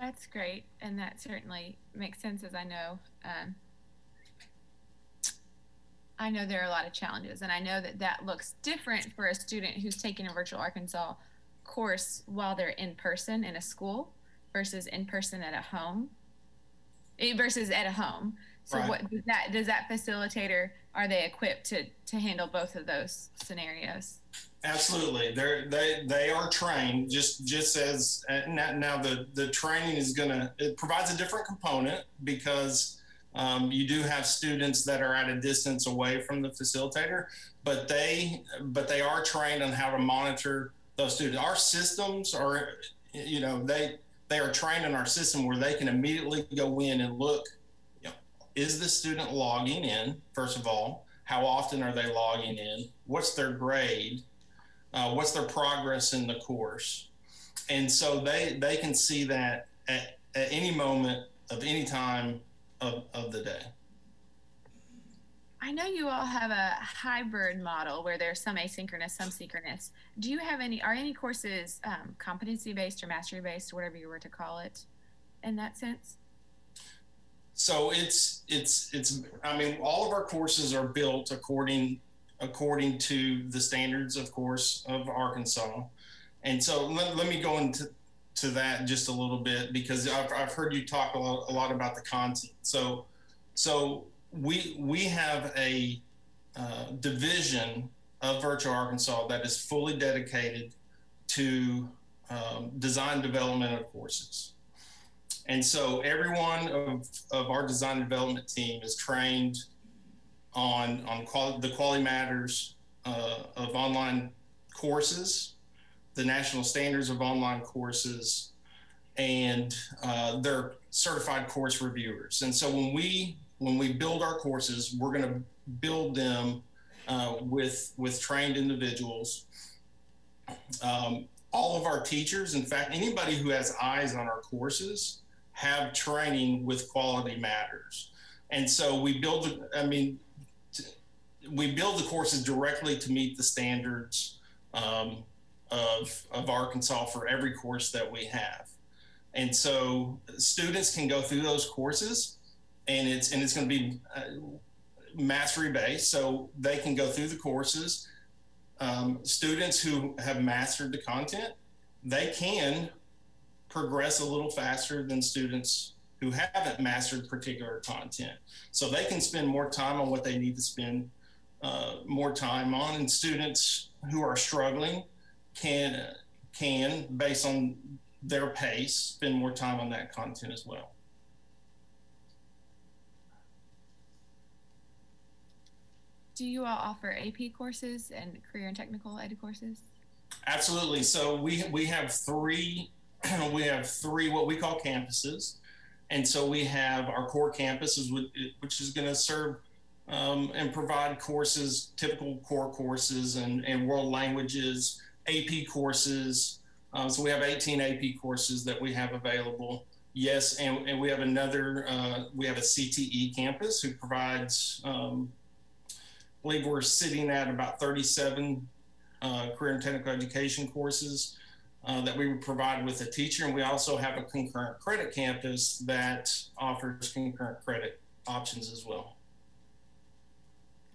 Speaker 7: That's great, and that certainly makes sense as I know. Um, I know there are a lot of challenges, and I know that that looks different for a student who's taking a virtual Arkansas course while they're in person in a school versus in person at a home eh, versus at a home. So right. what does that does that facilitator are they equipped to to handle both of those scenarios?
Speaker 30: Absolutely, they're they they are trained just just as uh, now, now the the training is gonna it provides a different component because. Um, you do have students that are at a distance away from the facilitator, but they but they are trained on how to monitor those students. Our systems are, you know, they they are trained in our system where they can immediately go in and look is the student logging in, first of all? How often are they logging in? What's their grade? Uh, what's their progress in the course? And so they, they can see that at, at any moment of any time of, of the day.
Speaker 7: I know you all have a hybrid model where there's some asynchronous, some synchronous. Do you have any, are any courses um, competency based or mastery based, whatever you were to call it, in that sense?
Speaker 30: So it's it's it's. I mean, all of our courses are built according according to the standards, of course, of Arkansas. And so let, let me go into to that just a little bit because I've, I've heard you talk a lot, a lot about the content. So so we we have a uh, division of Virtual Arkansas that is fully dedicated to um, design development of courses. And so everyone of, of our design development team is trained on, on quali- the quality matters uh, of online courses, the national standards of online courses, and uh, they're certified course reviewers. And so when we when we build our courses, we're going to build them uh, with with trained individuals. Um, all of our teachers, in fact, anybody who has eyes on our courses, have training with Quality Matters, and so we build. The, I mean, we build the courses directly to meet the standards um, of of Arkansas for every course that we have, and so students can go through those courses, and it's and it's going to be. Uh, mastery based, so they can go through the courses. Um, students who have mastered the content, they can progress a little faster than students who haven't mastered particular content. So they can spend more time on what they need to spend uh, more time on, and students who are struggling can can, based on their pace, spend more time on that content as well.
Speaker 7: Do you all offer AP courses and career and technical ed courses?
Speaker 30: Absolutely. So we we have three we have three what we call campuses, and so we have our core campuses which is going to serve um, and provide courses, typical core courses, and and world languages, AP courses. Um, so we have 18 AP courses that we have available. Yes, and, and we have another. Uh, we have a CTE campus who provides um, believe we're sitting at about 37 uh, career and technical education courses uh, that we would provide with a teacher. And we also have a concurrent credit campus that offers concurrent credit options as well.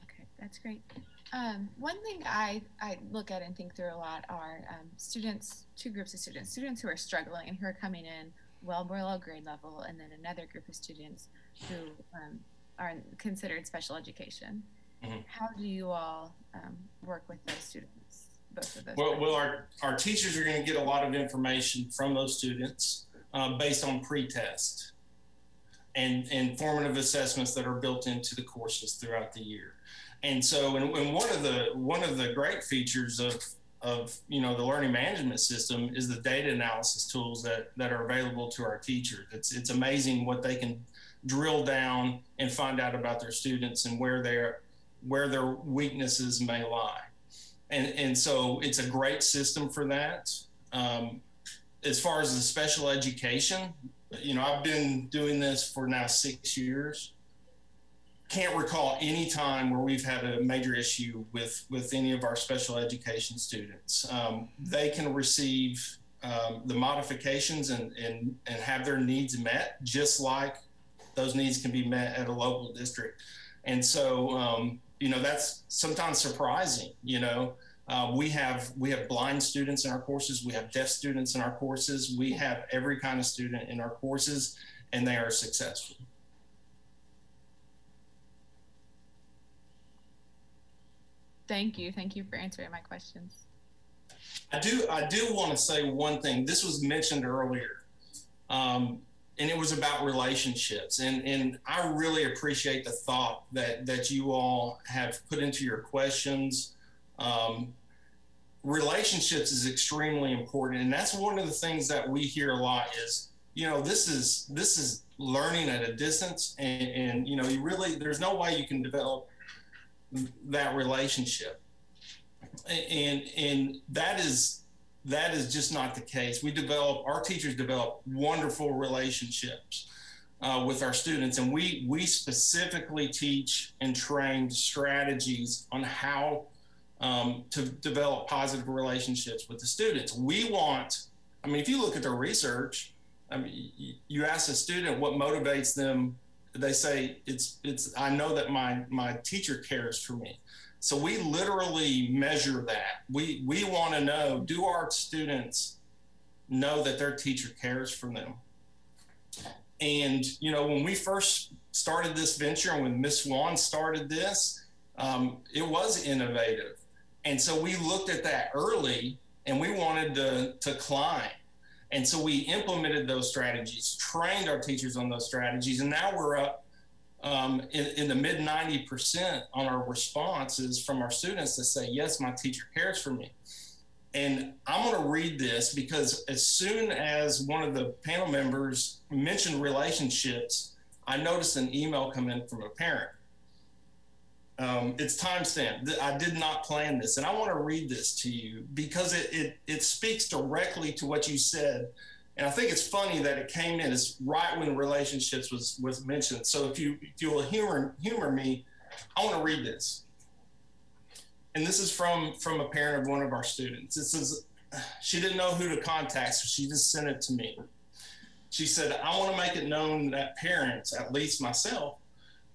Speaker 7: Okay, that's great. Um, one thing I, I look at and think through a lot are um, students, two groups of students, students who are struggling and who are coming in well below grade level, and then another group of students who um, are considered special education. Mm-hmm. How do you all um, work with those students? Both of those.
Speaker 30: Well, well, our our teachers are going to get a lot of information from those students uh, based on pre-test and and formative assessments that are built into the courses throughout the year. And so, and, and one of the one of the great features of of you know the learning management system is the data analysis tools that that are available to our teachers. It's it's amazing what they can drill down and find out about their students and where they're where their weaknesses may lie. And, and so it's a great system for that. Um, as far as the special education, you know, I've been doing this for now six years. Can't recall any time where we've had a major issue with with any of our special education students. Um, they can receive um, the modifications and, and and have their needs met, just like those needs can be met at a local district. And so, um, you know that's sometimes surprising you know uh, we have we have blind students in our courses we have deaf students in our courses we have every kind of student in our courses and they are successful
Speaker 7: thank you. Thank you for answering my questions.
Speaker 30: I do i do want to say one thing. This was mentioned earlier um, and it was about relationships. And and i really appreciate the thought that that you all have put into your questions. Um, relationships is extremely important and that's one of the things that we hear a lot is you know this is this is learning at a distance and, and you know you really there's no way you can develop that relationship and and that is that is just not the case. We develop, our teachers develop wonderful relationships uh, with our students, and we, we specifically teach and train strategies on how um, to develop positive relationships with the students. We want, I mean, if you look at the research, I mean, you, you ask a student what motivates them, they say it's it's I know that my my teacher cares for me. So we literally measure that. We we want to know do our students know that their teacher cares for them? And you know, when we first started this venture and when Miss Swan started this, um, it was innovative. And so we looked at that early and we wanted to, to climb. And so we implemented those strategies, trained our teachers on those strategies, and now we're up um, in, in, the mid 90% on our responses from our students that say, Yes, my teacher cares for me. And I'm going to read this because as soon as one of the panel members mentioned relationships, I noticed an email come in from a parent. Um, it's timestamped. I did not plan this, and I want to read this to you because it, it it speaks directly to what you said, and I think it's funny that it came in as right when relationships was was mentioned. So if you if you will humor humor me, I want to read this, and this is from from a parent of one of our students. It says she didn't know who to contact, so she just sent it to me. She said, "I want to make it known that parents, at least myself."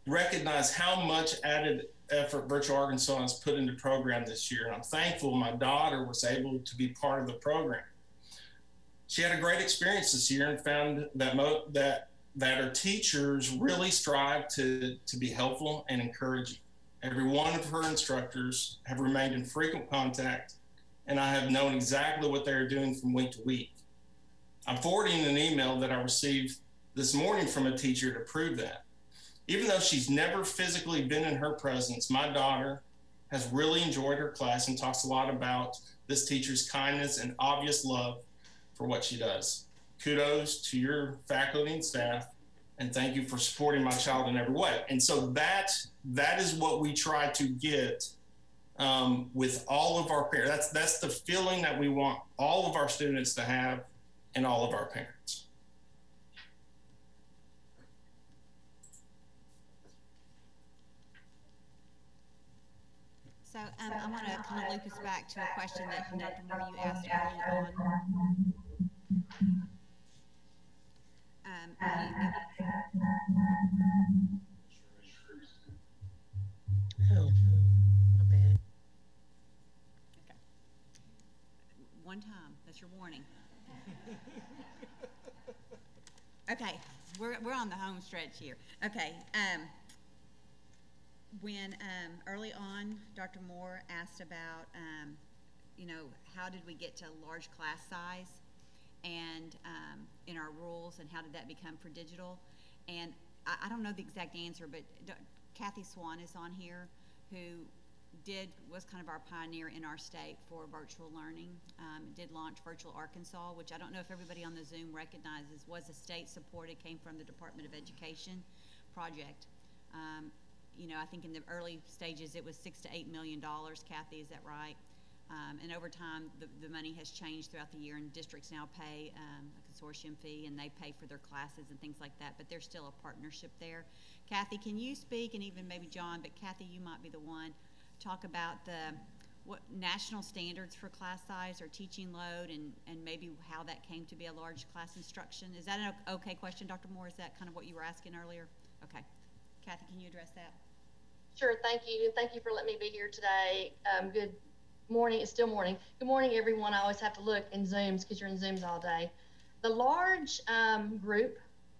Speaker 30: Recognize how much added effort Virtual Arkansas has put into program this year. And I'm thankful my daughter was able to be part of the program. She had a great experience this year and found that mo- that that her teachers really strive to, to be helpful and encouraging. Every one of her instructors have remained in frequent contact, and I have known exactly what they are doing from week to week. I'm forwarding an email that I received this morning from a teacher to prove that even though she's never physically been in her presence, my daughter has really enjoyed her class and talks a lot about this teacher's kindness and obvious love for what she does. Kudos to your faculty and staff, and thank you for supporting my child in every way. And so that that is what we try to get um, with all of our parents. That's that's the feeling that we want all of our students to have, and all of our parents.
Speaker 2: Um, I want to kind of loop us back to a question that Dr. Moore you asked earlier on. Um,
Speaker 23: oh, not bad.
Speaker 2: Okay. One time. That's your warning. okay, we're we're on the home stretch here. Okay. Um, when um, early on, Dr. Moore asked about, um, you know, how did we get to large class size and um, in our rules and how did that become for digital? And I, I don't know the exact answer, but D Kathy Swan is on here who did was kind of our pioneer in our state for virtual learning. Um, did launch Virtual Arkansas, which I don't know if everybody on the Zoom recognizes was a state supported, came from the Department of Education project. Um, you know, I think in the early stages it was six to eight million dollars. Kathy, is that right? Um, and over time, the, the money has changed throughout the year, and districts now pay um, a consortium fee, and they pay for their classes and things like that. But there's still a partnership there. Kathy, can you speak, and even maybe John, but Kathy, you might be the one talk about the what national standards for class size or teaching load, and and maybe how that came to be a large class instruction. Is that an okay question, Dr. Moore? Is that kind of what you were asking earlier? Okay. Kathy, can you address that?
Speaker 31: Sure, thank you. Thank you for letting me be here today. Um, good morning. It's still morning. Good morning, everyone. I always have to look in Zooms because you're in Zooms all day. The large um, group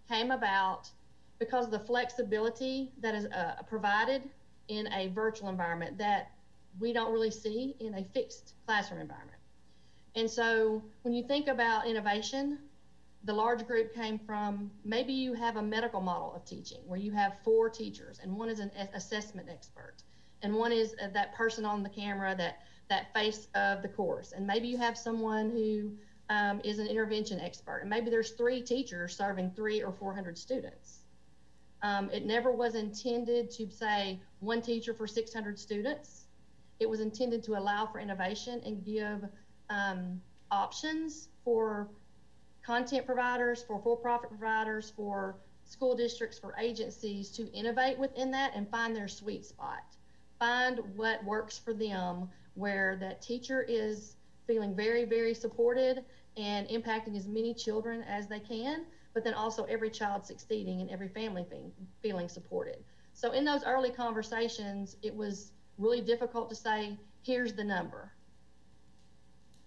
Speaker 31: came about because of the flexibility that is uh, provided in a virtual environment that we don't really see in a fixed classroom environment. And so when you think about innovation, the large group came from maybe you have a medical model of teaching where you have four teachers and one is an assessment expert and one is uh, that person on the camera that that face of the course. And maybe you have someone who um, is an intervention expert and maybe there's three teachers serving three or four hundred students. Um, it never was intended to say one teacher for 600 students. It was intended to allow for innovation and give um, options for content providers, for for-profit providers, for school districts, for agencies to innovate within that and find their sweet spot. Find what works for them where that teacher is feeling very, very supported and impacting as many children as they can, but then also every child succeeding and every family being, feeling supported. So in those early conversations, it was really difficult to say, here's the number.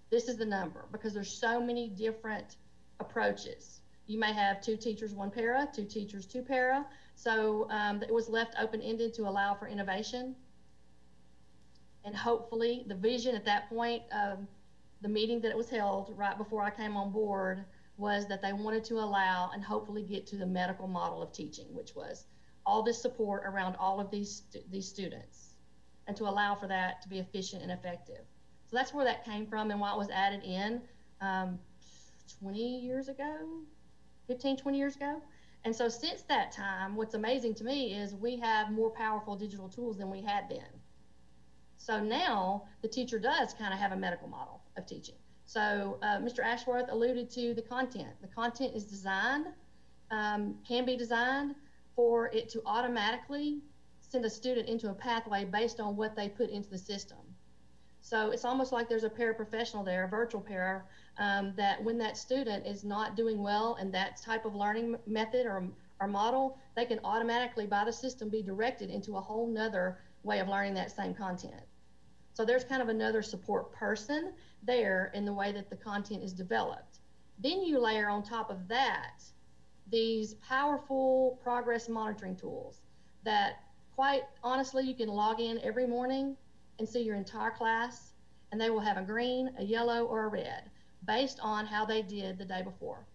Speaker 31: This is the number because there's so many different approaches. You may have two teachers, one para, two teachers, two para. So um, it was left open-ended to allow for innovation. And hopefully the vision at that point, the meeting that it was held right before I came on board was that they wanted to allow and hopefully get to the medical model of teaching, which was all this support around all of these these students, and to allow for that to be efficient and effective. So that's where that came from and why it was added in um, 20 years ago, 15, 20 years ago. And so since that time, what's amazing to me is we have more powerful digital tools than we had then. So now the teacher does kind of have a medical model of teaching. So uh, Mr. Ashworth alluded to the content. The content is designed, um, can be designed for it to automatically send a student into a pathway based on what they put into the system. So it's almost like there's a paraprofessional there, a virtual para, um, that when that student is not doing well in that type of learning method or, or model, they can automatically, by the system, be directed into a whole nother way of learning that same content. So there's kind of another support person there in the way that the content is developed. Then you layer on top of that these powerful progress monitoring tools that quite honestly you can log in every morning and see your entire class and they will have a green, a yellow, or a red based on how they did the day before.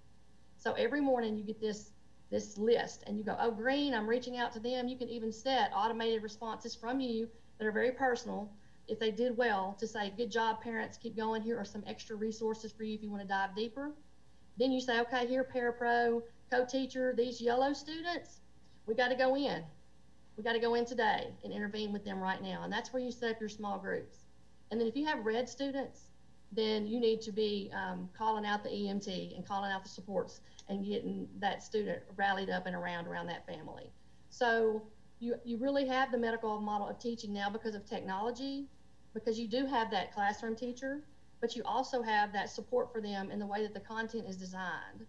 Speaker 31: So every morning you get this this list and you go, oh green, I'm reaching out to them. You can even set automated responses from you that are very personal if they did well to say, good job, parents, keep going. Here are some extra resources for you if you want to dive deeper. Then you say, okay, here, parapro, co-teacher, these yellow students, we got to go in. We got to go in today and intervene with them right now. And that's where you set up your small groups. And then if you have red students, then you need to be um, calling out the EMT and calling out the supports and getting that student rallied up and around around that family. So you, you really have the medical model of teaching now because of technology because you do have that classroom teacher, but you also have that support for them in the way that the content is designed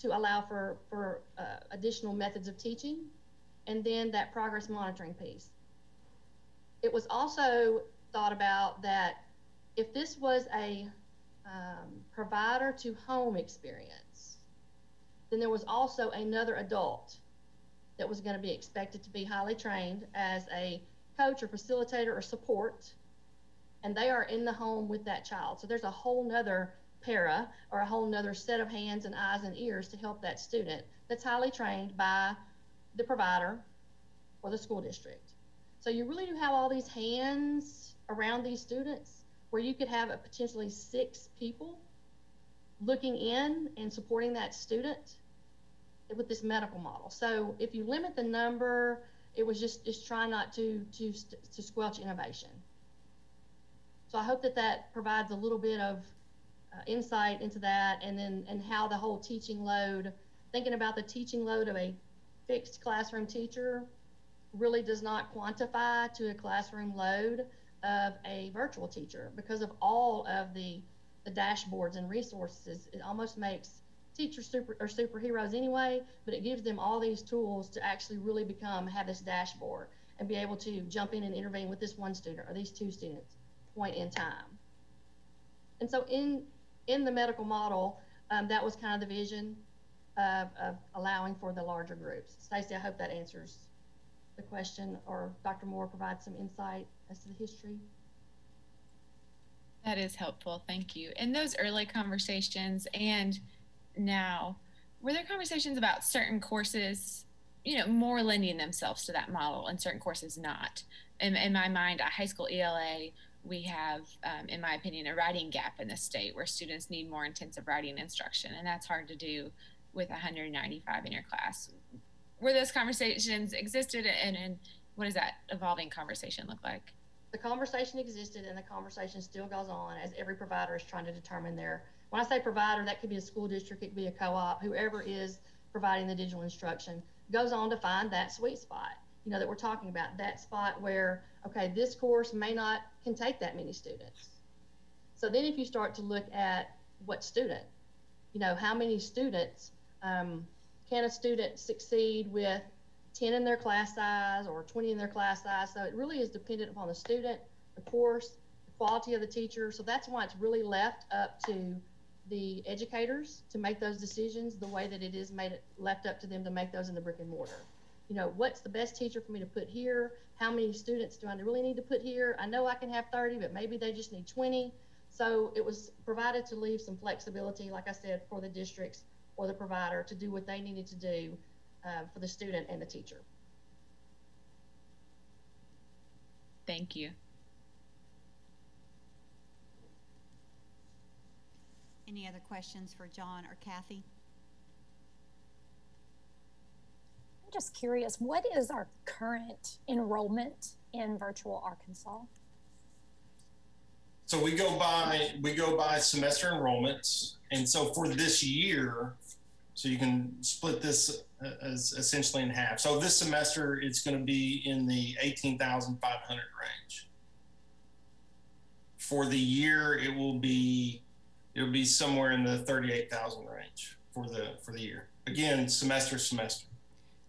Speaker 31: to allow for, for uh, additional methods of teaching, and then that progress monitoring piece. It was also thought about that if this was a um, provider to home experience, then there was also another adult that was going to be expected to be highly trained as a coach or facilitator or support and they are in the home with that child. So there's a whole nother para or a whole nother set of hands and eyes and ears to help that student that's highly trained by the provider or the school district. So you really do have all these hands around these students where you could have a potentially six people looking in and supporting that student with this medical model. So if you limit the number, it was just just try not to to to squelch innovation. So I hope that that provides a little bit of uh, insight into that and then and how the whole teaching load, thinking about the teaching load of a fixed classroom teacher really does not quantify to a classroom load of a virtual teacher because of all of the, the dashboards and resources. It almost makes teachers super or superheroes anyway, but it gives them all these tools to actually really become have this dashboard and be able to jump in and intervene with this one student or these two students point in time. And so in in the medical model, um, that was kind of the vision of, of allowing for the larger groups. Stacy, I hope that answers the question, or Dr. Moore provides some insight as to the history.
Speaker 7: That is helpful. Thank you. In those early conversations and now, were there conversations about certain courses, you know, more lending themselves to that model and certain courses not? In, in my mind, a high school ELA we have, um, in my opinion, a writing gap in the state where students need more intensive writing instruction, and that's hard to do with 195 in your class. Where those conversations existed, and, and what does that evolving conversation look like?
Speaker 31: the conversation existed and the conversation still goes on as every provider is trying to determine their, when I say provider, that could be a school district, it could be a co-op, whoever is providing the digital instruction goes on to find that sweet spot, you know, that we're talking about, that spot where, okay, this course may not can take that many students. So then if you start to look at what student, you know, how many students, um, can a student succeed with 10 in their class size or 20 in their class size? So it really is dependent upon the student, the course, the quality of the teacher. So that's why it's really left up to the educators to make those decisions the way that it is made left up to them to make those in the brick and mortar. You know, what's the best teacher for me to put here? How many students do I really need to put here? I know I can have 30, but maybe they just need 20. So it was provided to leave some flexibility, like I said, for the districts or the provider to do what they needed to do uh, for the student and the teacher.
Speaker 7: Thank you.
Speaker 2: Any other questions for John or Kathy?
Speaker 32: I'm just curious, what is our current enrollment in virtual Arkansas?
Speaker 30: So we go by we go by semester enrollments, and so for this year, so you can split this uh, as essentially in half. So this semester it's going to be in the eighteen thousand five hundred range. For the year, it will be it'll be somewhere in the thirty eight thousand range for the for the year. Again, semester semester.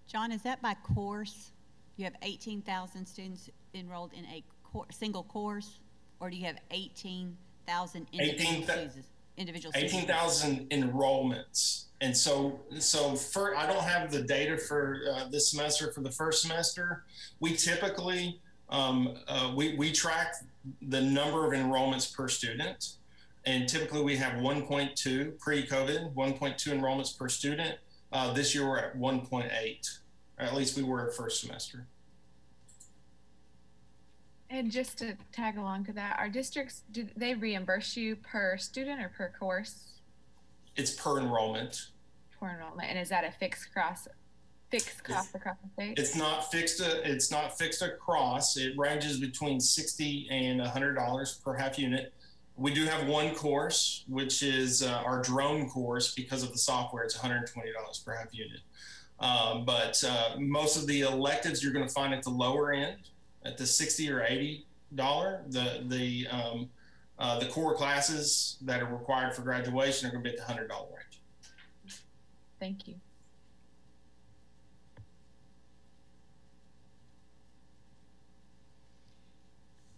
Speaker 2: John, is that by course? You have eighteen thousand students enrolled in a cor single course or do you have 18,000 individual 18, students? Individual
Speaker 30: 18,000 enrollments. And so, so for, I don't have the data for uh, this semester for the first semester. We typically, um, uh, we, we track the number of enrollments per student. And typically we have 1.2 pre-COVID, 1.2 enrollments per student. Uh, this year we're at 1.8, at least we were at first semester.
Speaker 7: And just to tag along to that, our districts do they reimburse you per student or per course?
Speaker 30: It's per enrollment.
Speaker 7: Per enrollment, and is that a fixed cost? Fixed cost it's, across the state?
Speaker 30: It's not fixed. Uh, it's not fixed across. It ranges between sixty and hundred dollars per half unit. We do have one course, which is uh, our drone course. Because of the software, it's one hundred twenty dollars per half unit. Um, but uh, most of the electives you're going to find at the lower end at the 60 or 80 dollar. The the um, uh, the core classes that are required for graduation are going to be at the hundred dollar range.
Speaker 7: Thank you.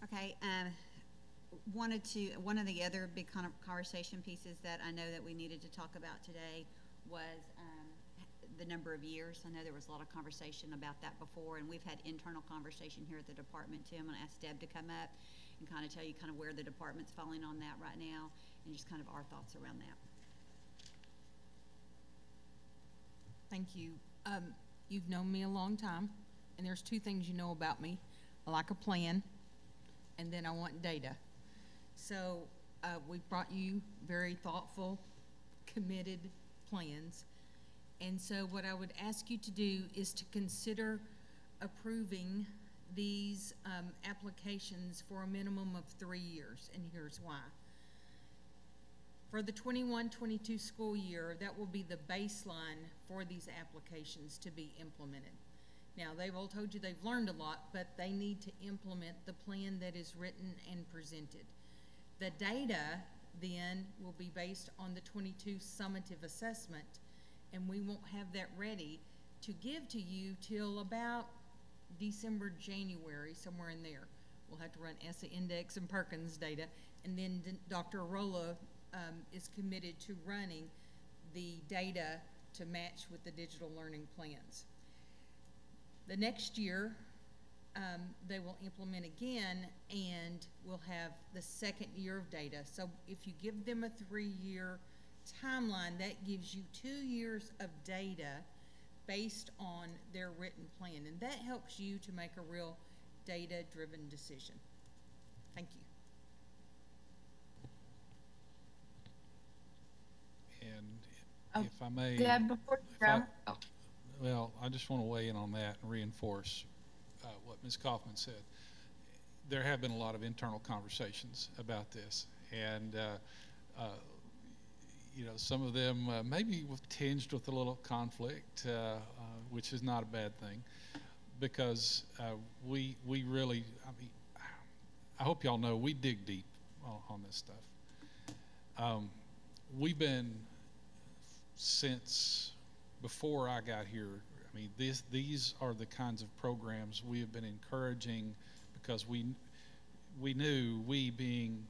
Speaker 2: Okay. Um, wanted to one of the other big kind of conversation pieces that I know that we needed to talk about today was um, the number of years. I know there was a lot of conversation about that before, and we've had internal conversation here at the department too. I'm going to ask Deb to come up and kind of tell you kind of where the department's falling on that right now, and just kind of our thoughts around that.
Speaker 33: Thank you. Um, you've known me a long time, and there's two things you know about me. I like a plan, and then I want data. So uh, we brought you very thoughtful, committed plans and so what I would ask you to do is to consider approving these um, applications for a minimum of three years, and here's why. For the 21-22 school year, that will be the baseline for these applications to be implemented. Now, they've all told you they've learned a lot, but they need to implement the plan that is written and presented. The data then will be based on the 22 summative assessment and we won't have that ready to give to you till about December, January, somewhere in there. We'll have to run ESSA index and Perkins data, and then Dr. Arola um, is committed to running the data to match with the digital learning plans. The next year, um, they will implement again and we'll have the second year of data. So if you give them a three-year timeline, that gives you two years of data based on their written plan. And that helps you to make a real data driven decision. Thank you.
Speaker 21: And oh, if I may,
Speaker 7: Deb, before you go, oh.
Speaker 21: well, I just want to weigh in on that and reinforce uh, what Ms. Coffman said. there have been a lot of internal conversations about this, and uh, uh, you know, some of them uh, maybe tinged with a little conflict, uh, uh, which is not a bad thing, because uh, we we really, I mean, I hope y'all know we dig deep on, on this stuff. Um, we've been since before I got here. I mean, this, these are the kinds of programs we have been encouraging because we we knew we being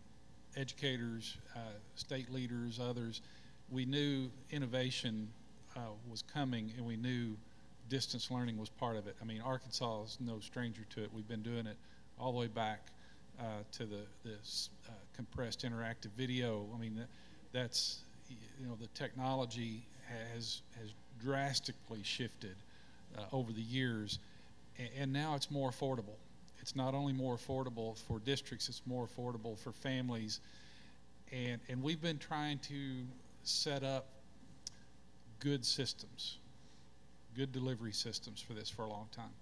Speaker 21: educators, uh, state leaders, others, we knew innovation uh, was coming and we knew distance learning was part of it. I mean, Arkansas is no stranger to it. We've been doing it all the way back uh, to the this uh, compressed interactive video. I mean, that's you know the technology has has drastically shifted uh, over the years, and, and now it's more affordable. It's not only more affordable for districts; it's more affordable for families, and and we've been trying to set up good systems, good delivery systems for this for a long time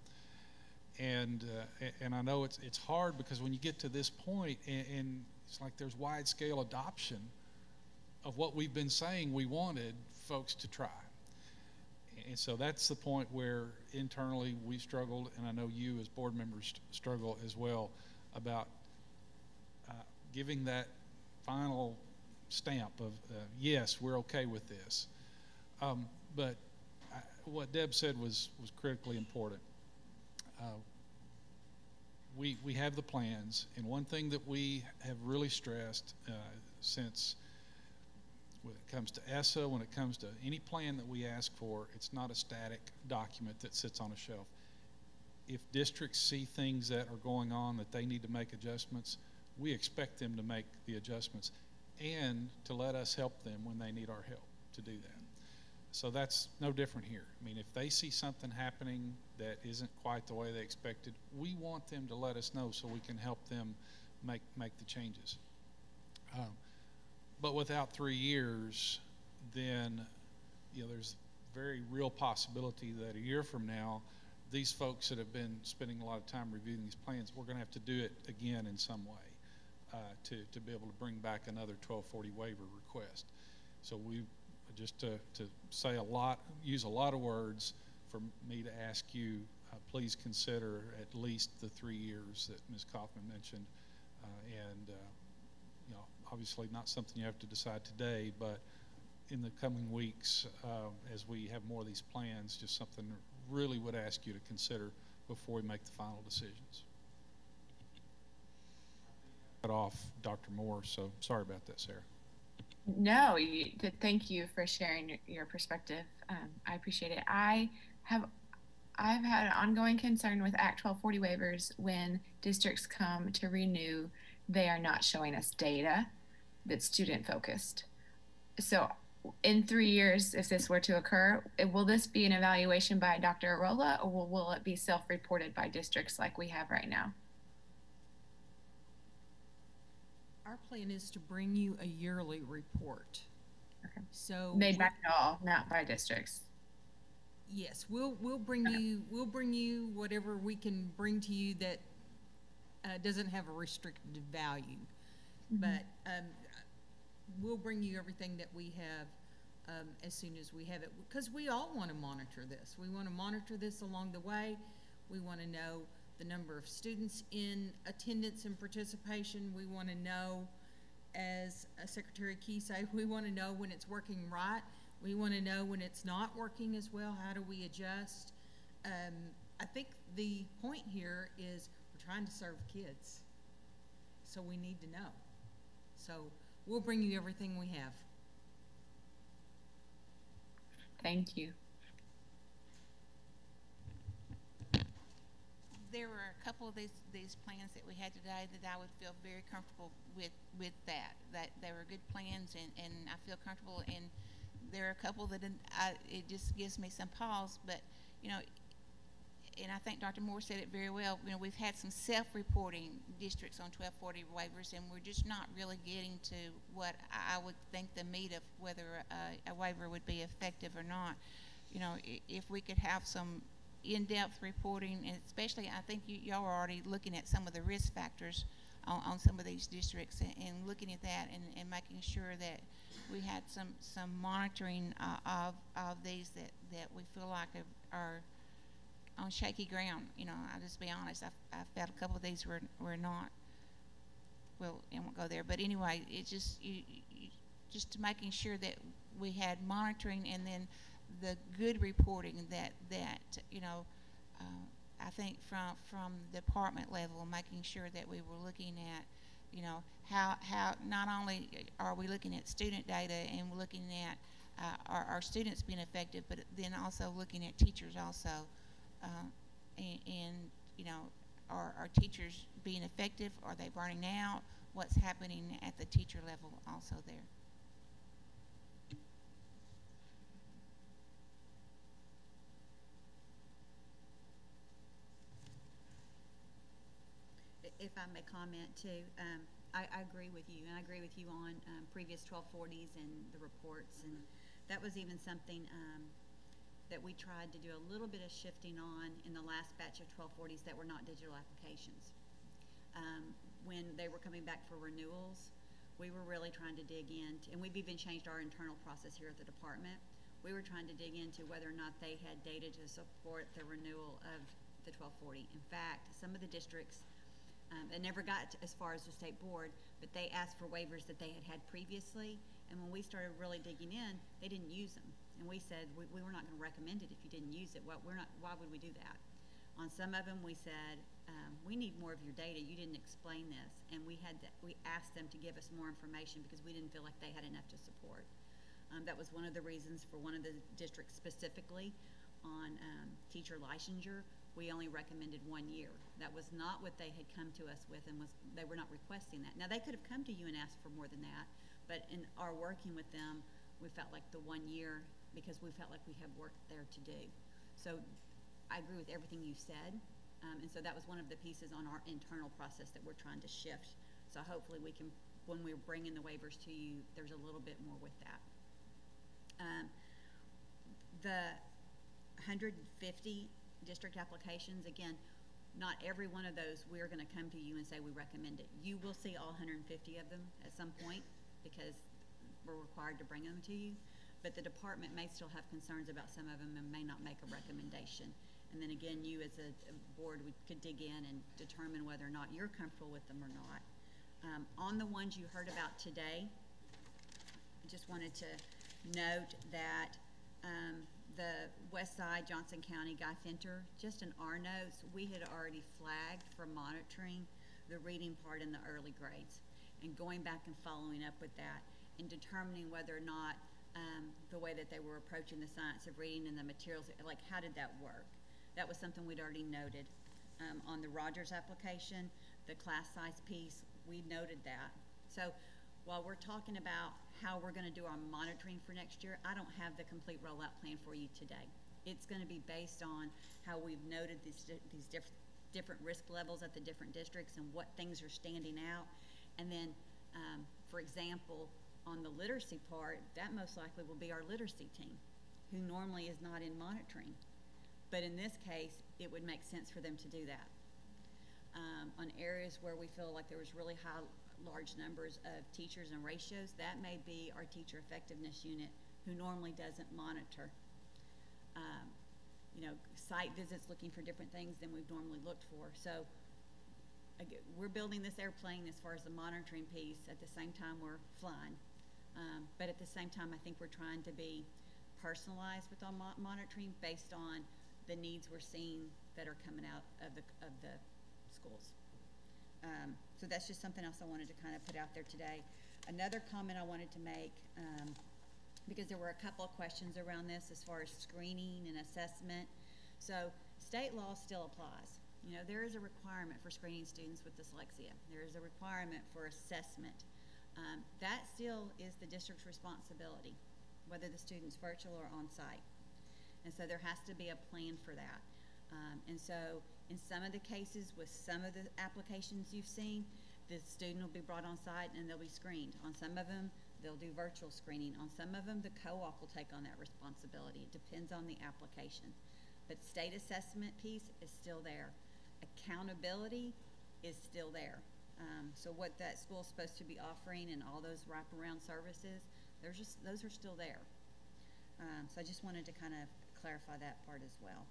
Speaker 21: and uh, and I know it's it's hard because when you get to this point and, and, it's like there's wide scale adoption of what we've been saying we wanted folks to try. And so that's the point where internally we struggled, and I know you as board members struggle as well about uh, giving that final stamp of uh, yes, we're okay with this. Um, but I, what Deb said was was critically important. Uh, we, we have the plans, and one thing that we have really stressed uh, since when it comes to ESSA, when it comes to any plan that we ask for, it's not a static document that sits on a shelf. If districts see things that are going on that they need to make adjustments, we expect them to make the adjustments and to let us help them when they need our help to do that. So that's no different here. I mean, if they see something happening that isn't quite the way they expected, we want them to let us know so we can help them make make the changes. Um, but without three years, then you know there's very real possibility that a year from now, these folks that have been spending a lot of time reviewing these plans, we're going to have to do it again in some way to to be able to bring back another 1240 waiver request. So we just to, to say a lot, use a lot of words for me to ask you, uh, please consider at least the three years that Ms. Coffman mentioned. Uh, and, uh, you know, obviously not something you have to decide today, but in the coming weeks, uh, as we have more of these plans, just something really would ask you to consider before we make the final decisions. Cut off Dr. Moore, so sorry about that, Sarah.
Speaker 7: No, you, thank you for sharing your, your perspective. Um, I appreciate it. I have I've had an ongoing concern with Act 1240 waivers when districts come to renew, they are not showing us data that's student focused. So, in three years, if this were to occur, will this be an evaluation by Dr. Arola or will, will it be self reported by districts like we have right now?
Speaker 33: Our plan is to bring you a yearly report.
Speaker 7: Okay.
Speaker 33: So
Speaker 7: made by all, not by districts.
Speaker 33: Yes, we'll we'll bring you we'll bring you whatever we can bring to you that uh, doesn't have a restricted value, mm-hmm. but um, we'll bring you everything that we have um, as soon as we have it because we all want to monitor this. We want to monitor this along the way. We want to know the number of students in attendance and participation. We want to know, as Secretary Key said, we want to know when it's working right. We want to know when it's not working as well. How do we adjust? Um, I think the point here is we're trying to serve kids, so we need to know. So we'll bring you everything we have.
Speaker 7: Thank you.
Speaker 11: There were a couple of these these plans that we had today that I would feel very comfortable with with that. That they were good plans, and and I feel comfortable. And there are a couple that I, it just gives me some pause. But you know, and I think Dr. Moore said it very well. You know, we've had some self-reporting districts on 1240 waivers, and we're just not really getting to what I would think the meat of whether a, a waiver would be effective or not. You know, if we could have some in-depth reporting, and especially, I think you, y'all are already looking at some of the risk factors on, on some of these districts and, and looking at that and, and making sure that we had some, some monitoring uh, of, of these that, that we feel like are, are on shaky ground. You know, I'll just be honest, I, I felt a couple of these were, were not, well, I won't go there, but anyway, it's just, you, you, just making sure that we had monitoring and then the good reporting that, that, you know, uh, I think from, from the department level, making sure that we were looking at, you know, how, how not only are we looking at student data and looking at uh, our, our students being effective, but then also looking at teachers also. Uh, and, and, you know, are, are teachers being effective? Are they burning out? What's happening at the teacher level also there?
Speaker 2: If I may comment too, um, I, I agree with you, and I agree with you on um, previous 1240s and the reports, and that was even something um, that we tried to do a little bit of shifting on in the last batch of 1240s that were not digital applications. Um, when they were coming back for renewals, we were really trying to dig in, and we've even changed our internal process here at the department. We were trying to dig into whether or not they had data to support the renewal of the 1240. In fact, some of the districts um, it never got as far as the state board, but they asked for waivers that they had had previously. And when we started really digging in, they didn't use them. And we said we, we were not going to recommend it if you didn't use it. What we're not. Why would we do that? On some of them, we said um, we need more of your data. You didn't explain this, and we had to, we asked them to give us more information because we didn't feel like they had enough to support. Um, that was one of the reasons for one of the districts specifically on um, teacher licensure we only recommended one year. That was not what they had come to us with and was they were not requesting that. Now they could have come to you and asked for more than that, but in our working with them, we felt like the one year because we felt like we had work there to do. So I agree with everything you said. Um, and so that was one of the pieces on our internal process that we're trying to shift. So hopefully we can, when we're bringing the waivers to you, there's a little bit more with that. Um, the 150 district applications, again, not every one of those we're going to come to you and say we recommend it. You will see all 150 of them at some point because we're required to bring them to you. But the department may still have concerns about some of them and may not make a recommendation. And then again, you as a, board we could dig in and determine whether or not you're comfortable with them or not. Um, on the ones you heard about today, I just wanted to note that um, the West Side, Johnson County, Guy Fenter, just in our notes, we had already flagged for monitoring the reading part in the early grades and going back and following up with that and determining whether or not um, the way that they were approaching the science of reading and the materials, like how did that work? That was something we'd already noted um, on the Rogers application, the class size piece, we noted that. So while we're talking about how we're going to do our monitoring for next year, I don't have the complete rollout plan for you today. It's going to be based on how we've noted these, these diff different risk levels at the different districts and what things are standing out. And then, um, for example, on the literacy part, that most likely will be our literacy team, who normally is not in monitoring. But in this case, it would make sense for them to do that. Um, on areas where we feel like there was really high large numbers of teachers and ratios, that may be our teacher effectiveness unit who normally doesn't monitor. Um, you know, site visits looking for different things than we've normally looked for. So again, we're building this airplane as far as the monitoring piece at the same time we're flying. Um, but at the same time, I think we're trying to be personalized with our mo monitoring based on the needs we're seeing that are coming out of the, of the schools. Um, so that's just something else I wanted to kind of put out there today. Another comment I wanted to make, um, because there were a couple of questions around this as far as screening and assessment. So state law still applies. You know, there is a requirement for screening students with dyslexia. There is a requirement for assessment. Um, that still is the district's responsibility, whether the student's virtual or on site. And so there has to be a plan for that. Um, and so in some of the cases with some of the applications you've seen, the student will be brought on site and they'll be screened. On some of them, they'll do virtual screening. On some of them, the co-op will take on that responsibility. It depends on the application. but state assessment piece is still there. Accountability is still there. Um, so what that school's supposed to be offering and all those wraparound services, they're just, those are still there. Um, so I just wanted to kind of clarify that part as well.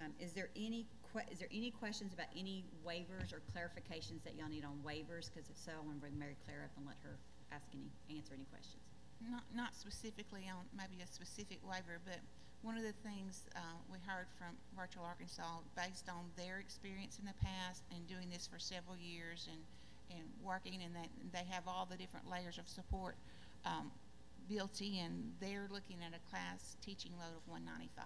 Speaker 2: Um, is there any que- is there any questions about any waivers or clarifications that y'all need on waivers? Because if so, I want to bring Mary Claire up and let her ask any, answer any questions.
Speaker 11: Not, not specifically on maybe a specific waiver, but one of the things uh, we heard from Virtual Arkansas, based on their experience in the past and doing this for several years and, and working, and that they have all the different layers of support um, built in, they're looking at a class teaching load of 195.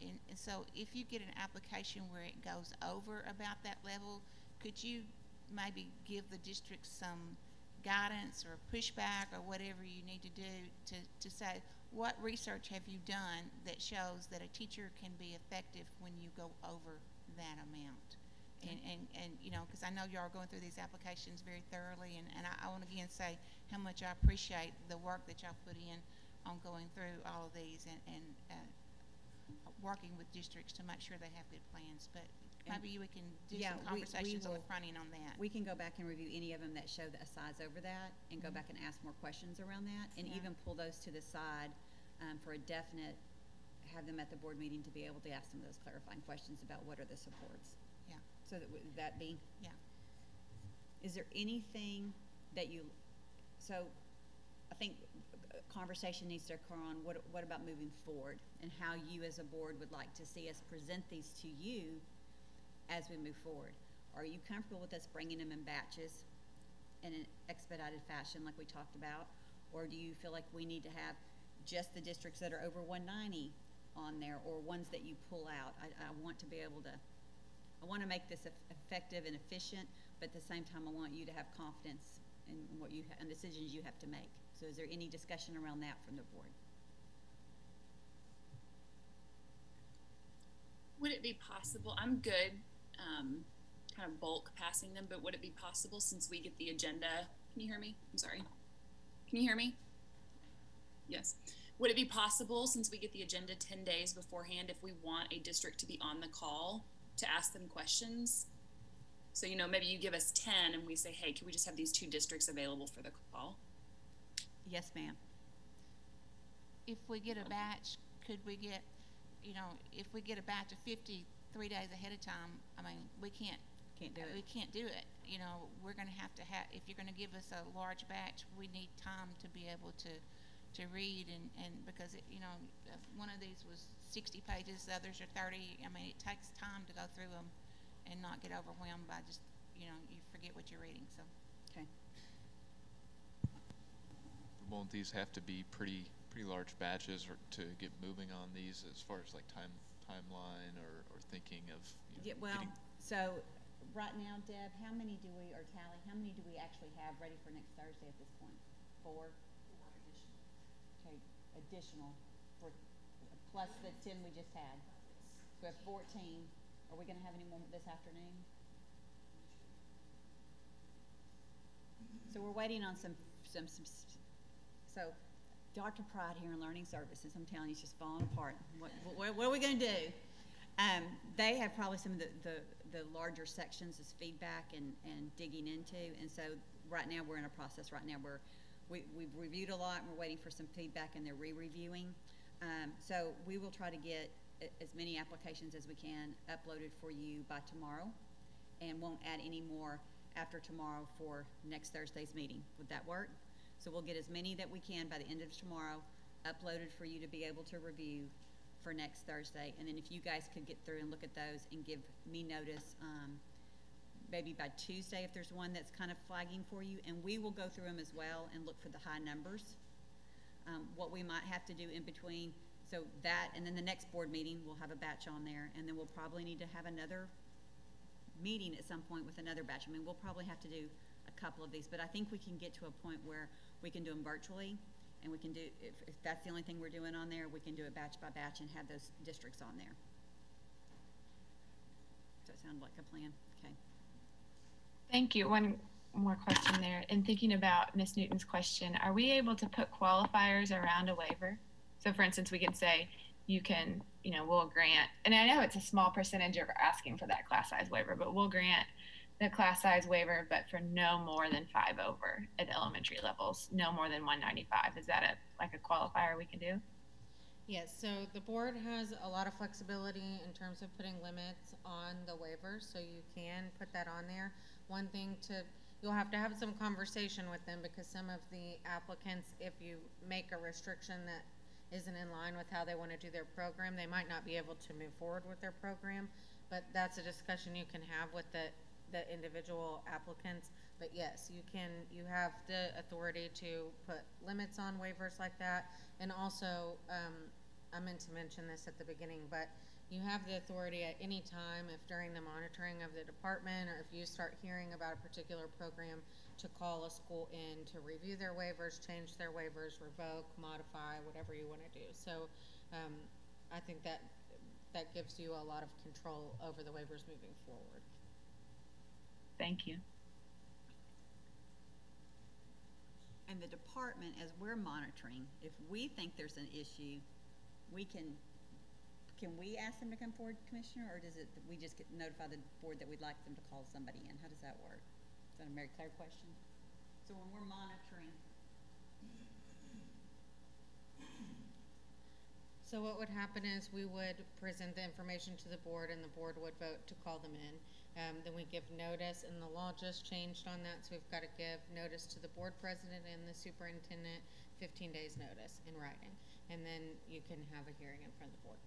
Speaker 11: And, and so if you get an application where it goes over about that level, could you maybe give the district some guidance or pushback or whatever you need to do to, to say, what research have you done that shows that a teacher can be effective when you go over that amount? And, and, and you know, because I know y'all are going through these applications very thoroughly, and, and I, I want to again say how much I appreciate the work that y'all put in on going through all of these and, and uh, working with districts to make sure they have good plans. But
Speaker 2: And-
Speaker 11: maybe we can do
Speaker 2: Yeah,
Speaker 11: some
Speaker 2: we- we
Speaker 11: conversations on the
Speaker 2: will-
Speaker 11: front end on that.
Speaker 2: We can go back and review any of them that show the size over that and go
Speaker 11: Mhm.
Speaker 2: back and ask more questions around that and
Speaker 11: Yeah.
Speaker 2: even pull those to the side um, for a definite, have them at the board meeting to be able to ask some of those clarifying questions about what are the supports.
Speaker 11: Yeah.
Speaker 2: So that, would that be?
Speaker 11: Yeah.
Speaker 2: Is there anything that you, so I think a conversation needs to occur on what, what about moving forward and how you as a board would like to see us present these to you as we move forward. Are you comfortable with us bringing them in batches in an expedited fashion like we talked about? Or do you feel like we need to have just the districts that are over one ninety on there or ones that you pull out? I, I want to be able to, I want to make this effective and efficient, but at the same time, I want you to have confidence in what you, and decisions you have to make. So is there any discussion around that from the board?
Speaker 34: Would it be possible, I'm good, um, kind of bulk passing them, but would it be possible since we get the agenda, can you hear me? I'm sorry. Can you hear me? Yes. Would it be possible, since we get the agenda ten days beforehand, if we want a district to be on the call to ask them questions? So, you know, maybe you give us ten and we say, hey, can we just have these two districts available for the call?
Speaker 2: Yes, ma'am.
Speaker 11: If we get a batch, could we get, you know, if we get a batch of fifty three days ahead of time, I mean, we can't.
Speaker 2: Can't do it.
Speaker 11: We can't do it. You know, we're gonna have to have, if you're gonna give us a large batch, we need time to be able to, to read and, and because it, you know, one of these was sixty pages, the others are thirty. I mean, it takes time to go through them and not get overwhelmed by just, you know, you forget what you're reading, so.
Speaker 2: Okay.
Speaker 35: Won't these have to be pretty, pretty large batches or to get moving on these as far as like time, timeline or, or thinking of, you
Speaker 2: Yeah, well,
Speaker 35: getting-
Speaker 2: so, right now, Deb, how many do we, or Tally, how many do we actually have ready for next Thursday at this point? Four? Okay, additional for, plus the ten we just had. So we have fourteen. Are we gonna have any more this afternoon? So we're waiting on some, some, some, s- so Dr. Pride here in Learning Services, I'm telling you, it's just falling apart. What, what, what are we gonna do? Um, they have probably some of the, the, the larger sections as feedback and, and digging into, and so right now, we're in a process right now where we, we've reviewed a lot, and we're waiting for some feedback, and they're re-reviewing. Um, so we will try to get as many applications as we can uploaded for you by tomorrow, and won't add any more after tomorrow for next Thursday's meeting. Would that work? So we'll get as many that we can by the end of tomorrow, uploaded for you to be able to review for next Thursday. And then if you guys could get through and look at those and give me notice, um, maybe by Tuesday if there's one that's kind of flagging for you, and we will go through them as well and look for the high numbers. Um, what we might have to do in between, so that, and then the next board meeting, we'll have a batch on there, and then we'll probably need to have another meeting at some point with another batch. I mean, we'll probably have to do couple of these, but I think we can get to a point where we can do them virtually, and we can do, if, if that's the only thing we're doing on there, we can do it batch by batch and have those districts on there. Does that sound like a plan? Okay.
Speaker 7: Thank you. One more question there. In thinking about Ms. Newton's question, are we able to put qualifiers around a waiver? So for instance, we can say, you can, you know, we'll grant, and I know it's a small percentage you're asking for that class size waiver, but we'll grant the class size waiver, but for no more than five over at the elementary levels, no more than 195. Is that a like a qualifier we can do?
Speaker 3: Yes, so the board has a lot of flexibility in terms of putting limits on the waivers, so you can put that on there. One thing to, you'll have to have some conversation with them because some of the applicants, if you make a restriction that isn't in line with how they want to do their program, they might not be able to move forward with their program. But that's a discussion you can have with the, the individual applicants. But yes, you can, you have the authority to put limits on waivers like that. And also, um, I meant to mention this at the beginning, but you have the authority at any time if during the monitoring of the department or if you start hearing about a particular program to call a school in to review their waivers, change their waivers, revoke, modify, whatever you want to do. So um, I think that that gives you a lot of control over the waivers moving forward.
Speaker 7: Thank you.
Speaker 2: And the department, as we're monitoring, if we think there's an issue, we can, can we ask them to come forward, Commissioner, or does it, we just get notify the board that we'd like them to call somebody in? How does that work? Is that a Mary Claire question? So when we're monitoring,
Speaker 3: So what would happen is we would present the information to the board and the board would vote to call them in. Um, then we give notice and the law just changed on that, so we've got to give notice to the board president and the superintendent, fifteen days notice in writing. And then you can have a hearing in front of the board.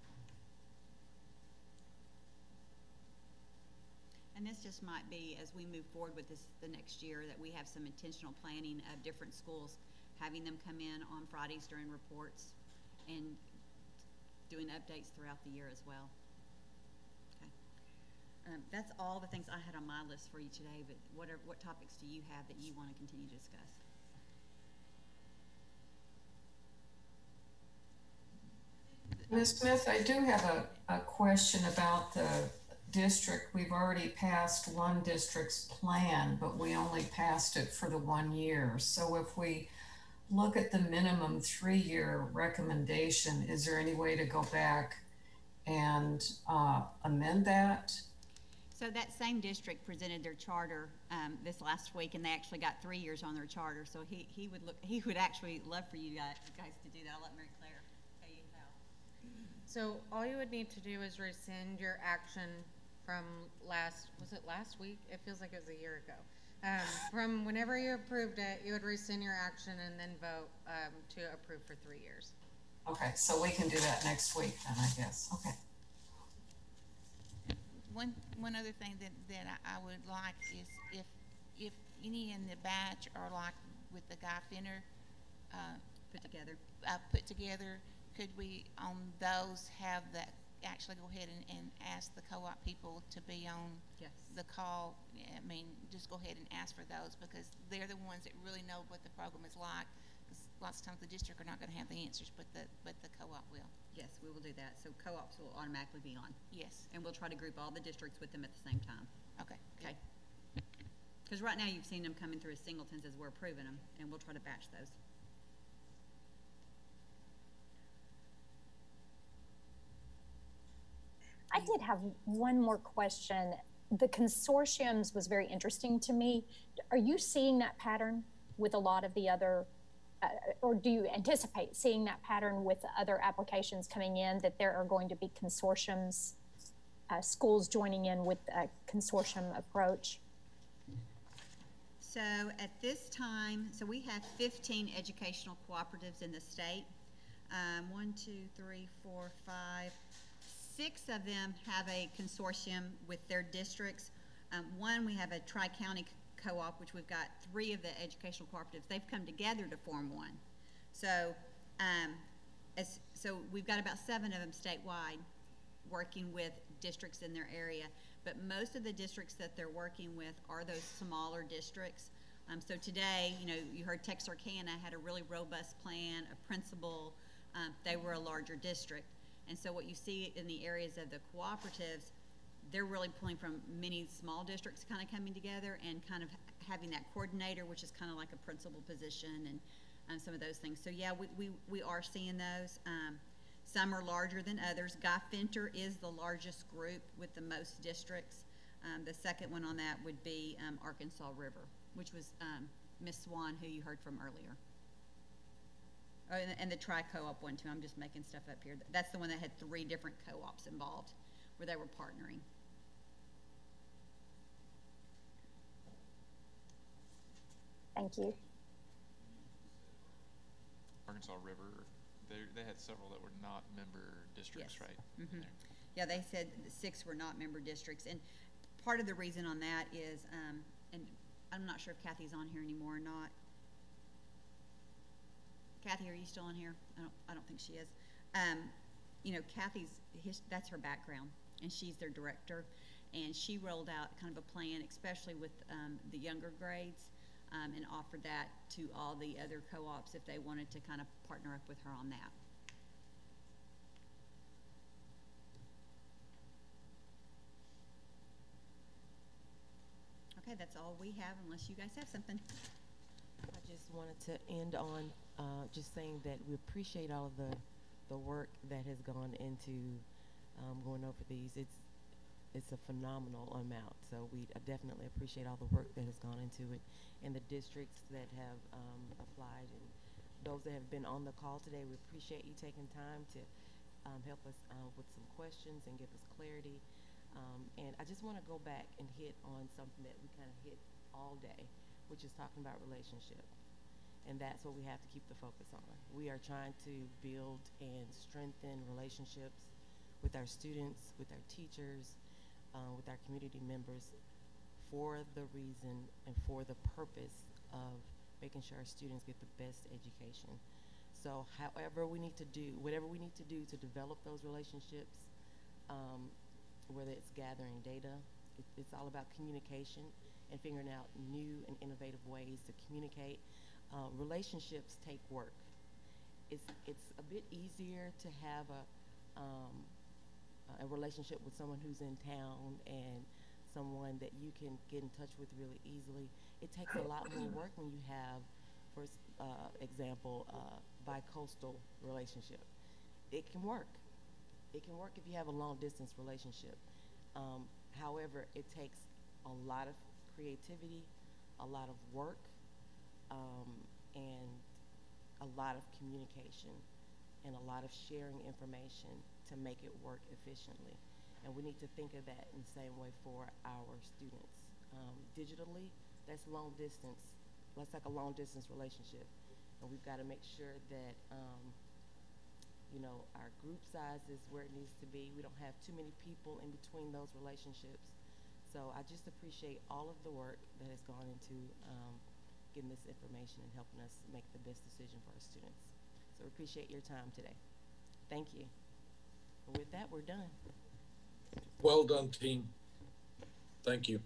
Speaker 2: and this just might be, as we move forward with this the next year, that we have some intentional planning of different schools, having them come in on Fridays during reports and doing updates throughout the year as well. Okay. Um, that's all the things I had on my list for you today, but what are, what topics do you have that you want to continue to discuss?
Speaker 12: Ms. Smith, I do have a, a question about the district. We've already passed one district's plan, but we only passed it for the one year. So if we look at the minimum three-year recommendation, is there any way to go back and uh, amend that?
Speaker 2: So that same district presented their charter um, this last week, and they actually got three years on their charter. So he, he would look he would actually love for you guys, guys to do that. I'll let Mary Claire tell you how.
Speaker 3: So all you would need to do is rescind your action from last, was it last week? It feels like it was a year ago. Um, from whenever you approved it, you would rescind your action and then vote um, to approve for three years.
Speaker 12: Okay, so we can do that next week then, I guess. Okay.
Speaker 11: One, one other thing that, that I, I would like is if, if any in the batch are like with the Guy Fenter, uh,
Speaker 2: Put together.
Speaker 11: uh, put together, could we on those have that, actually go ahead and, and ask the co-op people to be on
Speaker 2: Yes.
Speaker 11: The call? I mean, just go ahead and ask for those because they're the ones that really know what the program is like. 'Cause lots of times the district are not gonna have the answers, but the, but the co-op will.
Speaker 2: Yes, we will do that. So co-ops will automatically be on.
Speaker 11: Yes.
Speaker 2: And we'll try to group all the districts with them at the same time.
Speaker 11: Okay.
Speaker 2: Okay. Because right now you've seen them coming through as singletons as we're approving them, and we'll try to batch those.
Speaker 32: I did have one more question. The consortiums was very interesting to me. Are you seeing that pattern with a lot of the other, uh, or do you anticipate seeing that pattern with other applications coming in that there are going to be consortiums, uh, schools joining in with a consortium approach?
Speaker 2: So at this time, so we have fifteen educational cooperatives in the state. Um, one, two, three, four, five, six of them have a consortium with their districts. Um, one, we have a tri-county co-op, which we've got three of the educational cooperatives. They've come together to form one. So, um, as, so we've got about seven of them statewide working with districts in their area. But most of the districts that they're working with are those smaller districts. Um, so today, you know, you heard Texarkana had a really robust plan, a principal. Um, they were a larger district. And so what you see in the areas of the cooperatives, they're really pulling from many small districts kind of coming together and kind of having that coordinator, which is kind of like a principal position and um, some of those things. So yeah, we, we, we are seeing those. Um, Some are larger than others. Guy Fenter is the largest group with the most districts. Um, the second one on that would be um, Arkansas River, which was um, Miss Swan, who you heard from earlier. Oh, and, and the tri-co-op one too. I'm just making stuff up here. That's the one that had three different co-ops involved, where they were partnering.
Speaker 32: Thank you.
Speaker 35: Arkansas River, they, they had several that were not member districts,
Speaker 2: Yes.
Speaker 35: right?
Speaker 2: Mhm. Yeah, they said the six were not member districts, and part of the reason on that is, um, and I'm not sure if Kathy's on here anymore or not. Kathy, are you still on here? I don't, I don't think she is. Um, you know, Kathy's, his, that's her background, and she's their director, and she rolled out kind of a plan, especially with, um, the younger grades, um, and offered that to all the other co-ops if they wanted to kind of partner up with her on that. Okay, that's all we have unless you guys have something.
Speaker 36: I just wanted to end on uh, just saying that we appreciate all of the the work that has gone into um, going over these. It's it's a phenomenal amount. So we definitely appreciate all the work that has gone into it, and the districts that have um, applied and those that have been on the call today. We appreciate you taking time to um, help us uh, with some questions and give us clarity. Um, and I just want to go back and hit on something that we kind of hit all day, which is talking about relationship. And that's what we have to keep the focus on. We are trying to build and strengthen relationships with our students, with our teachers, uh, with our community members for the reason and for the purpose of making sure our students get the best education. So however we need to do, whatever we need to do to develop those relationships, um, whether it's gathering data, it, it's all about communication and figuring out new and innovative ways to communicate. Uh, relationships take work. It's it's a bit easier to have a um, a relationship with someone who's in town and someone that you can get in touch with really easily. It takes a lot more work when you have, for uh, example, uh, bi-coastal relationship. It can work. It can work if you have a long distance relationship. Um, however, it takes a lot of creativity, a lot of work, um, and a lot of communication and a lot of sharing information to make it work efficiently. And we need to think of that in the same way for our students. Um, digitally, that's long distance. That's like a long distance relationship. And we've got to make sure that, um, you know, our group size is where it needs to be. We don't have too many people in between those relationships. So I just appreciate all of the work that has gone into um, getting this information and helping us make the best decision for our students. So we appreciate your time today. Thank you. With that, we're done.
Speaker 37: Well done, team. Thank you.